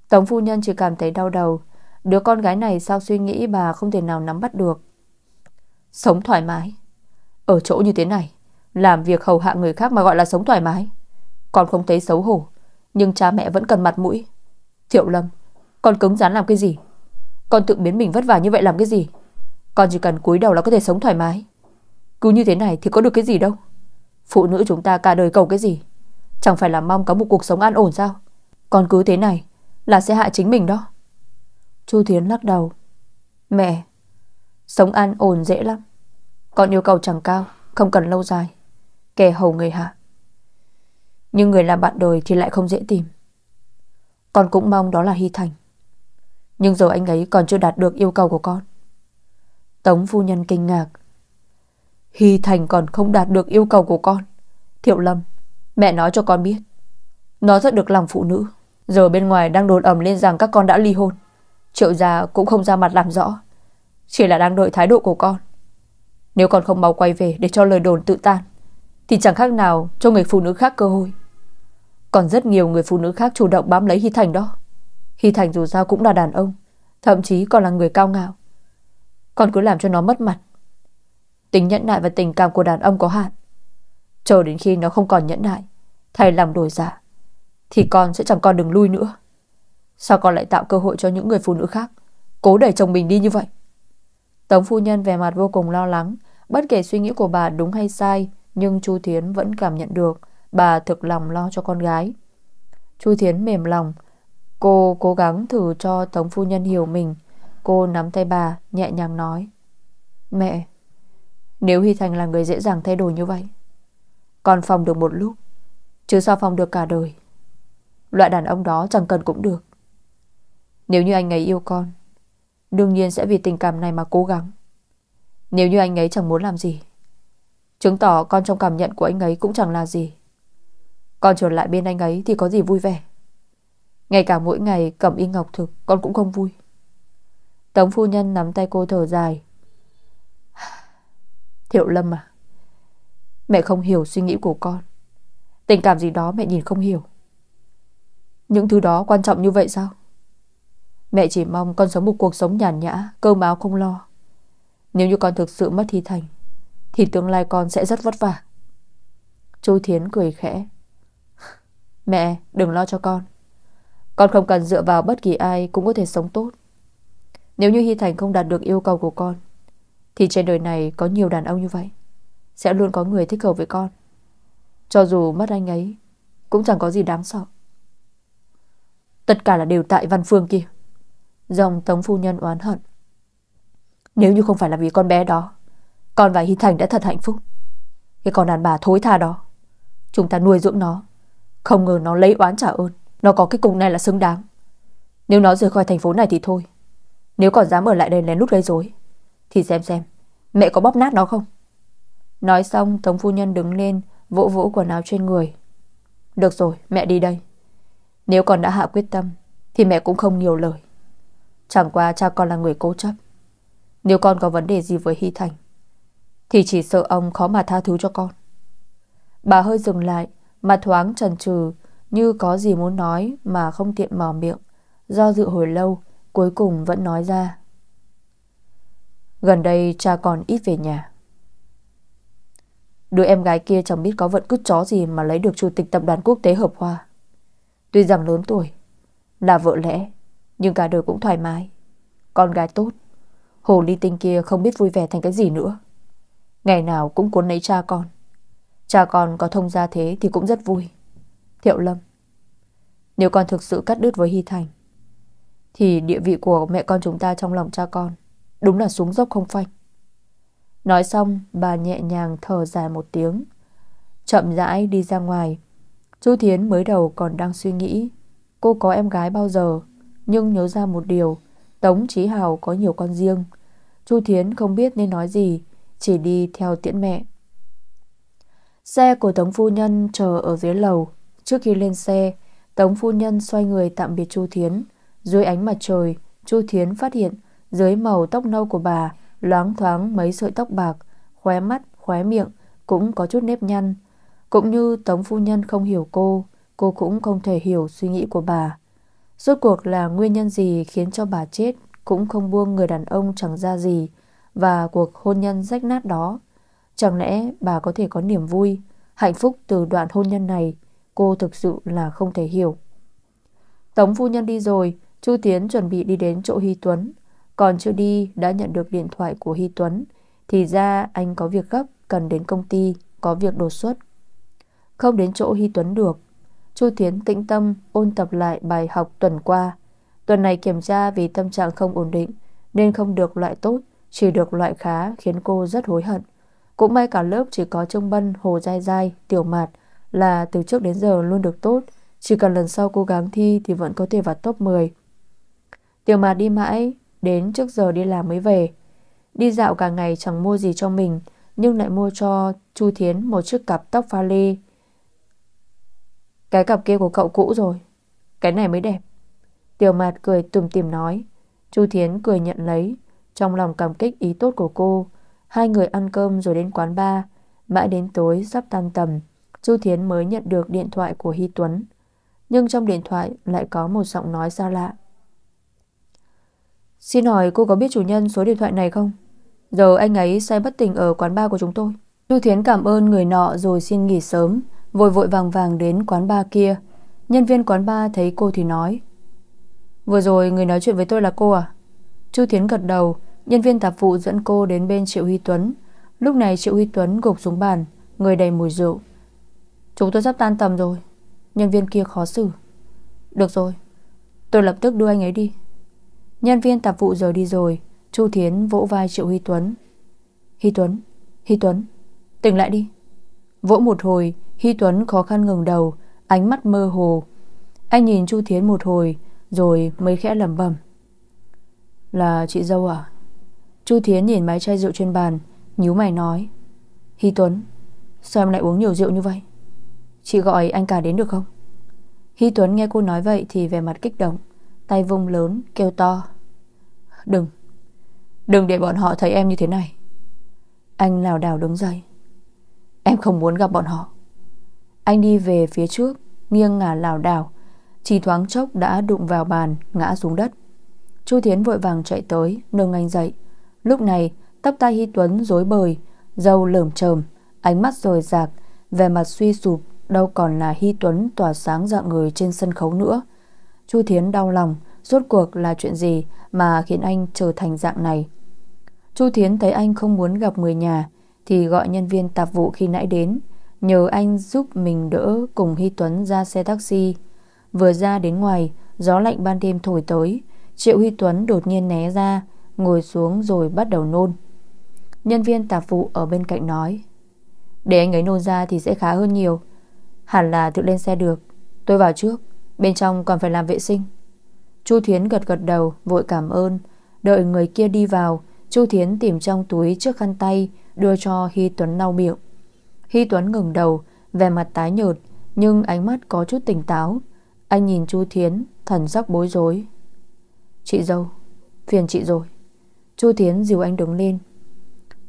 Tống phu nhân chỉ cảm thấy đau đầu. Đứa con gái này sao suy nghĩ bà không thể nào nắm bắt được? Sống thoải mái? Ở chỗ như thế này, Làm việc hầu hạ người khác mà gọi là sống thoải mái. Con không thấy xấu hổ, Nhưng cha mẹ vẫn cần mặt mũi. Thiệu Lâm, Con cứng rắn làm cái gì? Con tự biến mình vất vả như vậy làm cái gì? Con chỉ cần cúi đầu là có thể sống thoải mái. Cứ như thế này thì có được cái gì đâu. Phụ nữ chúng ta cả đời cầu cái gì? Chẳng phải là mong có một cuộc sống an ổn sao? Còn cứ thế này Là sẽ hại chính mình đó. Chu Thiến lắc đầu. Mẹ, Sống an ổn dễ lắm. Con yêu cầu chẳng cao, Không cần lâu dài. Kẻ hầu người hạ. Nhưng người làm bạn đời thì lại không dễ tìm. Con cũng mong đó là Hy Thành. Nhưng giờ anh ấy còn chưa đạt được yêu cầu của con. Tống phu nhân kinh ngạc. Hy Thành còn không đạt được yêu cầu của con. Thiệu Lâm Mẹ nói cho con biết. Nó rất được lòng phụ nữ. Giờ bên ngoài đang đồn ẩm lên rằng các con đã ly hôn. Triệu gia cũng không ra mặt làm rõ. Chỉ là đang đợi thái độ của con. Nếu con không mau quay về để cho lời đồn tự tan Thì chẳng khác nào cho người phụ nữ khác cơ hội. Còn rất nhiều người phụ nữ khác chủ động bám lấy Hy Thành đó. Hy Thành dù sao cũng là đàn ông, Thậm chí còn là người cao ngạo. Con cứ làm cho nó mất mặt. Tính nhẫn nại và tình cảm của đàn ông có hạn. Chờ đến khi nó không còn nhẫn nại, Thay làm đổi giả Thì con sẽ chẳng còn đường lui nữa. Sao con lại tạo cơ hội cho những người phụ nữ khác Cố đẩy chồng mình đi như vậy? Tống phu nhân vẻ mặt vô cùng lo lắng, Bất kể suy nghĩ của bà đúng hay sai, Nhưng Chu Thiến vẫn cảm nhận được Bà thực lòng lo cho con gái. Chu Thiến mềm lòng, Cô cố gắng thử cho Tống phu nhân hiểu mình. Cô nắm tay bà, nhẹ nhàng nói, Mẹ, Nếu Hy Thành là người dễ dàng thay đổi như vậy con phòng được một lúc. Chứ sao phòng được cả đời. Loại đàn ông đó chẳng cần cũng được. Nếu như anh ấy yêu con, Đương nhiên sẽ vì tình cảm này mà cố gắng. Nếu như anh ấy chẳng muốn làm gì, Chứng tỏ con trong cảm nhận của anh ấy cũng chẳng là gì. Con trở lại bên anh ấy thì có gì vui vẻ? Ngay cả mỗi ngày cầm y ngọc thực, Con cũng không vui. Tống phu nhân nắm tay cô thở dài. <sighs> Thiệu Lâm à? Mẹ không hiểu suy nghĩ của con. Tình cảm gì đó mẹ nhìn không hiểu. Những thứ đó quan trọng như vậy sao? Mẹ chỉ mong con sống một cuộc sống nhàn nhã Cơm áo không lo. Nếu như con thực sự mất Thi Thành, Thì tương lai con sẽ rất vất vả. Chu Thiến cười khẽ. <laughs> Mẹ, đừng lo cho con. Con không cần dựa vào bất kỳ ai Cũng có thể sống tốt. Nếu như Hy Thành không đạt được yêu cầu của con, Thì trên đời này có nhiều đàn ông như vậy. Sẽ luôn có người thích cầu với con. Cho dù mất anh ấy, Cũng chẳng có gì đáng sợ. Tất cả là đều tại Văn Phương kia. Dòng Tống Phu Nhân oán hận. Nếu như không phải là vì con bé đó, Con và Hy Thành đã thật hạnh phúc. Cái con đàn bà thối tha đó. Chúng ta nuôi dưỡng nó. Không ngờ nó lấy oán trả ơn. Nó có cái cùng này là xứng đáng. Nếu nó rời khỏi thành phố này thì thôi. Nếu còn dám ở lại đây lén lút gây rối, Thì xem xem Mẹ có bóp nát nó không? Nói xong, Tống Phu Nhân đứng lên, Vỗ vỗ quần áo trên người. Được rồi, mẹ đi đây. Nếu con đã hạ quyết tâm, Thì mẹ cũng không nhiều lời. Chẳng qua cha con là người cố chấp. Nếu con có vấn đề gì với Hy Thành, Thì chỉ sợ ông khó mà tha thứ cho con. Bà hơi dừng lại, Mặt thoáng trần trừ Như có gì muốn nói Mà không tiện mở miệng, Do dự hồi lâu, Cuối cùng vẫn nói ra. Gần đây cha còn ít về nhà. Đứa em gái kia chẳng biết có vận cứt chó gì Mà lấy được chủ tịch tập đoàn quốc tế Hợp Hoa. Tuy rằng lớn tuổi, Là vợ lẽ, nhưng cả đời cũng thoải mái. Con gái tốt, Hồ ly tinh kia không biết vui vẻ thành cái gì nữa. Ngày nào cũng cuốn lấy cha con. Cha con có thông gia thế Thì cũng rất vui. Thiệu Lâm, Nếu con thực sự cắt đứt với Hy Thành, Thì địa vị của mẹ con chúng ta Trong lòng cha con Đúng là xuống dốc không phanh. Nói xong, bà nhẹ nhàng thở dài một tiếng. Chậm rãi đi ra ngoài. Chu Thiến mới đầu còn đang suy nghĩ, Cô có em gái bao giờ? Nhưng nhớ ra một điều, Tống Chí Hào có nhiều con riêng. Chu Thiến không biết nên nói gì, Chỉ đi theo tiễn mẹ. Xe của Tống Phu Nhân chờ ở dưới lầu. Trước khi lên xe, Tống Phu Nhân xoay người tạm biệt Chu Thiến. Dưới ánh mặt trời, Chu Thiến phát hiện Dưới màu tóc nâu của bà Loáng thoáng mấy sợi tóc bạc Khóe mắt, khóe miệng Cũng có chút nếp nhăn Cũng như Tống Phu Nhân không hiểu cô Cô cũng không thể hiểu suy nghĩ của bà Rốt cuộc là nguyên nhân gì khiến cho bà chết cũng không buông người đàn ông chẳng ra gì và cuộc hôn nhân rách nát đó. Chẳng lẽ bà có thể có niềm vui, hạnh phúc từ đoạn hôn nhân này, cô thực sự là không thể hiểu. Tống phu nhân đi rồi, Chu Tiến chuẩn bị đi đến chỗ Hy Tuấn. Còn chưa đi đã nhận được điện thoại của Hy Tuấn. Thì ra anh có việc gấp, cần đến công ty, có việc đột xuất. Không đến chỗ Hy Tuấn được, Chu Thiến tĩnh tâm ôn tập lại bài học tuần qua. Tuần này kiểm tra vì tâm trạng không ổn định nên không được loại tốt, chỉ được loại khá khiến cô rất hối hận. Cũng may cả lớp chỉ có Trung Bân, Hồ Giai Giai, Tiểu Mạt là từ trước đến giờ luôn được tốt. Chỉ cần lần sau cố gắng thi thì vẫn có thể vào top 10. Tiểu Mạt đi mãi, đến trước giờ đi làm mới về. Đi dạo cả ngày chẳng mua gì cho mình, nhưng lại mua cho Chu Thiến một chiếc cặp tóc pha lê. Cái cặp kia của cậu cũ rồi Cái này mới đẹp. Tiểu mạt cười tùm tìm nói. Chu Thiến cười nhận lấy Trong lòng cảm kích ý tốt của cô. Hai người ăn cơm rồi đến quán bar. Mãi đến tối sắp tan tầm Chu Thiến mới nhận được điện thoại của Hy Tuấn. Nhưng trong điện thoại lại có một giọng nói xa lạ. Xin hỏi cô có biết chủ nhân số điện thoại này không? Giờ anh ấy say bất tỉnh ở quán bar của chúng tôi. Chu Thiến cảm ơn người nọ rồi xin nghỉ sớm, vội vội vàng vàng đến quán bar kia. Nhân viên quán bar thấy cô thì nói. Vừa rồi người nói chuyện với tôi là cô à? Chu Thiến gật đầu, nhân viên tạp vụ dẫn cô đến bên Triệu Huy Tuấn. Lúc này Triệu Huy Tuấn gục xuống bàn, người đầy mùi rượu. Chúng tôi sắp tan tầm rồi. Nhân viên kia khó xử. Được rồi, tôi lập tức đưa anh ấy đi. Nhân viên tạp vụ rời đi rồi, Chu Thiến vỗ vai Triệu Huy Tuấn. Hy Tuấn, Hy Tuấn, tỉnh lại đi. Vỗ một hồi, Hy Tuấn khó khăn ngừng đầu, ánh mắt mơ hồ. Anh nhìn Chu Thiến một hồi, rồi mới khẽ lẩm bẩm. Là chị dâu à? Chu Thiến nhìn máy chai rượu trên bàn, nhíu mày nói. Hy Tuấn, sao em lại uống nhiều rượu như vậy? Chị gọi anh cả đến được không? Hy Tuấn nghe cô nói vậy thì về mặt kích động, tay vung lớn, kêu to. Đừng, đừng để bọn họ thấy em như thế này. Anh lảo đảo đứng dậy. Em không muốn gặp bọn họ. Anh đi về phía trước, nghiêng ngả lảo đảo, chỉ thoáng chốc đã đụng vào bàn, ngã xuống đất. Chu Thiến vội vàng chạy tới, nâng anh dậy. Lúc này, tóc tai Hy Tuấn rối bời, dâu lởm chởm, ánh mắt rời rạc, vẻ mặt suy sụp, đâu còn là Hy Tuấn tỏa sáng dạng người trên sân khấu nữa. Chu Thiến đau lòng, rốt cuộc là chuyện gì mà khiến anh trở thành dạng này. Chu Thiến thấy anh không muốn gặp người nhà thì gọi nhân viên tạp vụ khi nãy đến, nhờ anh giúp mình đỡ cùng Hy Tuấn ra xe taxi. Vừa ra đến ngoài, gió lạnh ban đêm thổi tới, Triệu Hy Tuấn đột nhiên né ra, ngồi xuống rồi bắt đầu nôn. Nhân viên tạp vụ ở bên cạnh nói Để anh ấy nôn ra thì sẽ khá hơn nhiều Hẳn là tự lên xe được Tôi vào trước Bên trong còn phải làm vệ sinh. Chu Thiến gật gật đầu, vội cảm ơn. Đợi người kia đi vào, Chu Thiến tìm trong túi trước khăn tay, Đưa cho Hy Tuấn lau miệng. Hy Tuấn ngừng đầu, Vẻ mặt tái nhợt, Nhưng ánh mắt có chút tỉnh táo. Anh nhìn Chu Thiến, thần sắc bối rối. Chị dâu, Phiền chị rồi. Chu Thiến dìu anh đứng lên.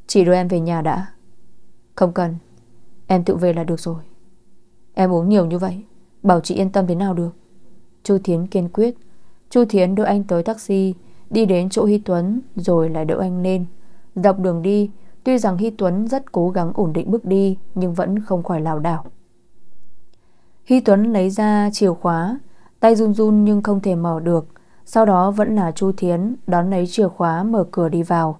Chị đưa em về nhà đã. Không cần, Em tự về là được rồi. Em uống nhiều như vậy, Bảo chị yên tâm thế nào được? Chu Thiến kiên quyết. Chu Thiến đưa anh tới taxi, Đi đến chỗ Hy Tuấn, Rồi lại đỡ anh lên. Dọc đường đi, Tuy rằng Hy Tuấn rất cố gắng ổn định bước đi, Nhưng vẫn không khỏi lảo đảo. Hy Tuấn lấy ra chìa khóa, Tay run run nhưng không thể mở được. Sau đó vẫn là Chu Thiến, Đón lấy chìa khóa mở cửa đi vào.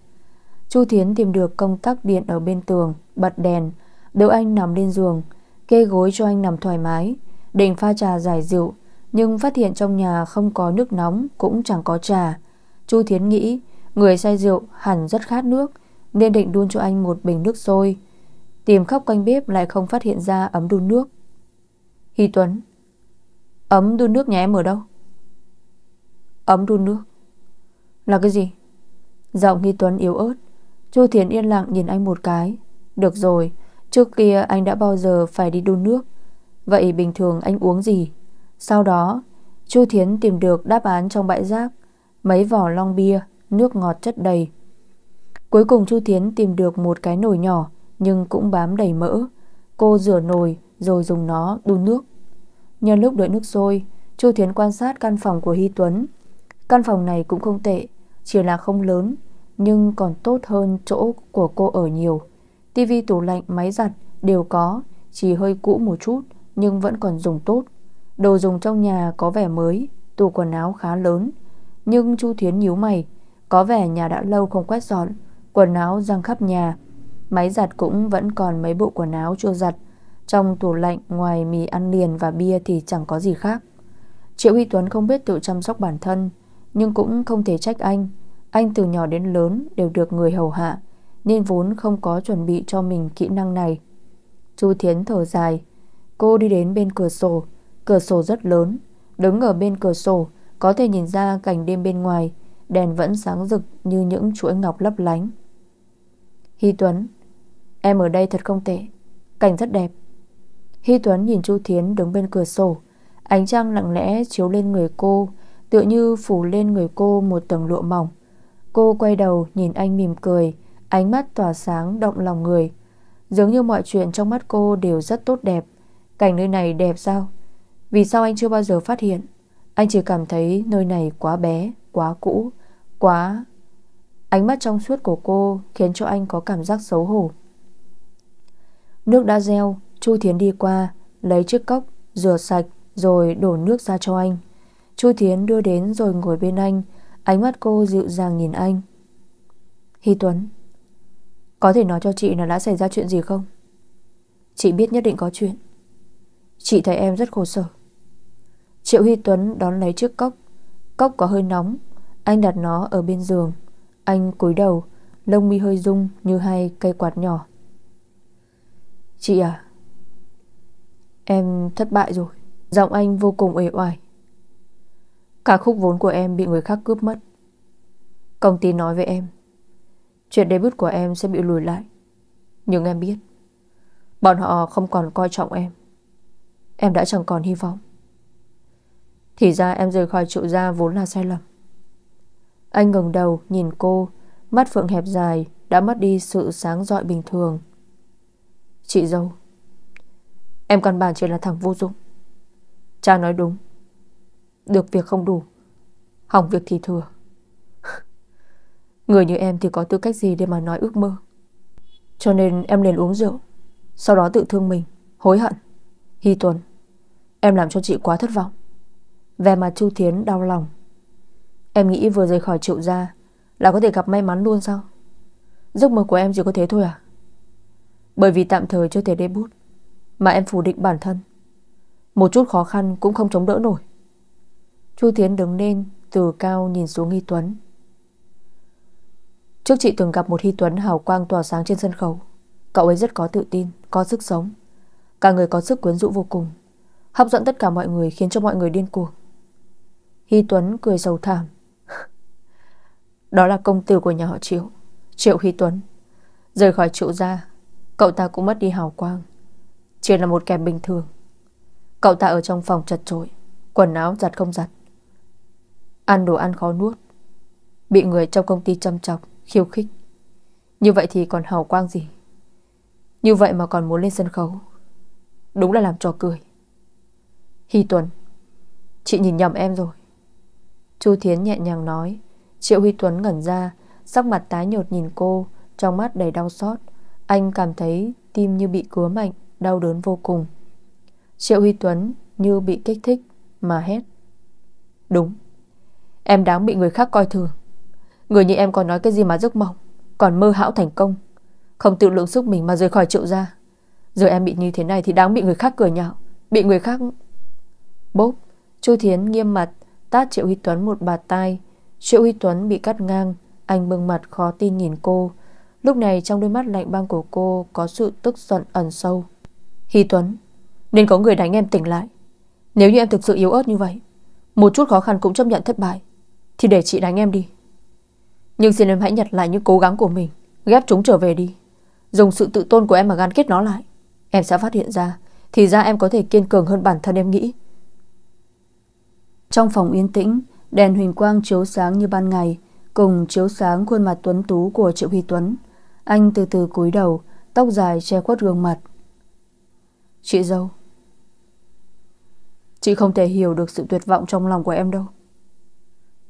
Chu Thiến tìm được công tắc điện ở bên tường, Bật đèn, Đỡ anh nằm lên giường, Kê gối cho anh nằm thoải mái, Định pha trà giải rượu nhưng phát hiện trong nhà không có nước nóng, Cũng chẳng có trà. Chu Thiến nghĩ, Người say rượu hẳn rất khát nước, Nên định đun cho anh một bình nước sôi. Tìm khắp quanh bếp lại không phát hiện ra ấm đun nước. Hy Tuấn, Ấm đun nước nhà em ở đâu? Ấm đun nước. Là cái gì? Giọng Hy Tuấn yếu ớt. Chu Thiến yên lặng nhìn anh một cái. Được rồi, Trước kia anh đã bao giờ phải đi đun nước. Vậy bình thường anh uống gì? Sau đó, Chu Thiến tìm được đáp án trong bãi rác, Mấy vỏ long bia, Nước ngọt chất đầy. Cuối cùng Chu Thiến tìm được một cái nồi nhỏ, Nhưng cũng bám đầy mỡ. Cô rửa nồi, rồi dùng nó đun nước. Nhân lúc đợi nước sôi, Chu Thiến quan sát căn phòng của Hy Tuấn. Căn phòng này cũng không tệ, Chỉ là không lớn, Nhưng còn tốt hơn chỗ của cô ở nhiều. Tivi tủ lạnh, máy giặt đều có, Chỉ hơi cũ một chút, Nhưng vẫn còn dùng tốt. Đồ dùng trong nhà có vẻ mới Tủ quần áo khá lớn. Nhưng Chu Thiến nhíu mày Có vẻ nhà đã lâu không quét dọn Quần áo răng khắp nhà. Máy giặt cũng vẫn còn mấy bộ quần áo chưa giặt. Trong tủ lạnh ngoài mì ăn liền và bia thì chẳng có gì khác. Triệu Huy Tuấn không biết tự chăm sóc bản thân Nhưng cũng không thể trách anh. Anh từ nhỏ đến lớn đều được người hầu hạ nên vốn không có chuẩn bị cho mình kỹ năng này. Chu Thiến thở dài, cô đi đến bên cửa sổ, cửa sổ rất lớn, đứng ở bên cửa sổ có thể nhìn ra cảnh đêm bên ngoài, đèn vẫn sáng rực như những chuỗi ngọc lấp lánh. Hy Tuấn, em ở đây thật không tệ, cảnh rất đẹp. Hy Tuấn nhìn Chu Thiến đứng bên cửa sổ, ánh trăng lặng lẽ chiếu lên người cô, tựa như phủ lên người cô một tầng lụa mỏng. Cô quay đầu nhìn anh mỉm cười, Ánh mắt tỏa sáng động lòng người. Giống như mọi chuyện trong mắt cô đều rất tốt đẹp. Cảnh nơi này đẹp sao? Vì sao anh chưa bao giờ phát hiện Anh chỉ cảm thấy nơi này quá bé Quá cũ quá. Ánh mắt trong suốt của cô khiến cho anh có cảm giác xấu hổ. Nước đã reo, Chu Thiến đi qua, lấy chiếc cốc, rửa sạch rồi đổ nước ra cho anh. Chu Thiến đưa đến rồi ngồi bên anh, ánh mắt cô dịu dàng nhìn anh. Hy Tuấn, có thể nói cho chị là đã xảy ra chuyện gì không? Chị biết nhất định có chuyện. Chị thấy em rất khổ sở. Triệu Huy Tuấn đón lấy chiếc cốc. Cốc có hơi nóng. Anh đặt nó ở bên giường. Anh cúi đầu, lông mi hơi rung như hai cây quạt nhỏ. Chị à, em thất bại rồi. Giọng anh vô cùng uể oải. Cả khúc vốn của em bị người khác cướp mất. Công ty nói với em, chuyện debut của em sẽ bị lùi lại. Nhưng em biết, bọn họ không còn coi trọng em. Em đã chẳng còn hy vọng. Thì ra em rời khỏi trụ gia vốn là sai lầm. Anh ngừng đầu nhìn cô, mắt phượng hẹp dài đã mất đi sự sáng rọi bình thường. Chị dâu, em căn bản chỉ là thằng vô dụng. Cha nói đúng. Được việc không đủ, hỏng việc thì thừa. Người như em thì có tư cách gì để mà nói ước mơ. Cho nên em liền uống rượu, sau đó tự thương mình, hối hận. Hy Tuấn, em làm cho chị quá thất vọng. Về mặt Chu Thiến đau lòng. Em nghĩ vừa rời khỏi triệu gia Là có thể gặp may mắn luôn sao? Giấc mơ của em chỉ có thế thôi à? Bởi vì tạm thời chưa thể bút Mà em phủ định bản thân. Một chút khó khăn cũng không chống đỡ nổi. Chu Thiến đứng lên, Từ cao nhìn xuống Hy Tuấn. Trước chị từng gặp một Hy Tuấn hào quang tỏa sáng trên sân khấu. Cậu ấy rất có tự tin, Có sức sống. Cả người có sức quyến rũ vô cùng, Hấp dẫn tất cả mọi người, khiến cho mọi người điên cuồng. Hy Tuấn cười sầu thảm. <laughs> Đó là công tử của nhà họ Triệu. Triệu Hy Tuấn. Rời khỏi triệu gia, Cậu ta cũng mất đi hào quang. Chỉ là một kẻ bình thường. Cậu ta ở trong phòng chật trội Quần áo giặt không giặt. Ăn đồ ăn khó nuốt. Bị người trong công ty chăm chọc, Khiêu khích. Như vậy thì còn hào quang gì? Như vậy mà còn muốn lên sân khấu. Đúng là làm trò cười. Hy Tuấn, Chị nhìn nhầm em rồi. Chu Thiến nhẹ nhàng nói. Triệu Huy Tuấn ngẩn ra, Sắc mặt tái nhợt nhìn cô, Trong mắt đầy đau xót. Anh cảm thấy tim như bị cứa mạnh, Đau đớn vô cùng. Triệu Huy Tuấn như bị kích thích Mà hét. Đúng. Em đáng bị người khác coi thường. Người như em còn nói cái gì mà giấc mộng, Còn mơ hão thành công. Không tự lượng sức mình mà rời khỏi triệu gia. Rồi em bị như thế này thì đáng bị người khác cười nhạo, Bị người khác Bốp. Chu Thiến nghiêm mặt tát Triệu Huy Tuấn một bạt tai. Triệu Huy Tuấn bị cắt ngang, anh bưng mặt khó tin nhìn cô. Lúc này trong đôi mắt lạnh băng của cô có sự tức giận ẩn sâu. Hy Tuấn, nên có người đánh em tỉnh lại. Nếu như em thực sự yếu ớt như vậy, một chút khó khăn cũng chấp nhận thất bại, thì để chị đánh em đi. Nhưng xin em hãy nhặt lại những cố gắng của mình, ghép chúng trở về đi. Dùng sự tự tôn của em mà gắn kết nó lại. Em sẽ phát hiện ra, thì ra em có thể kiên cường hơn bản thân em nghĩ. Trong phòng yên tĩnh, đèn huỳnh quang chiếu sáng như ban ngày, cùng chiếu sáng khuôn mặt tuấn tú của Triệu Huy Tuấn. Anh từ từ cúi đầu, tóc dài che khuất gương mặt. Chị dâu, chị không thể hiểu được sự tuyệt vọng trong lòng của em đâu.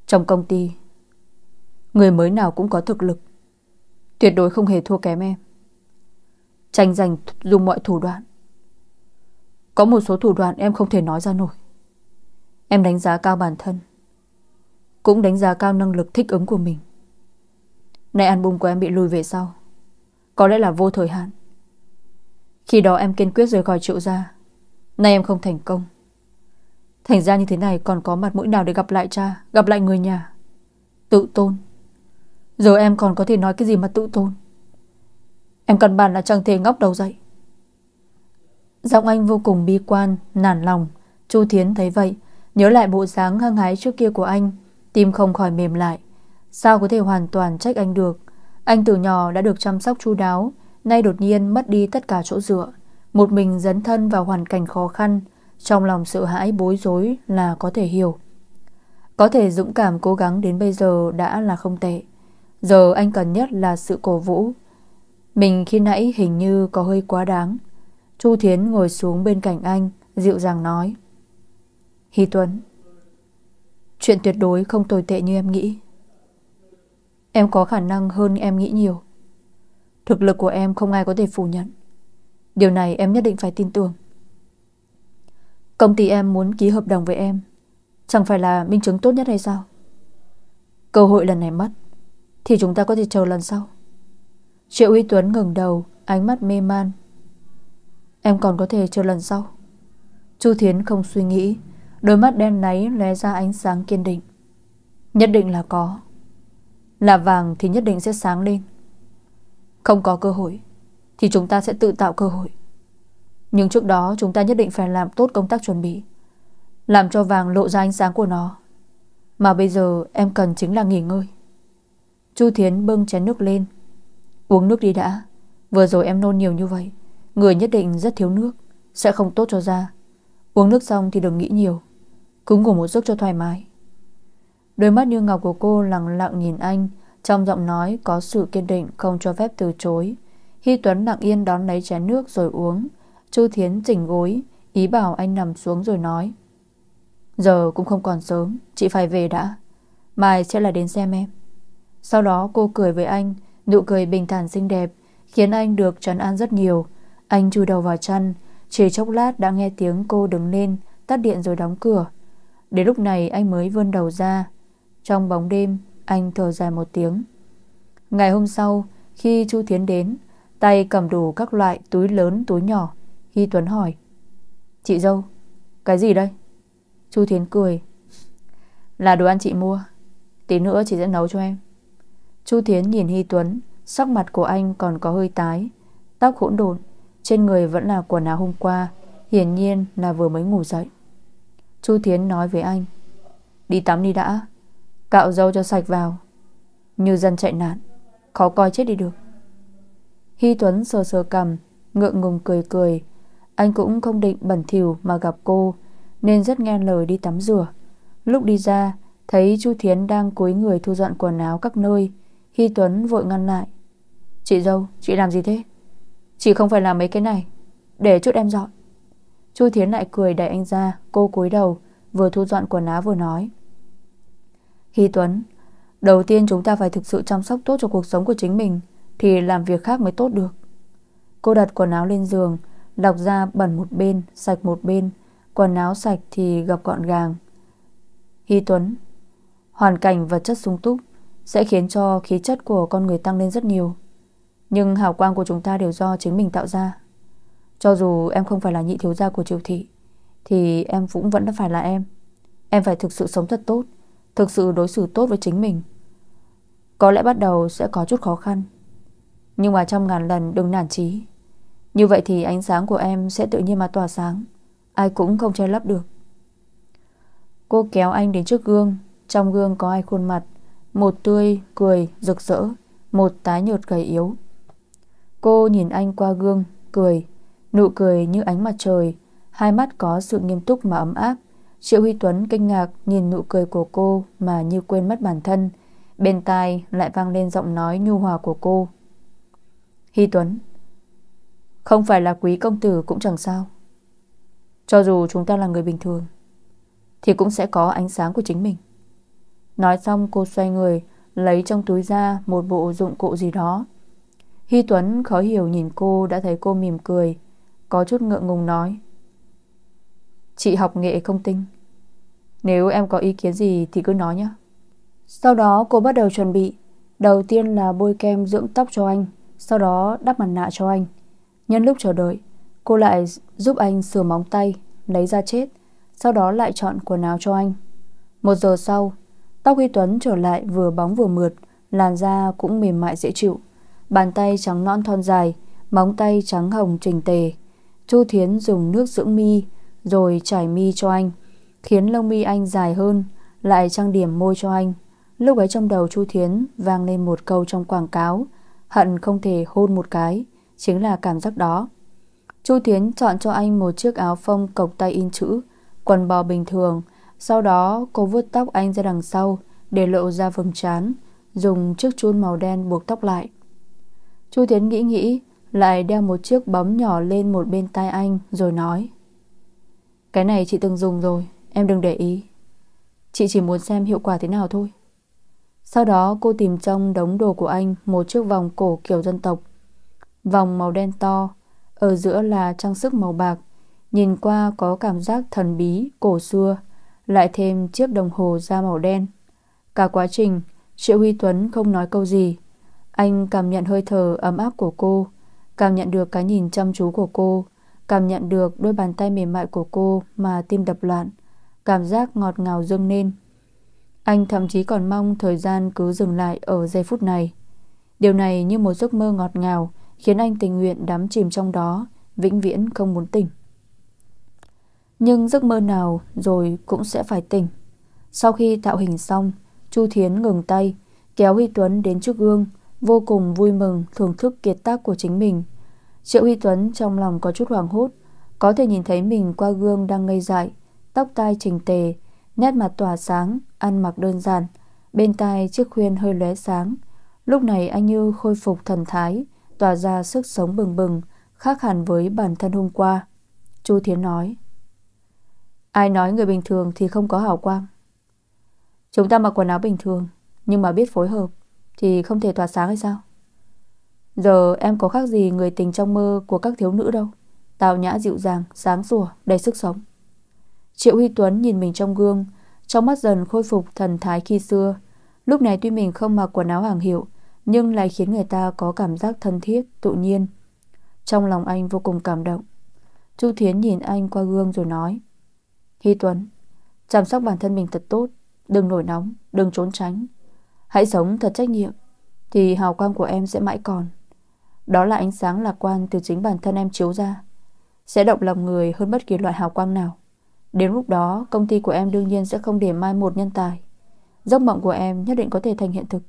Trong công ty, người mới nào cũng có thực lực, tuyệt đối không hề thua kém em. Tranh giành dùng mọi thủ đoạn. Có một số thủ đoạn em không thể nói ra nổi. Em đánh giá cao bản thân, Cũng đánh giá cao năng lực thích ứng của mình. Nay album của em bị lùi về sau, Có lẽ là vô thời hạn. Khi đó em kiên quyết rời khỏi triệu gia, Nay em không thành công. Thành ra như thế này còn có mặt mũi nào để gặp lại cha, Gặp lại người nhà? Tự tôn. Giờ em còn có thể nói cái gì mà tự tôn? Em cần bản là chẳng thể ngóc đầu dậy. Giọng anh vô cùng bi quan, Nản lòng. Chu Thiến thấy vậy Nhớ lại bộ dáng hăng hái trước kia của anh, Tim không khỏi mềm lại. Sao có thể hoàn toàn trách anh được? Anh từ nhỏ đã được chăm sóc chu đáo, Nay đột nhiên mất đi tất cả chỗ dựa. Một mình dấn thân vào hoàn cảnh khó khăn, Trong lòng sợ hãi bối rối là có thể hiểu. Có thể dũng cảm cố gắng đến bây giờ đã là không tệ. Giờ anh cần nhất là sự cổ vũ. Mình khi nãy hình như có hơi quá đáng. Chu Thiến ngồi xuống bên cạnh anh, Dịu dàng nói. Hy Tuấn. Chuyện tuyệt đối không tồi tệ như em nghĩ. Em có khả năng hơn em nghĩ nhiều. Thực lực của em không ai có thể phủ nhận. Điều này em nhất định phải tin tưởng. Công ty em muốn ký hợp đồng với em. Chẳng phải là minh chứng tốt nhất hay sao? Cơ hội lần này mất, Thì chúng ta có thể chờ lần sau. Triệu Uy Tuấn ngừng đầu, Ánh mắt mê man. Em còn có thể chờ lần sau. Chu Thiến không suy nghĩ. Đôi mắt đen náy lóe ra ánh sáng kiên định. Nhất định là có. Là vàng thì nhất định sẽ sáng lên. Không có cơ hội Thì chúng ta sẽ tự tạo cơ hội. Nhưng trước đó chúng ta nhất định phải làm tốt công tác chuẩn bị, Làm cho vàng lộ ra ánh sáng của nó. Mà bây giờ em cần chính là nghỉ ngơi. Chu Thiến bưng chén nước lên. Uống nước đi đã. Vừa rồi em nôn nhiều như vậy. Người nhất định rất thiếu nước. Sẽ không tốt cho da. Uống nước xong thì đừng nghĩ nhiều. Cũng ngủ một giấc cho thoải mái. Đôi mắt như ngọc của cô lặng lặng nhìn anh, Trong giọng nói có sự kiên định Không cho phép từ chối. Hy Tuấn lặng yên đón lấy chén nước rồi uống. Chu Thiến chỉnh gối, Ý bảo anh nằm xuống rồi nói, Giờ cũng không còn sớm, Chị phải về đã. Mai sẽ là đến xem em. Sau đó cô cười với anh, Nụ cười bình thản xinh đẹp, Khiến anh được trấn an rất nhiều. Anh chui đầu vào chăn, Chỉ chốc lát đã nghe tiếng cô đứng lên, Tắt điện rồi đóng cửa. Đến lúc này anh mới vươn đầu ra. Trong bóng đêm, anh thở dài một tiếng. Ngày hôm sau, Khi Chu Thiến đến, Tay cầm đủ các loại túi lớn, túi nhỏ. Hy Tuấn hỏi, Chị dâu, Cái gì đây? Chu Thiến cười, Là đồ ăn chị mua, Tí nữa chị sẽ nấu cho em. Chu Thiến nhìn Hy Tuấn, Sắc mặt của anh còn có hơi tái, Tóc hỗn độn, Trên người vẫn là quần áo hôm qua, Hiển nhiên là vừa mới ngủ dậy. Chu Thiến nói với anh. Đi tắm đi đã. Cạo dâu cho sạch vào. Như dân chạy nạn. Khó coi chết đi được. Hy Tuấn sờ sờ cầm Ngượng ngùng cười cười. Anh cũng không định bẩn thỉu mà gặp cô Nên rất nghe lời đi tắm rửa. Lúc đi ra Thấy Chu Thiến đang cúi người thu dọn quần áo các nơi. Hy Tuấn vội ngăn lại. Chị dâu, chị làm gì thế? Chị không phải làm mấy cái này. Để chút em dọn. Chu Thiến lại cười đẩy anh ra, Cô cúi đầu, vừa thu dọn quần áo vừa nói. Hy Tuấn, Đầu tiên chúng ta phải thực sự chăm sóc tốt cho cuộc sống của chính mình, Thì làm việc khác mới tốt được. Cô đặt quần áo lên giường Đọc ra bẩn một bên, Sạch một bên, Quần áo sạch thì gập gọn gàng. Hy Tuấn, Hoàn cảnh vật chất sung túc Sẽ khiến cho khí chất của con người tăng lên rất nhiều, Nhưng hào quang của chúng ta đều do chính mình tạo ra. Cho dù em không phải là nhị thiếu gia của triều thị Thì em cũng vẫn phải là em. Em phải thực sự sống thật tốt Thực sự đối xử tốt với chính mình. Có lẽ bắt đầu sẽ có chút khó khăn Nhưng mà trong ngàn lần đừng nản chí. Như vậy thì ánh sáng của em sẽ tự nhiên mà tỏa sáng Ai cũng không che lấp được. Cô kéo anh đến trước gương Trong gương có hai khuôn mặt Một tươi, cười, rực rỡ Một tái nhợt gầy yếu. Cô nhìn anh qua gương, cười Nụ cười như ánh mặt trời Hai mắt có sự nghiêm túc mà ấm áp Triệu Huy Tuấn kinh ngạc nhìn nụ cười của cô mà như quên mất bản thân. Bên tai lại vang lên giọng nói nhu hòa của cô. Huy Tuấn, không phải là quý công tử cũng chẳng sao. Cho dù chúng ta là người bình thường, thì cũng sẽ có ánh sáng của chính mình. Nói xong cô xoay người, lấy trong túi ra một bộ dụng cụ gì đó. Hy Tuấn khó hiểu nhìn cô đã thấy cô mỉm cười, có chút ngượng ngùng nói. Chị học nghệ không tinh. Nếu em có ý kiến gì thì cứ nói nhé. Sau đó cô bắt đầu chuẩn bị. Đầu tiên là bôi kem dưỡng tóc cho anh, Sau đó đắp mặt nạ cho anh. Nhân lúc chờ đợi, Cô lại giúp anh sửa móng tay, Lấy ra chết, Sau đó lại chọn quần áo cho anh. Một giờ sau, Tóc Huy Tuấn trở lại vừa bóng vừa mượt, Làn da cũng mềm mại dễ chịu. Bàn tay trắng nõn thon dài, Móng tay trắng hồng trình tề Chu Thiến dùng nước dưỡng mi rồi trải mi cho anh, khiến lông mi anh dài hơn, lại trang điểm môi cho anh. Lúc ấy trong đầu Chu Thiến vang lên một câu trong quảng cáo, hận không thể hôn một cái, chính là cảm giác đó. Chu Thiến chọn cho anh một chiếc áo phông cộc tay in chữ, quần bò bình thường, sau đó cô vuốt tóc anh ra đằng sau để lộ ra vầng trán, dùng chiếc chun màu đen buộc tóc lại. Chu Thiến nghĩ nghĩ, lại đeo một chiếc bấm nhỏ lên một bên tai anh rồi nói cái này chị từng dùng rồi Em đừng để ý Chị chỉ muốn xem hiệu quả thế nào thôi Sau đó cô tìm trong đống đồ của anh một chiếc vòng cổ kiểu dân tộc. Vòng màu đen to, ở giữa là trang sức màu bạc, nhìn qua có cảm giác thần bí, cổ xưa, lại thêm chiếc đồng hồ da màu đen. Cả quá trình, Triệu Huy Tuấn không nói câu gì. Anh cảm nhận hơi thở ấm áp của cô, cảm nhận được cái nhìn chăm chú của cô, cảm nhận được đôi bàn tay mềm mại của cô mà tim đập loạn, cảm giác ngọt ngào dâng lên. Anh thậm chí còn mong thời gian cứ dừng lại ở giây phút này. Điều này như một giấc mơ ngọt ngào khiến anh tình nguyện đắm chìm trong đó, vĩnh viễn không muốn tỉnh. Nhưng giấc mơ nào rồi cũng sẽ phải tỉnh. Sau khi tạo hình xong, Chu Thiến ngừng tay, kéo Huy Tuấn đến trước gương, vô cùng vui mừng thưởng thức kiệt tác của chính mình. Triệu Huy Tuấn trong lòng có chút hoảng hốt, có thể nhìn thấy mình qua gương đang ngây dại, tóc tai chỉnh tề, nét mặt tỏa sáng, ăn mặc đơn giản, bên tai chiếc khuyên hơi lóe sáng. Lúc này anh như khôi phục thần thái, tỏa ra sức sống bừng bừng, khác hẳn với bản thân hôm qua. Chu Thiến nói, Ai nói người bình thường thì không có hào quang Chúng ta mặc quần áo bình thường Nhưng mà biết phối hợp thì không thể tỏa sáng hay sao? Giờ em có khác gì người tình trong mơ Của các thiếu nữ đâu. Tào nhã dịu dàng, sáng sủa, đầy sức sống. Triệu Huy Tuấn nhìn mình trong gương Trong mắt dần khôi phục thần thái khi xưa. Lúc này tuy mình không mặc quần áo hàng hiệu Nhưng lại khiến người ta có cảm giác thân thiết, tự nhiên. Trong lòng anh vô cùng cảm động. Chu Thiến nhìn anh qua gương rồi nói Hy Tuấn Chăm sóc bản thân mình thật tốt Đừng nổi nóng, đừng trốn tránh. Hãy sống thật trách nhiệm, Thì hào quang của em sẽ mãi còn. Đó là ánh sáng lạc quan từ chính bản thân em chiếu ra, Sẽ động lòng người hơn bất kỳ loại hào quang nào. Đến lúc đó, công ty của em đương nhiên sẽ không để mai một nhân tài. Giấc mộng của em nhất định có thể thành hiện thực.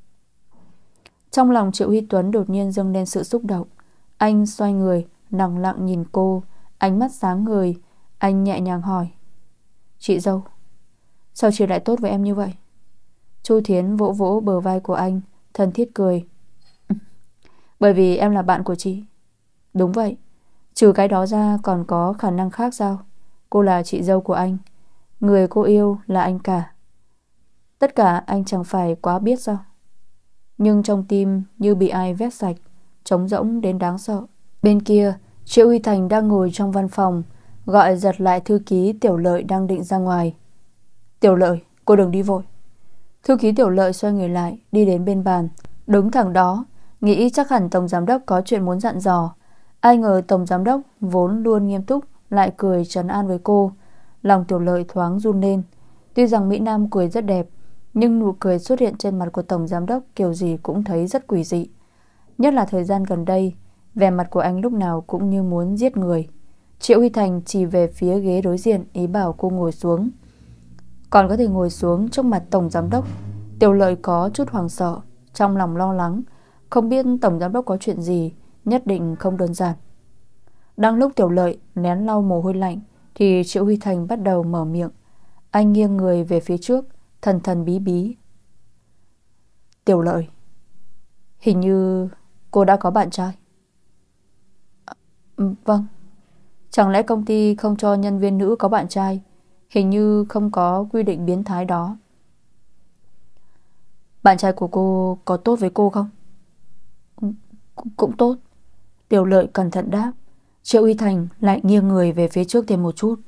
Trong lòng Triệu Huy Tuấn đột nhiên dâng lên sự xúc động. Anh xoay người, Nặng lặng nhìn cô, Ánh mắt sáng người Anh nhẹ nhàng hỏi. Chị dâu, Sao chị lại tốt với em như vậy? Chu Thiến vỗ vỗ bờ vai của anh, Thân thiết cười. <laughs> Bởi vì em là bạn của chị. Đúng vậy. Trừ cái đó ra còn có khả năng khác sao? Cô là chị dâu của anh. Người cô yêu là anh cả. Tất cả anh chẳng phải quá biết sao? Nhưng trong tim như bị ai vét sạch, Trống rỗng đến đáng sợ. Bên kia, Triệu Huy Thành đang ngồi trong văn phòng, Gọi giật lại thư ký Tiểu Lợi đang định ra ngoài. Tiểu Lợi, cô đừng đi vội. Thư ký Tiểu Lợi xoay người lại, Đi đến bên bàn. Đứng thẳng đó, Nghĩ chắc hẳn Tổng Giám Đốc có chuyện muốn dặn dò. Ai ngờ Tổng Giám Đốc vốn luôn nghiêm túc, Lại cười trấn an với cô. Lòng Tiểu Lợi thoáng run lên. Tuy rằng Mỹ Nam cười rất đẹp, Nhưng nụ cười xuất hiện trên mặt của Tổng Giám Đốc Kiểu gì cũng thấy rất quỷ dị. Nhất là thời gian gần đây, Vẻ mặt của anh lúc nào cũng như muốn giết người. Triệu Huy Thành chỉ về phía ghế đối diện, Ý bảo cô ngồi xuống. Còn có thể ngồi xuống trước mặt Tổng Giám Đốc. Tiểu lợi có chút hoàng sợ Trong lòng lo lắng. Không biết Tổng Giám Đốc có chuyện gì Nhất định không đơn giản. Đang lúc Tiểu lợi nén lau mồ hôi lạnh Thì Triệu Huy Thành bắt đầu mở miệng. Anh nghiêng người về phía trước Thần thần bí bí. Tiểu lợi Hình như cô đã có bạn trai. À, Vâng. Chẳng lẽ công ty không cho nhân viên nữ có bạn trai Hình như không có quy định biến thái đó. Bạn trai của cô có tốt với cô không? Cũng tốt. Tiểu lợi cẩn thận đáp. Triệu Uy Thành lại nghiêng người về phía trước thêm một chút.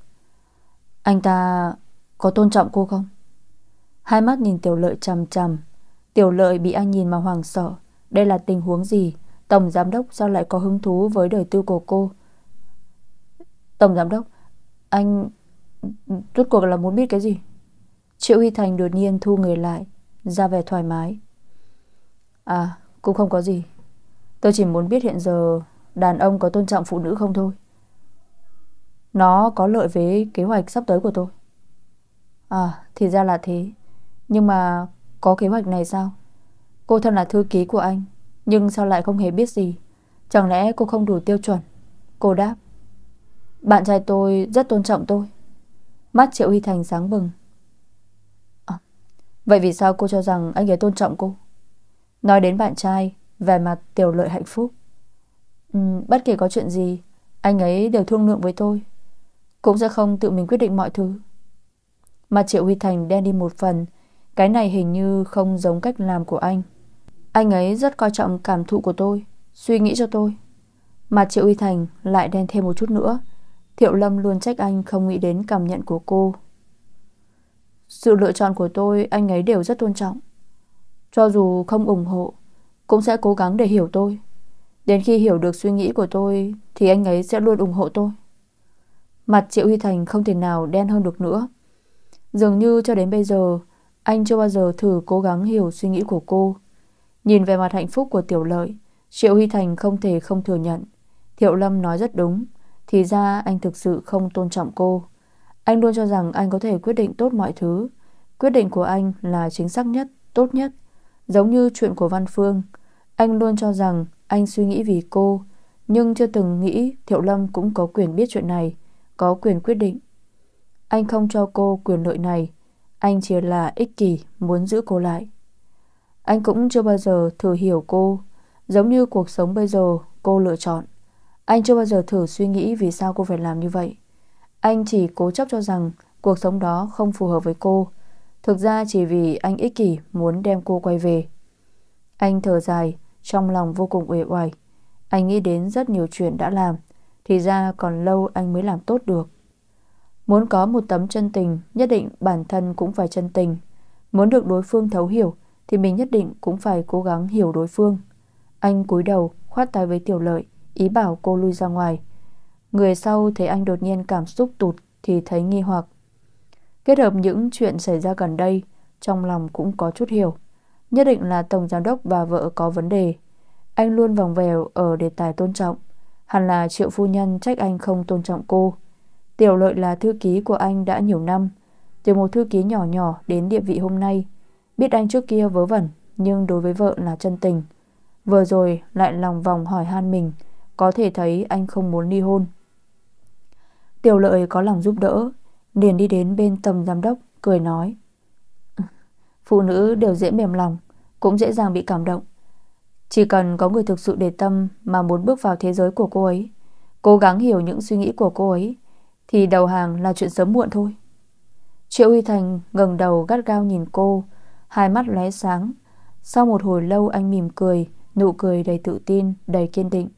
Anh ta có tôn trọng cô không? Hai mắt nhìn tiểu lợi chằm chằm. Tiểu lợi bị anh nhìn mà hoàng sợ. Đây là tình huống gì? Tổng giám đốc sao lại có hứng thú với đời tư của cô? Tổng giám đốc, Anh Rốt cuộc là muốn biết cái gì? Triệu Huy Thành đột nhiên thu người lại, Ra vẻ thoải mái. À cũng không có gì. Tôi chỉ muốn biết hiện giờ Đàn ông có tôn trọng phụ nữ không thôi. Nó có lợi với kế hoạch sắp tới của tôi. À thì ra là thế. Nhưng mà có kế hoạch này sao? Cô thân là thư ký của anh, Nhưng sao lại không hề biết gì? Chẳng lẽ cô không đủ tiêu chuẩn? Cô đáp. Bạn trai tôi rất tôn trọng tôi. Mắt Triệu Huy Thành sáng bừng. À, Vậy vì sao cô cho rằng anh ấy tôn trọng cô? Nói đến bạn trai Về mặt tiểu lợi hạnh phúc. Ừ, Bất kể có chuyện gì Anh ấy đều thương lượng với tôi. Cũng sẽ không tự mình quyết định mọi thứ. Mặt Triệu Huy Thành đen đi một phần. Cái này hình như không giống cách làm của anh. Anh ấy rất coi trọng cảm thụ của tôi Suy nghĩ cho tôi. Mặt Triệu huy Thành lại đen thêm một chút nữa. Thiệu Lâm luôn trách anh không nghĩ đến cảm nhận của cô. Sự lựa chọn của tôi, Anh ấy đều rất tôn trọng. Cho dù không ủng hộ, Cũng sẽ cố gắng để hiểu tôi. Đến khi hiểu được suy nghĩ của tôi, Thì anh ấy sẽ luôn ủng hộ tôi. Mặt Triệu Huy Thành không thể nào đen hơn được nữa. Dường như cho đến bây giờ, Anh chưa bao giờ thử cố gắng hiểu suy nghĩ của cô. Nhìn về mặt hạnh phúc của Tiểu Lợi, Triệu Huy Thành không thể không thừa nhận. Thiệu Lâm nói rất đúng. Thì ra anh thực sự không tôn trọng cô. Anh luôn cho rằng anh có thể quyết định tốt mọi thứ. Quyết định của anh là chính xác nhất, tốt nhất. Giống như chuyện của Văn Phương Anh luôn cho rằng anh suy nghĩ vì cô. Nhưng chưa từng nghĩ Thiệu Lâm cũng có quyền biết chuyện này Có quyền quyết định. Anh không cho cô quyền lợi này. Anh chỉ là ích kỷ muốn giữ cô lại. Anh cũng chưa bao giờ thử hiểu cô. Giống như cuộc sống bây giờ cô lựa chọn. Anh chưa bao giờ thử suy nghĩ vì sao cô phải làm như vậy Anh chỉ cố chấp cho rằng cuộc sống đó không phù hợp với cô Thực ra chỉ vì anh ích kỷ muốn đem cô quay về Anh thở dài trong lòng vô cùng uể oải. Anh nghĩ đến rất nhiều chuyện đã làm, thì ra còn lâu anh mới làm tốt được. Muốn có một tấm chân tình, nhất định bản thân cũng phải chân tình. Muốn được đối phương thấu hiểu, thì mình nhất định cũng phải cố gắng hiểu đối phương. Anh cúi đầu, khoát tay với tiểu lợi, ý bảo cô lui ra ngoài. Người sau thấy anh đột nhiên cảm xúc tụt thì thấy nghi hoặc. Kết hợp những chuyện xảy ra gần đây, trong lòng cũng có chút hiểu. Nhất định là Tổng Giám đốc và vợ có vấn đề Anh luôn vòng vèo ở đề tài tôn trọng Hẳn là triệu phu nhân trách anh không tôn trọng cô Tiểu lợi là thư ký của anh đã nhiều năm Từ một thư ký nhỏ nhỏ đến địa vị hôm nay Biết anh trước kia vớ vẩn Nhưng đối với vợ là chân tình Vừa rồi lại lòng vòng hỏi han mình có thể thấy anh không muốn ly hôn. Tiểu lợi có lòng giúp đỡ Liền đi đến bên tầm giám đốc Cười nói. <laughs> Phụ nữ đều dễ mềm lòng Cũng dễ dàng bị cảm động. Chỉ cần có người thực sự để tâm Mà muốn bước vào thế giới của cô ấy Cố gắng hiểu những suy nghĩ của cô ấy Thì đầu hàng là chuyện sớm muộn thôi. Triệu Huy Thành ngẩng đầu gắt gao nhìn cô Hai mắt lóe sáng. Sau một hồi lâu anh mỉm cười Nụ cười đầy tự tin, đầy kiên định.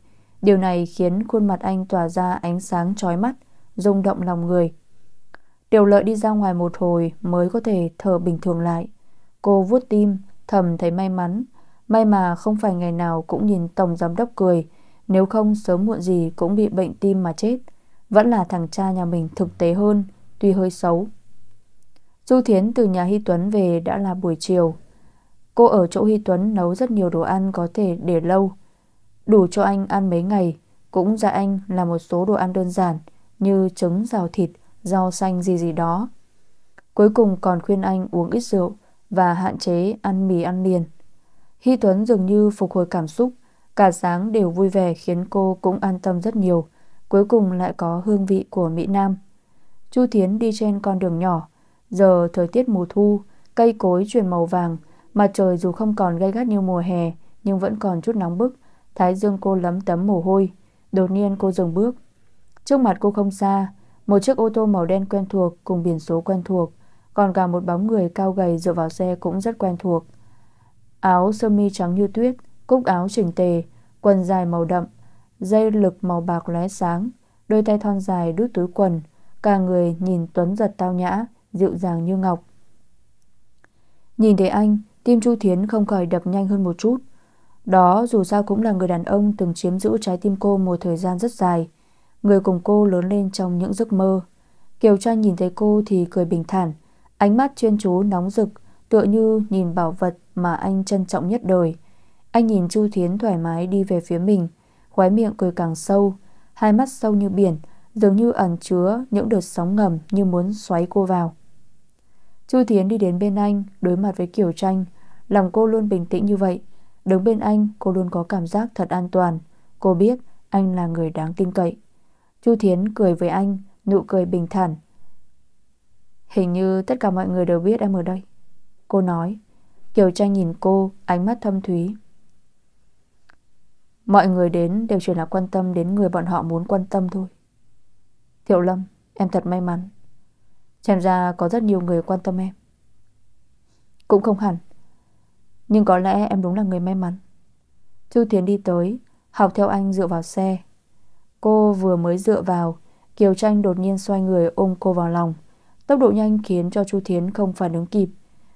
Điều này khiến khuôn mặt anh tỏa ra ánh sáng chói mắt rung động lòng người Tiểu lợi đi ra ngoài một hồi Mới có thể thở bình thường lại Cô vuốt tim, thầm thấy may mắn. May mà không phải ngày nào cũng nhìn Tổng Giám Đốc cười, nếu không sớm muộn gì cũng bị bệnh tim mà chết. Vẫn là thằng cha nhà mình thực tế hơn, tuy hơi xấu. Du Thiến từ nhà Hy Tuấn về đã là buổi chiều. Cô ở chỗ Hy Tuấn nấu rất nhiều đồ ăn có thể để lâu. Đủ cho anh ăn mấy ngày, cũng ra anh là một số đồ ăn đơn giản như trứng rào thịt, rau xanh gì gì đó. Cuối cùng còn khuyên anh uống ít rượu, và hạn chế ăn mì ăn liền. Hy Tuấn dường như phục hồi cảm xúc, cả sáng đều vui vẻ khiến cô cũng an tâm rất nhiều, cuối cùng lại có hương vị của Mỹ Nam. Chu Thiến đi trên con đường nhỏ, giờ thời tiết mùa thu, cây cối chuyển màu vàng, mặt trời dù không còn gay gắt như mùa hè nhưng vẫn còn chút nóng bức, thái dương cô lấm tấm mồ hôi. Đột nhiên cô dừng bước. Trước mặt cô không xa, một chiếc ô tô màu đen quen thuộc cùng biển số quen thuộc còn cả một bóng người cao gầy dựa vào xe cũng rất quen thuộc. Áo sơ mi trắng như tuyết, cúc áo chỉnh tề, quần dài màu đậm, dây lực màu bạc lóe sáng, đôi tay thon dài đút túi quần, cả người nhìn tuấn giật tao nhã, dịu dàng như ngọc. Nhìn thấy anh, tim Chu Thiến không khỏi đập nhanh hơn một chút. Đó dù sao cũng là người đàn ông từng chiếm giữ trái tim cô một thời gian rất dài. Người cùng cô lớn lên trong những giấc mơ. Kiều Tranh nhìn thấy cô thì cười bình thản, Ánh mắt chuyên chú nóng rực Tựa như nhìn bảo vật mà anh trân trọng nhất đời Anh nhìn Chu Thiến thoải mái đi về phía mình Khóe miệng cười càng sâu Hai mắt sâu như biển Dường như ẩn chứa những đợt sóng ngầm Như muốn xoáy cô vào Chu Thiến đi đến bên anh Đối mặt với Kiều Tranh Lòng cô luôn bình tĩnh như vậy Đứng bên anh, cô luôn có cảm giác thật an toàn. Cô biết anh là người đáng tin cậy. Chu Thiến cười với anh, Nụ cười bình thản. Hình như tất cả mọi người đều biết em ở đây. Cô nói. Kiều trang nhìn cô, ánh mắt thâm thúy. Mọi người đến đều chỉ là quan tâm đến người bọn họ muốn quan tâm thôi. Thiệu Lâm, Em thật may mắn. Xem ra có rất nhiều người quan tâm em. Cũng không hẳn. Nhưng có lẽ em đúng là người may mắn. Chu Thiến đi tới, Học theo anh dựa vào xe. Cô vừa mới dựa vào, Kiều Tranh đột nhiên xoay người ôm cô vào lòng. Tốc độ nhanh khiến cho Chu Thiến không phản ứng kịp.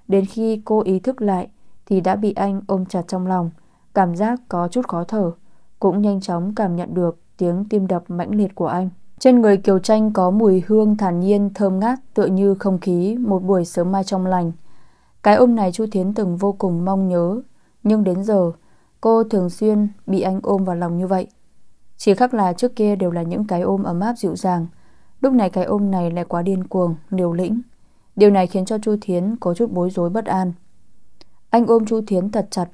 Đến khi cô ý thức lại, Thì đã bị anh ôm chặt trong lòng. Cảm giác có chút khó thở, Cũng nhanh chóng cảm nhận được tiếng tim đập mãnh liệt của anh. Trên người Kiều Tranh có mùi hương thản nhiên, thơm ngát, Tựa như không khí một buổi sớm mai trong lành. Cái ôm này Chu Thiến từng vô cùng mong nhớ Nhưng đến giờ Cô thường xuyên bị anh ôm vào lòng như vậy. Chỉ khác là trước kia đều là những cái ôm ấm áp dịu dàng Lúc này cái ôm này lại quá điên cuồng, liều lĩnh. Điều này khiến cho Chu Thiến có chút bối rối bất an. Anh ôm Chu Thiến thật chặt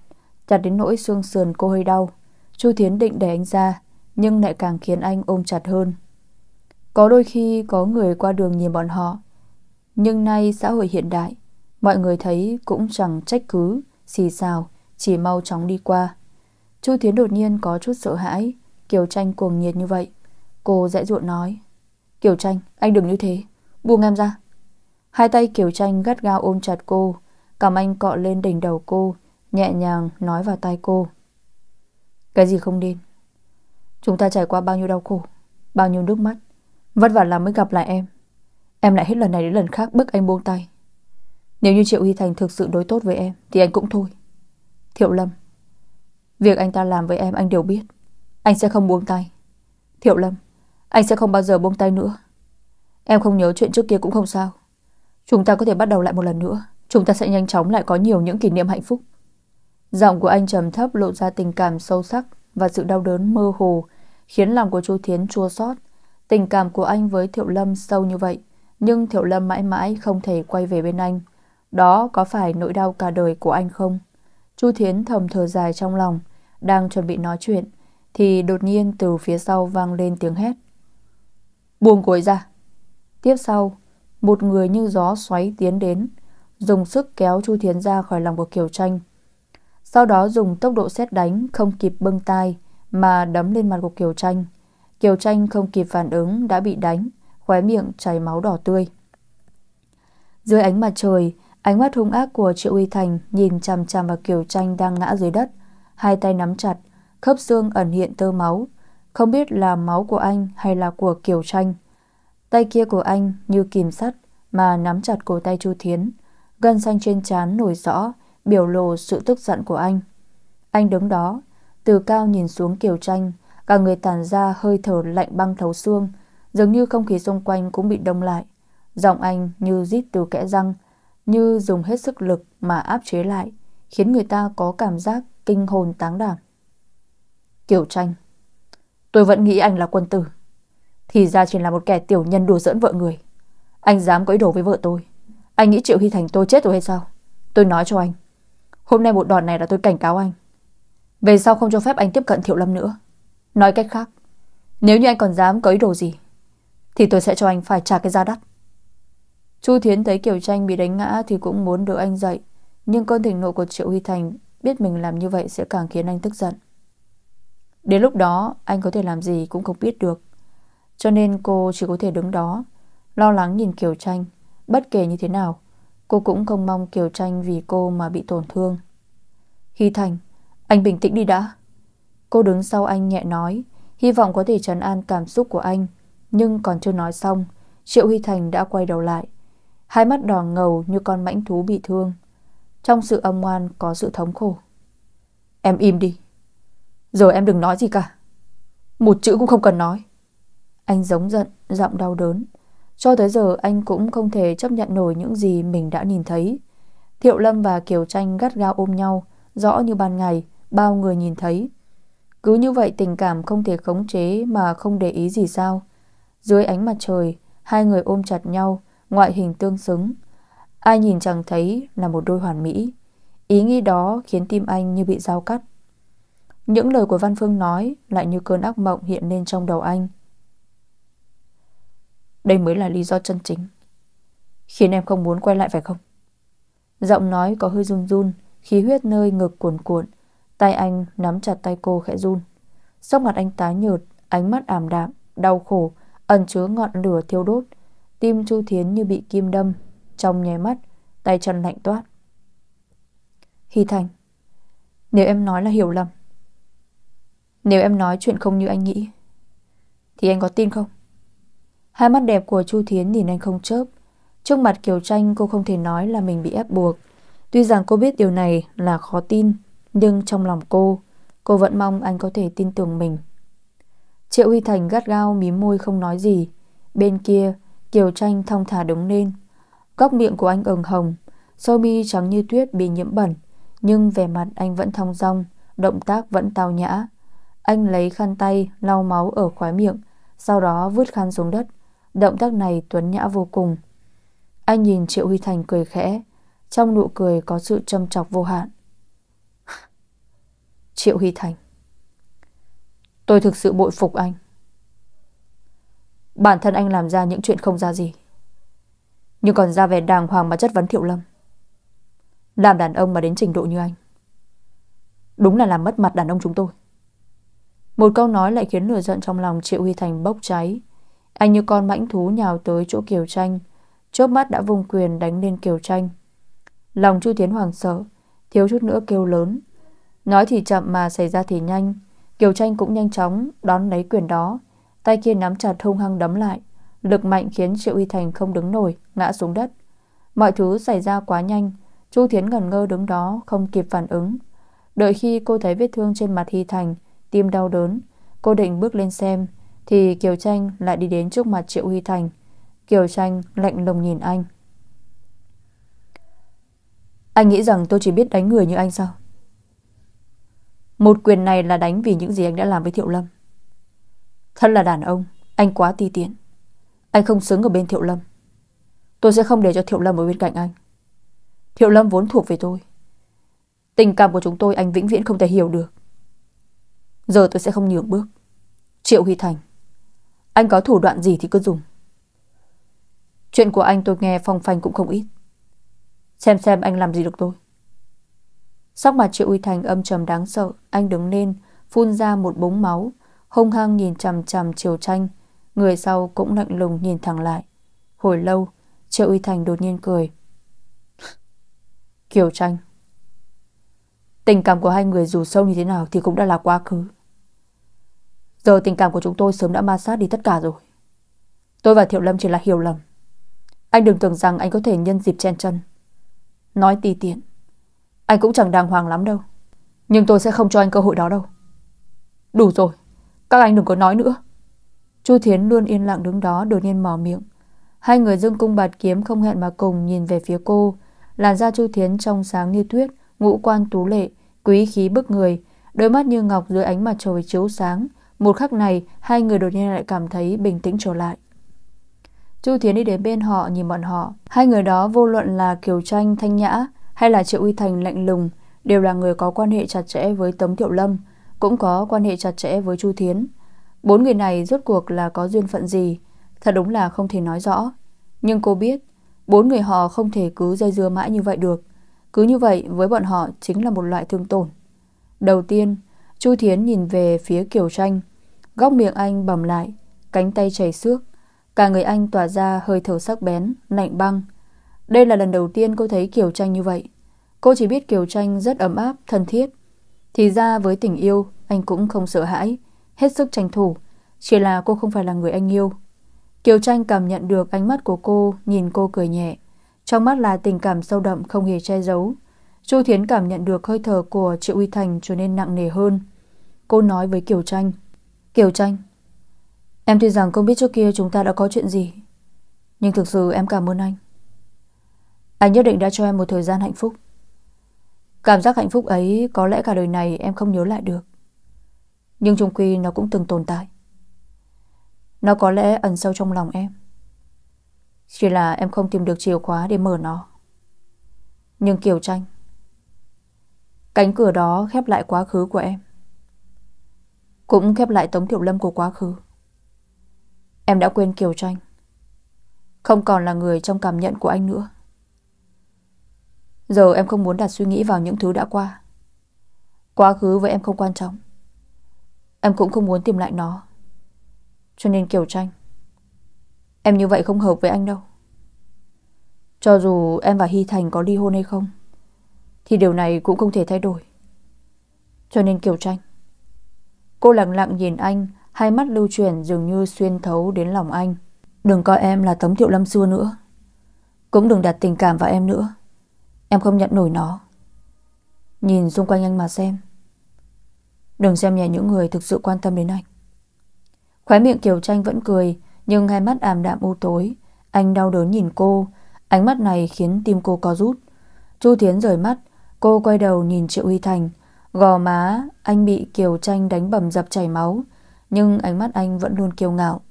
Chặt đến nỗi xương sườn cô hơi đau. Chu Thiến định đẩy anh ra Nhưng lại càng khiến anh ôm chặt hơn. Có đôi khi có người qua đường nhìn bọn họ Nhưng nay xã hội hiện đại Mọi người thấy cũng chẳng trách cứ, Xì xào, Chỉ mau chóng đi qua. Chu Thiến đột nhiên có chút sợ hãi, Kiều tranh cuồng nhiệt như vậy. Cô dễ dụa nói, Kiều tranh anh đừng như thế, Buông em ra. Hai tay Kiều tranh gắt gao ôm chặt cô Cảm anh cọ lên đỉnh đầu cô, Nhẹ nhàng nói vào tai cô, Cái gì không nên? Chúng ta trải qua bao nhiêu đau khổ, Bao nhiêu nước mắt, Vất vả lắm mới gặp lại em. Em lại hết lần này đến lần khác bức anh buông tay. Nếu như Triệu Hy Thành thực sự đối tốt với em, Thì anh cũng thôi. Thiệu Lâm, Việc anh ta làm với em anh đều biết. Anh sẽ không buông tay. Thiệu Lâm, Anh sẽ không bao giờ buông tay nữa. Em không nhớ chuyện trước kia cũng không sao. Chúng ta có thể bắt đầu lại một lần nữa. Chúng ta sẽ nhanh chóng lại có nhiều những kỷ niệm hạnh phúc. Giọng của anh trầm thấp lộ ra tình cảm sâu sắc Và sự đau đớn mơ hồ, Khiến lòng của Chu Thiến chua xót. Tình cảm của anh với Thiệu Lâm sâu như vậy, Nhưng Thiệu Lâm mãi mãi không thể quay về bên anh. Đó có phải nỗi đau cả đời của anh không? Chu Thiến thầm thở dài trong lòng, Đang chuẩn bị nói chuyện, Thì đột nhiên từ phía sau vang lên tiếng hét. Buông cô ấy ra. Tiếp sau, Một người như gió xoáy tiến đến, Dùng sức kéo Chu Thiến ra khỏi lòng của Kiều Tranh Sau đó dùng tốc độ xét đánh Không kịp bưng tai Mà đấm lên mặt của Kiều Tranh Kiều Tranh không kịp phản ứng đã bị đánh, Khóe miệng chảy máu đỏ tươi. Dưới ánh mặt trời Ánh mắt hung ác của Triệu Uy Thành nhìn chằm chằm vào Kiều Tranh đang ngã dưới đất, hai tay nắm chặt, khớp xương ẩn hiện tơ máu, không biết là máu của anh hay là của Kiều Tranh. Tay kia của anh như kìm sắt mà nắm chặt cổ tay Chu Thiến, gân xanh trên trán nổi rõ, biểu lộ sự tức giận của anh. Anh đứng đó, từ cao nhìn xuống Kiều Tranh, cả người tản ra hơi thở lạnh băng thấu xương, dường như không khí xung quanh cũng bị đông lại. Giọng anh như rít từ kẽ răng, như dùng hết sức lực mà áp chế lại, khiến người ta có cảm giác kinh hồn táng đảm. Kiều tranh Tôi vẫn nghĩ anh là quân tử. Thì ra chỉ là một kẻ tiểu nhân đùa giỡn vợ người. Anh dám có ý đồ với vợ tôi. Anh nghĩ Triệu Hy Thành tôi chết rồi hay sao? Tôi nói cho anh. Hôm nay một đòn này là tôi cảnh cáo anh. Về sau không cho phép anh tiếp cận Thiệu Lâm nữa. Nói cách khác, nếu như anh còn dám có ý đồ gì, thì tôi sẽ cho anh phải trả cái giá đắt. Chu Thiến thấy Kiều Tranh bị đánh ngã thì cũng muốn đỡ anh dậy. Nhưng cơn thịnh nộ của Triệu Huy Thành biết mình làm như vậy sẽ càng khiến anh tức giận. Đến lúc đó anh có thể làm gì cũng không biết được. Cho nên cô chỉ có thể đứng đó, lo lắng nhìn Kiều Tranh. Bất kể như thế nào, cô cũng không mong Kiều Tranh vì cô mà bị tổn thương. Hy Thành, anh bình tĩnh đi đã. Cô đứng sau anh nhẹ nói, hy vọng có thể trấn an cảm xúc của anh. Nhưng còn chưa nói xong, Triệu Huy Thành đã quay đầu lại. Hai mắt đỏ ngầu như con mãnh thú bị thương. Trong sự âm ngoan có sự thống khổ. Em im đi. Giờ em đừng nói gì cả. Một chữ cũng không cần nói. Anh giống giận, giọng đau đớn. Cho tới giờ anh cũng không thể chấp nhận nổi những gì mình đã nhìn thấy. Thiệu Lâm và Kiều Tranh gắt gao ôm nhau Rõ như ban ngày Bao người nhìn thấy. Cứ như vậy tình cảm không thể khống chế Mà không để ý gì sao. Dưới ánh mặt trời Hai người ôm chặt nhau ngoại hình tương xứng. Ai nhìn chẳng thấy là một đôi hoàn mỹ. Ý nghĩ đó khiến tim anh như bị dao cắt. Những lời của Văn Phương nói lại như cơn ác mộng hiện lên trong đầu anh. Đây mới là lý do chân chính. Khiến em không muốn quay lại phải không? Giọng nói có hơi run run, khí huyết nơi ngực cuồn cuộn. Tay anh nắm chặt tay cô khẽ run. Sắc mặt anh tái nhợt, ánh mắt ảm đạm, đau khổ, ẩn chứa ngọn lửa thiêu đốt, Tim Chu Thiến như bị kim đâm, Trong nháy mắt, Tay chân lạnh toát. Hy Thành, Nếu em nói là hiểu lầm, Nếu em nói chuyện không như anh nghĩ, Thì anh có tin không? Hai mắt đẹp của Chu Thiến nhìn anh không chớp. Trước mặt Kiều Tranh cô không thể nói là mình bị ép buộc. Tuy rằng cô biết điều này là khó tin, Nhưng trong lòng cô Cô vẫn mong anh có thể tin tưởng mình. Triệu Huy Thành gắt gao mím môi không nói gì. Bên kia Kiều Tranh thong thả đứng lên. Góc miệng của anh ửng hồng, Sâu mi trắng như tuyết bị nhiễm bẩn, Nhưng vẻ mặt anh vẫn thong dong, Động tác vẫn tao nhã. Anh lấy khăn tay, lau máu ở khóe miệng, Sau đó vứt khăn xuống đất. Động tác này tuấn nhã vô cùng. Anh nhìn Triệu Huy Thành cười khẽ, Trong nụ cười có sự châm chọc vô hạn. Triệu Huy Thành, Tôi thực sự bội phục anh. Bản thân anh làm ra những chuyện không ra gì. Nhưng còn ra vẻ đàng hoàng mà chất vấn Thiệu Lâm. Làm đàn ông mà đến trình độ như anh. Đúng là làm mất mặt đàn ông chúng tôi. Một câu nói lại khiến lửa giận trong lòng Triệu Huy Thành bốc cháy. Anh như con mãnh thú nhào tới chỗ Kiều Tranh. Chớp mắt đã vùng quyền đánh lên Kiều Tranh. Lòng Chu Tiến Hoàng sợ, Thiếu chút nữa kêu lớn. Nói thì chậm mà xảy ra thì nhanh. Kiều Tranh cũng nhanh chóng đón lấy quyền đó. Tay kia nắm chặt hung hăng đấm lại. Lực mạnh khiến Triệu Uy Thành không đứng nổi, Ngã xuống đất. Mọi thứ xảy ra quá nhanh. Chu Thiến ngẩn ngơ đứng đó, không kịp phản ứng. Đợi khi cô thấy vết thương trên mặt Hy Thành, Tim đau đớn, Cô định bước lên xem, Thì Kiều Tranh lại đi đến trước mặt Triệu Huy Thành. Kiều Tranh lạnh lùng nhìn anh. Anh nghĩ rằng tôi chỉ biết đánh người như anh sao? Một quyền này là đánh vì những gì anh đã làm với Thiệu Lâm. Thân là đàn ông, Anh quá ti tiện. Anh không xứng ở bên Thiệu Lâm. Tôi sẽ không để cho Thiệu Lâm ở bên cạnh anh. Thiệu Lâm vốn thuộc về tôi. Tình cảm của chúng tôi anh vĩnh viễn không thể hiểu được. Giờ tôi sẽ không nhường bước. Triệu Huy Thành, Anh có thủ đoạn gì thì cứ dùng. Chuyện của anh tôi nghe phong phanh cũng không ít. Xem xem anh làm gì được tôi. Sắc mặt Triệu Huy Thành âm trầm đáng sợ, Anh đứng lên, Phun ra một búng máu hung hăng nhìn chằm chằm Triều Tranh, người sau cũng lạnh lùng nhìn thẳng lại. Hồi lâu, Triệu Uy Thành đột nhiên cười. Kiều Tranh Tình cảm của hai người dù sâu như thế nào thì cũng đã là quá khứ. Giờ tình cảm của chúng tôi sớm đã ma sát đi tất cả rồi. Tôi và Thiệu Lâm chỉ là hiểu lầm. Anh đừng tưởng rằng anh có thể nhân dịp chen chân. Nói tì tiện. Anh cũng chẳng đàng hoàng lắm đâu. Nhưng tôi sẽ không cho anh cơ hội đó đâu. Đủ rồi. Các anh đừng có nói nữa. Chu Thiến luôn yên lặng đứng đó, đột nhiên mở miệng. Hai người dương cung bạt kiếm không hẹn mà cùng nhìn về phía cô. Làn da Chu Thiến trong sáng như tuyết, Ngũ quan tú lệ, Quý khí bức người. Đôi mắt như ngọc dưới ánh mặt trời chiếu sáng. Một khắc này, hai người đột nhiên lại cảm thấy bình tĩnh trở lại. Chu Thiến đi đến bên họ, nhìn bọn họ. Hai người đó vô luận là Kiều Tranh thanh nhã Hay là Triệu Uy Thành, lạnh lùng, Đều là người có quan hệ chặt chẽ với Tống Thiệu Lâm cũng có quan hệ chặt chẽ với Chu Thiến. Bốn người này rốt cuộc là có duyên phận gì, thật đúng là không thể nói rõ. Nhưng cô biết, bốn người họ không thể cứ dây dưa mãi như vậy được. Cứ như vậy với bọn họ chính là một loại thương tổn. Đầu tiên, Chu Thiến nhìn về phía Kiều Tranh. Góc miệng anh bầm lại, cánh tay chảy xước. Cả người anh tỏa ra hơi thở sắc bén, lạnh băng. Đây là lần đầu tiên cô thấy Kiều Tranh như vậy. Cô chỉ biết Kiều Tranh rất ấm áp, thân thiết. Thì ra với tình yêu, Anh cũng không sợ hãi, Hết sức tranh thủ, Chỉ là cô không phải là người anh yêu. Kiều Tranh cảm nhận được ánh mắt của cô, Nhìn cô cười nhẹ. Trong mắt là tình cảm sâu đậm, không hề che giấu. Chu Thiến cảm nhận được hơi thở của Triệu Uy Thành trở nên nặng nề hơn. Cô nói với Kiều Tranh Kiều Tranh, Em tuy rằng không biết trước kia chúng ta đã có chuyện gì, Nhưng thực sự em cảm ơn anh. Anh nhất định đã cho em một thời gian hạnh phúc. Cảm giác hạnh phúc ấy có lẽ cả đời này em không nhớ lại được. Nhưng chung quy nó cũng từng tồn tại. Nó có lẽ ẩn sâu trong lòng em. Chỉ là em không tìm được chìa khóa để mở nó. Nhưng Kiều Tranh, Cánh cửa đó khép lại quá khứ của em Cũng khép lại Tống Thiệu Lâm của quá khứ Em đã quên Kiều Tranh, Không còn là người trong cảm nhận của anh nữa Giờ em không muốn đặt suy nghĩ vào những thứ đã qua. Quá khứ với em không quan trọng. Em cũng không muốn tìm lại nó. Cho nên Kiều Tranh. Em như vậy không hợp với anh đâu. Cho dù em và Hy Thành có ly hôn hay không, Thì điều này cũng không thể thay đổi. Cho nên Kiều Tranh. Cô lặng lặng nhìn anh, Hai mắt lưu chuyển dường như xuyên thấu đến lòng anh. Đừng coi em là Tống Thiệu Lâm xưa nữa. Cũng đừng đặt tình cảm vào em nữa. Em không nhận nổi nó. Nhìn xung quanh anh mà xem. Đừng xem nhẹ những người thực sự quan tâm đến anh. Khóe miệng Kiều Tranh vẫn cười, Nhưng hai mắt ảm đạm u tối. Anh đau đớn nhìn cô. Ánh mắt này khiến tim cô co rút. Chu Thiến rời mắt. Cô quay đầu nhìn Triệu Huy Thành. Gò má anh bị Kiều Tranh đánh bầm dập chảy máu, Nhưng ánh mắt anh vẫn luôn kiêu ngạo.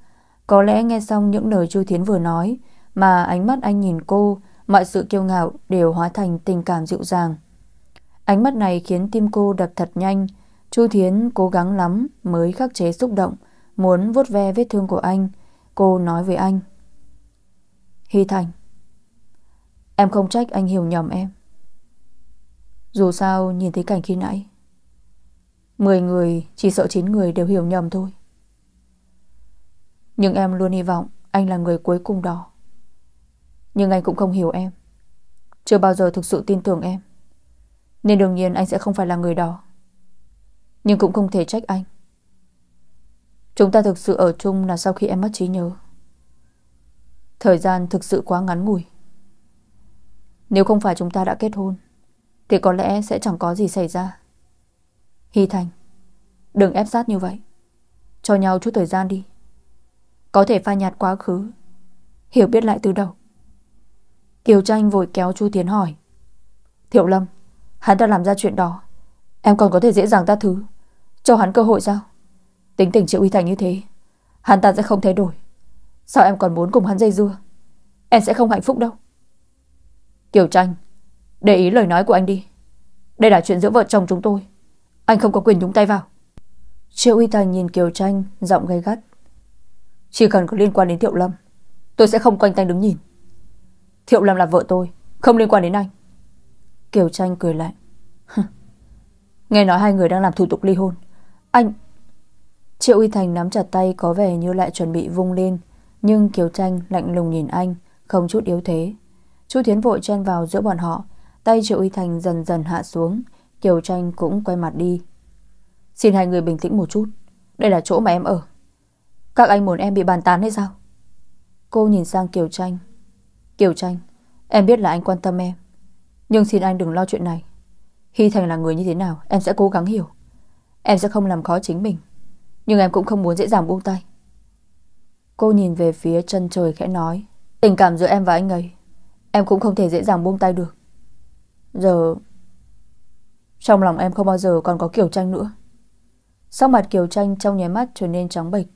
Có lẽ nghe xong những lời Chu Thiến vừa nói, Mà ánh mắt anh nhìn cô Mọi sự kiêu ngạo đều hóa thành tình cảm dịu dàng. Ánh mắt này khiến tim cô đập thật nhanh. Chu Thiến cố gắng lắm mới khắc chế xúc động, Muốn vuốt ve vết thương của anh. Cô nói với anh. Hy Thành, Em không trách anh hiểu nhầm em. Dù sao, nhìn thấy cảnh khi nãy, Mười người, Chỉ sợ chín người đều hiểu nhầm thôi. Nhưng em luôn hy vọng Anh là người cuối cùng đó. Nhưng anh cũng không hiểu em. Chưa bao giờ thực sự tin tưởng em. Nên đương nhiên anh sẽ không phải là người đó. Nhưng cũng không thể trách anh. Chúng ta thực sự ở chung là sau khi em mất trí nhớ. Thời gian thực sự quá ngắn ngủi. Nếu không phải chúng ta đã kết hôn, Thì có lẽ sẽ chẳng có gì xảy ra. Hy Thành, Đừng ép sát như vậy. Cho nhau chút thời gian đi. Có thể phai nhạt quá khứ, Hiểu biết lại từ đầu. Kiều Tranh vội kéo Chu Tiến hỏi. Thiệu Lâm, Hắn đã làm ra chuyện đó. Em còn có thể dễ dàng ta thứ. Cho hắn cơ hội sao? Tính tình Triệu Uy Thành như thế, Hắn ta sẽ không thay đổi. Sao em còn muốn cùng hắn dây dưa? Em sẽ không hạnh phúc đâu. Kiều Tranh, Để ý lời nói của anh đi. Đây là chuyện giữa vợ chồng chúng tôi. Anh không có quyền nhúng tay vào. Triệu Uy Thành nhìn Kiều Tranh, Giọng gay gắt. Chỉ cần có liên quan đến Thiệu Lâm, Tôi sẽ không quanh tay đứng nhìn. Thiệu Lâm là vợ tôi, Không liên quan đến anh. Kiều Tranh cười lại. Nghe nói hai người đang làm thủ tục ly hôn. Anh Triệu Uy Thành nắm chặt tay, có vẻ như lại chuẩn bị vung lên. Nhưng Kiều Tranh lạnh lùng nhìn anh, Không chút yếu thế. Chu Thiến vội chen vào giữa bọn họ. Tay Triệu Uy Thành dần dần hạ xuống. Kiều Tranh cũng quay mặt đi. Xin hai người bình tĩnh một chút. Đây là chỗ mà em ở. Các anh muốn em bị bàn tán hay sao? Cô nhìn sang Kiều Tranh Kiều Tranh Em biết là anh quan tâm em. Nhưng xin anh đừng lo chuyện này. Hy Thành là người như thế nào, Em sẽ cố gắng hiểu. Em sẽ không làm khó chính mình, Nhưng em cũng không muốn dễ dàng buông tay. Cô nhìn về phía chân trời khẽ nói, Tình cảm giữa em và anh ấy, Em cũng không thể dễ dàng buông tay được. Giờ, Trong lòng em không bao giờ còn có Kiều Tranh nữa. Sau mặt Kiều Tranh trong nháy mắt trở nên trắng bệch.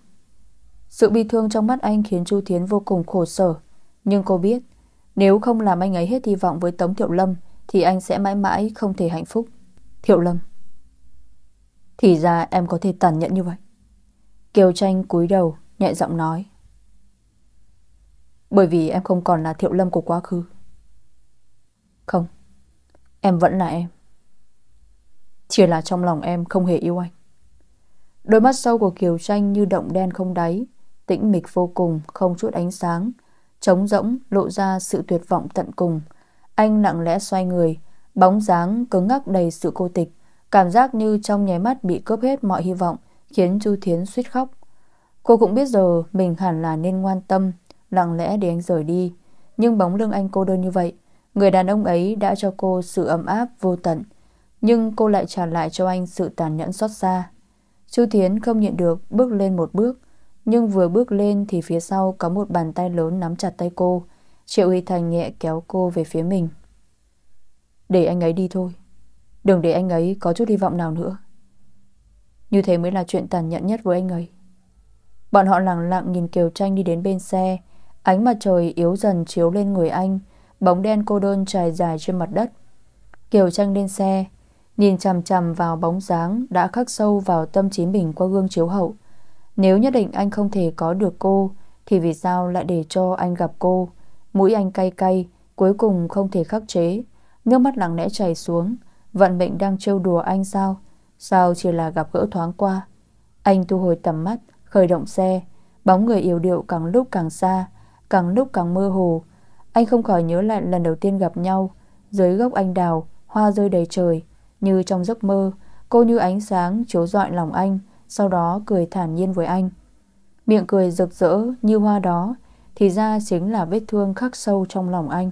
Sự bi thương trong mắt anh khiến Chu Thiến vô cùng khổ sở, Nhưng cô biết nếu không làm anh ấy hết hy vọng với Tống Thiệu Lâm, Thì anh sẽ mãi mãi không thể hạnh phúc. Thiệu Lâm. Thì ra em có thể tàn nhẫn như vậy. Kiều Tranh cúi đầu, Nhẹ giọng nói. Bởi vì em không còn là Thiệu Lâm của quá khứ. Không, Em vẫn là em. Chỉ là trong lòng em không hề yêu anh. Đôi mắt sâu của Kiều Tranh như động đen không đáy, Tĩnh mịch vô cùng, Không chút ánh sáng. Trống rỗng lộ ra sự tuyệt vọng tận cùng. Anh lặng lẽ xoay người, Bóng dáng cứng ngắc đầy sự cô tịch, Cảm giác như trong nháy mắt bị cướp hết mọi hy vọng, Khiến Chu Thiến suýt khóc. Cô cũng biết giờ mình hẳn là nên ngoan tâm, Lặng lẽ để anh rời đi. Nhưng bóng lưng anh cô đơn như vậy, Người đàn ông ấy đã cho cô sự ấm áp vô tận, Nhưng cô lại trả lại cho anh sự tàn nhẫn xót xa. Chu Thiến không nhịn được bước lên một bước nhưng vừa bước lên thì phía sau có một bàn tay lớn nắm chặt tay cô. Triệu Huy Thành nhẹ kéo cô về phía mình. Để anh ấy đi thôi. Đừng để anh ấy có chút hy vọng nào nữa. Như thế mới là chuyện tàn nhẫn nhất với anh ấy. Bọn họ lặng lặng nhìn Kiều Tranh đi đến bên xe. Ánh mặt trời yếu dần chiếu lên người anh. Bóng đen cô đơn trải dài trên mặt đất. Kiều Tranh lên xe. Nhìn chằm chằm vào bóng dáng Đã khắc sâu vào tâm trí mình qua gương chiếu hậu. Nếu nhất định anh không thể có được cô, Thì vì sao lại để cho anh gặp cô? Mũi anh cay cay, Cuối cùng không thể khắc chế. Nước mắt lặng lẽ chảy xuống. Vận mệnh đang trêu đùa anh sao? Sao chỉ là gặp gỡ thoáng qua? Anh thu hồi tầm mắt, Khởi động xe. Bóng người yếu điệu càng lúc càng xa, Càng lúc càng mơ hồ. Anh không khỏi nhớ lại lần đầu tiên gặp nhau. Dưới gốc anh đào, Hoa rơi đầy trời. Như trong giấc mơ, Cô như ánh sáng chiếu rọi lòng anh. Sau đó cười thản nhiên với anh. Miệng cười rực rỡ như hoa đó, Thì ra chính là vết thương khắc sâu trong lòng anh.